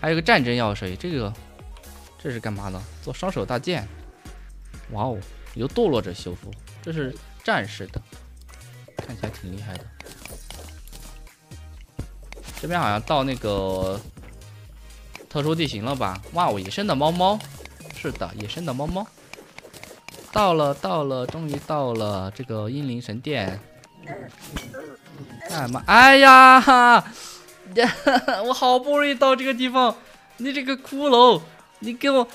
还有个战争药水，这个这是干嘛的？做双手大剑，哇哦，由堕落者修复，这是战士的，看起来挺厉害的。这边好像到那个。特殊地形了吧？哇哦，野生的猫猫，是的，野生的猫猫，到了，到了，终于到了这个英灵神殿。哎妈？哎呀哈，(laughs) 我好不容易到这个地方，你这个骷髅，你给我，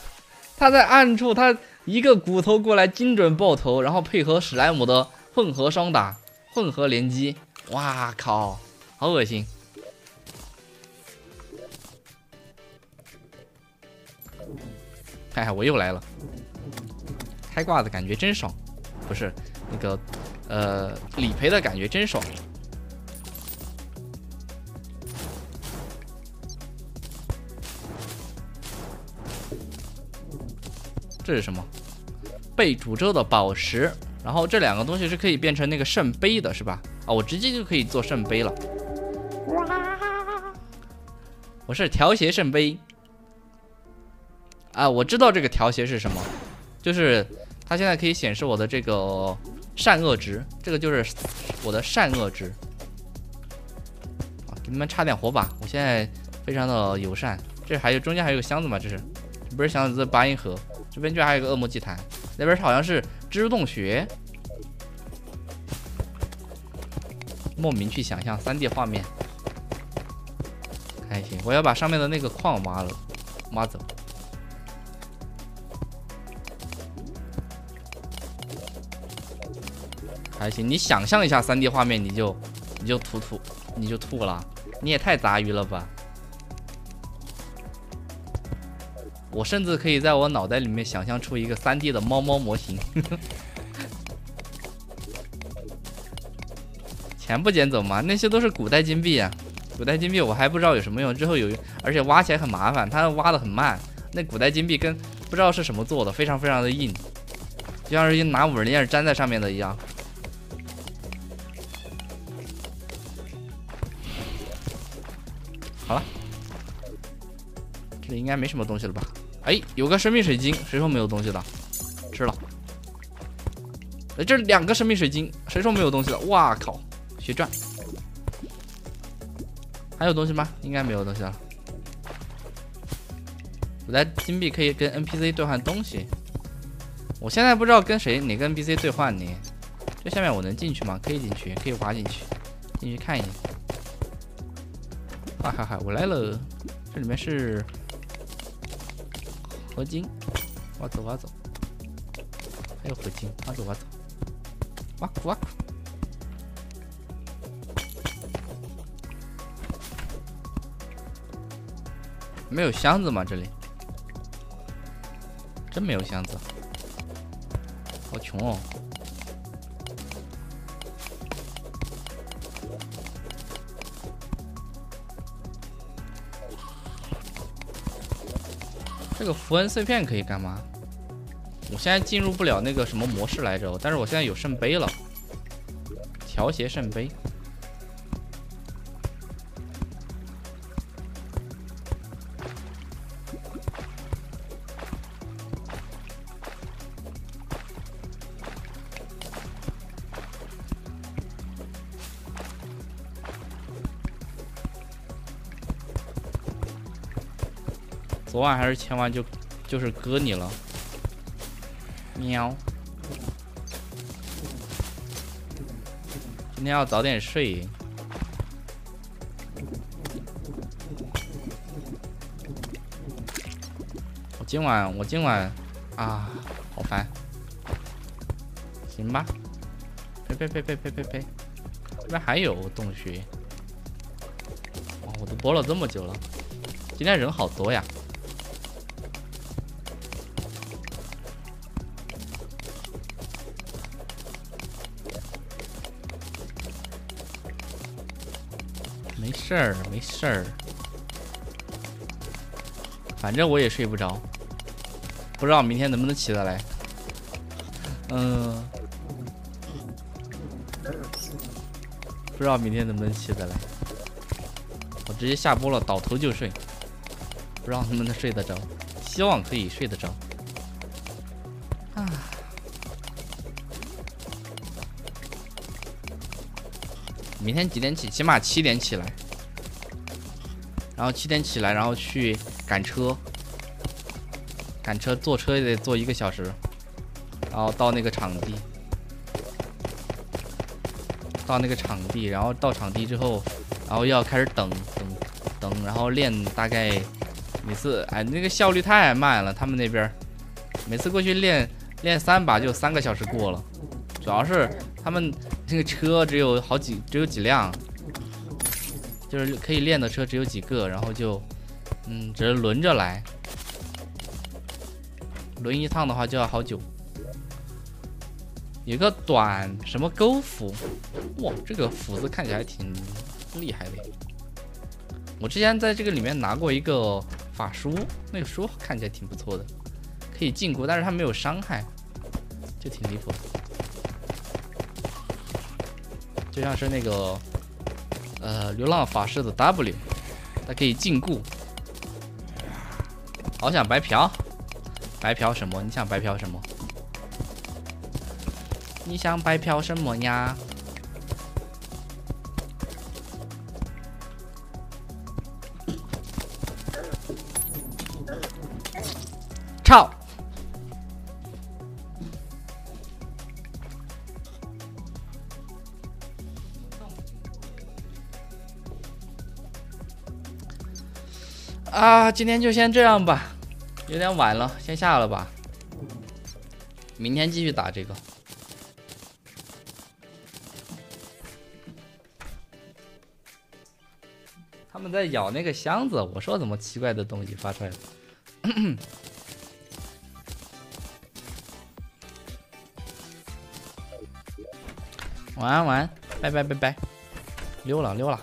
(laughs) 他在暗处，他一个骨头过来精准爆头，然后配合史莱姆的混合双打，混合连击，哇靠，好恶心。哎，我又来了，开挂的感觉真爽，不是那个，呃，理赔的感觉真爽。这是什么？被诅咒的宝石。然后这两个东西是可以变成那个圣杯的，是吧？啊，我直接就可以做圣杯了。我是调谐圣杯。啊，我知道这个调谐是什么，就是它现在可以显示我的这个善恶值，这个就是我的善恶值。给你们插点火把，我现在非常的友善。这还有中间还有个箱子嘛？这是，不是箱子，是八音盒。这边居然还有个恶魔祭坛，那边好像是蜘蛛洞穴。莫名去想象三 D 画面，开心。我要把上面的那个矿挖了，挖走。还行，你想象一下三 D 画面，你就你就吐吐，你就吐了，你也太杂鱼了吧！我甚至可以在我脑袋里面想象出一个三 D 的猫猫模型。(laughs) 钱不捡走吗？那些都是古代金币啊！古代金币我还不知道有什么用，之后有，而且挖起来很麻烦，它挖的很慢。那古代金币跟不知道是什么做的，非常非常的硬，就像是拿五仁链粘在上面的一样。好了，这里应该没什么东西了吧？哎，有个生命水晶，谁说没有东西的？吃了。哎，这两个生命水晶，谁说没有东西的？哇靠，血钻。还有东西吗？应该没有东西了。我在金币可以跟 NPC 兑换东西。我现在不知道跟谁哪个 NPC 兑换呢？这下面我能进去吗？可以进去，可以滑进去，进去看一眼。哈哈哈，我来了，这里面是合金，挖走挖走，还有合金，挖走挖走，挖挖。没有箱子吗？这里。真没有箱子，好穷哦。这个符文碎片可以干嘛？我现在进入不了那个什么模式来着，但是我现在有圣杯了，调谐圣杯。万还是千万就就是割你了，喵！今天要早点睡。我今晚我今晚啊，好烦。行吧。呸呸呸呸呸呸呸！这边还有洞穴。哇，我都播了这么久了，今天人好多呀。事儿，没事儿，反正我也睡不着，不知道明天能不能起得来。嗯，不知道明天能不能起得来。我直接下播了，倒头就睡，不知道能不能睡得着，希望可以睡得着。啊。明天几点起？起码七点起来，然后七点起来，然后去赶车，赶车坐车也得坐一个小时，然后到那个场地，到那个场地，然后到场地之后，然后要开始等等等，然后练大概每次哎那个效率太慢了，他们那边每次过去练练三把就三个小时过了，主要是他们。那个车只有好几，只有几辆，就是可以练的车只有几个，然后就，嗯，只是轮着来，轮一趟的话就要好久。有个短什么钩斧，哇，这个斧子看起来挺厉害的。我之前在这个里面拿过一个法书，那个书看起来挺不错的，可以禁锢，但是它没有伤害，就挺离谱。就像是那个，呃，流浪法师的 W，它可以禁锢。好想白嫖，白嫖什么？你想白嫖什么？你想白嫖什么呀？啊，今天就先这样吧，有点晚了，先下了吧。明天继续打这个。他们在咬那个箱子，我说怎么奇怪的东西发出来了？(coughs) 晚安晚安，拜拜拜拜，溜了溜了。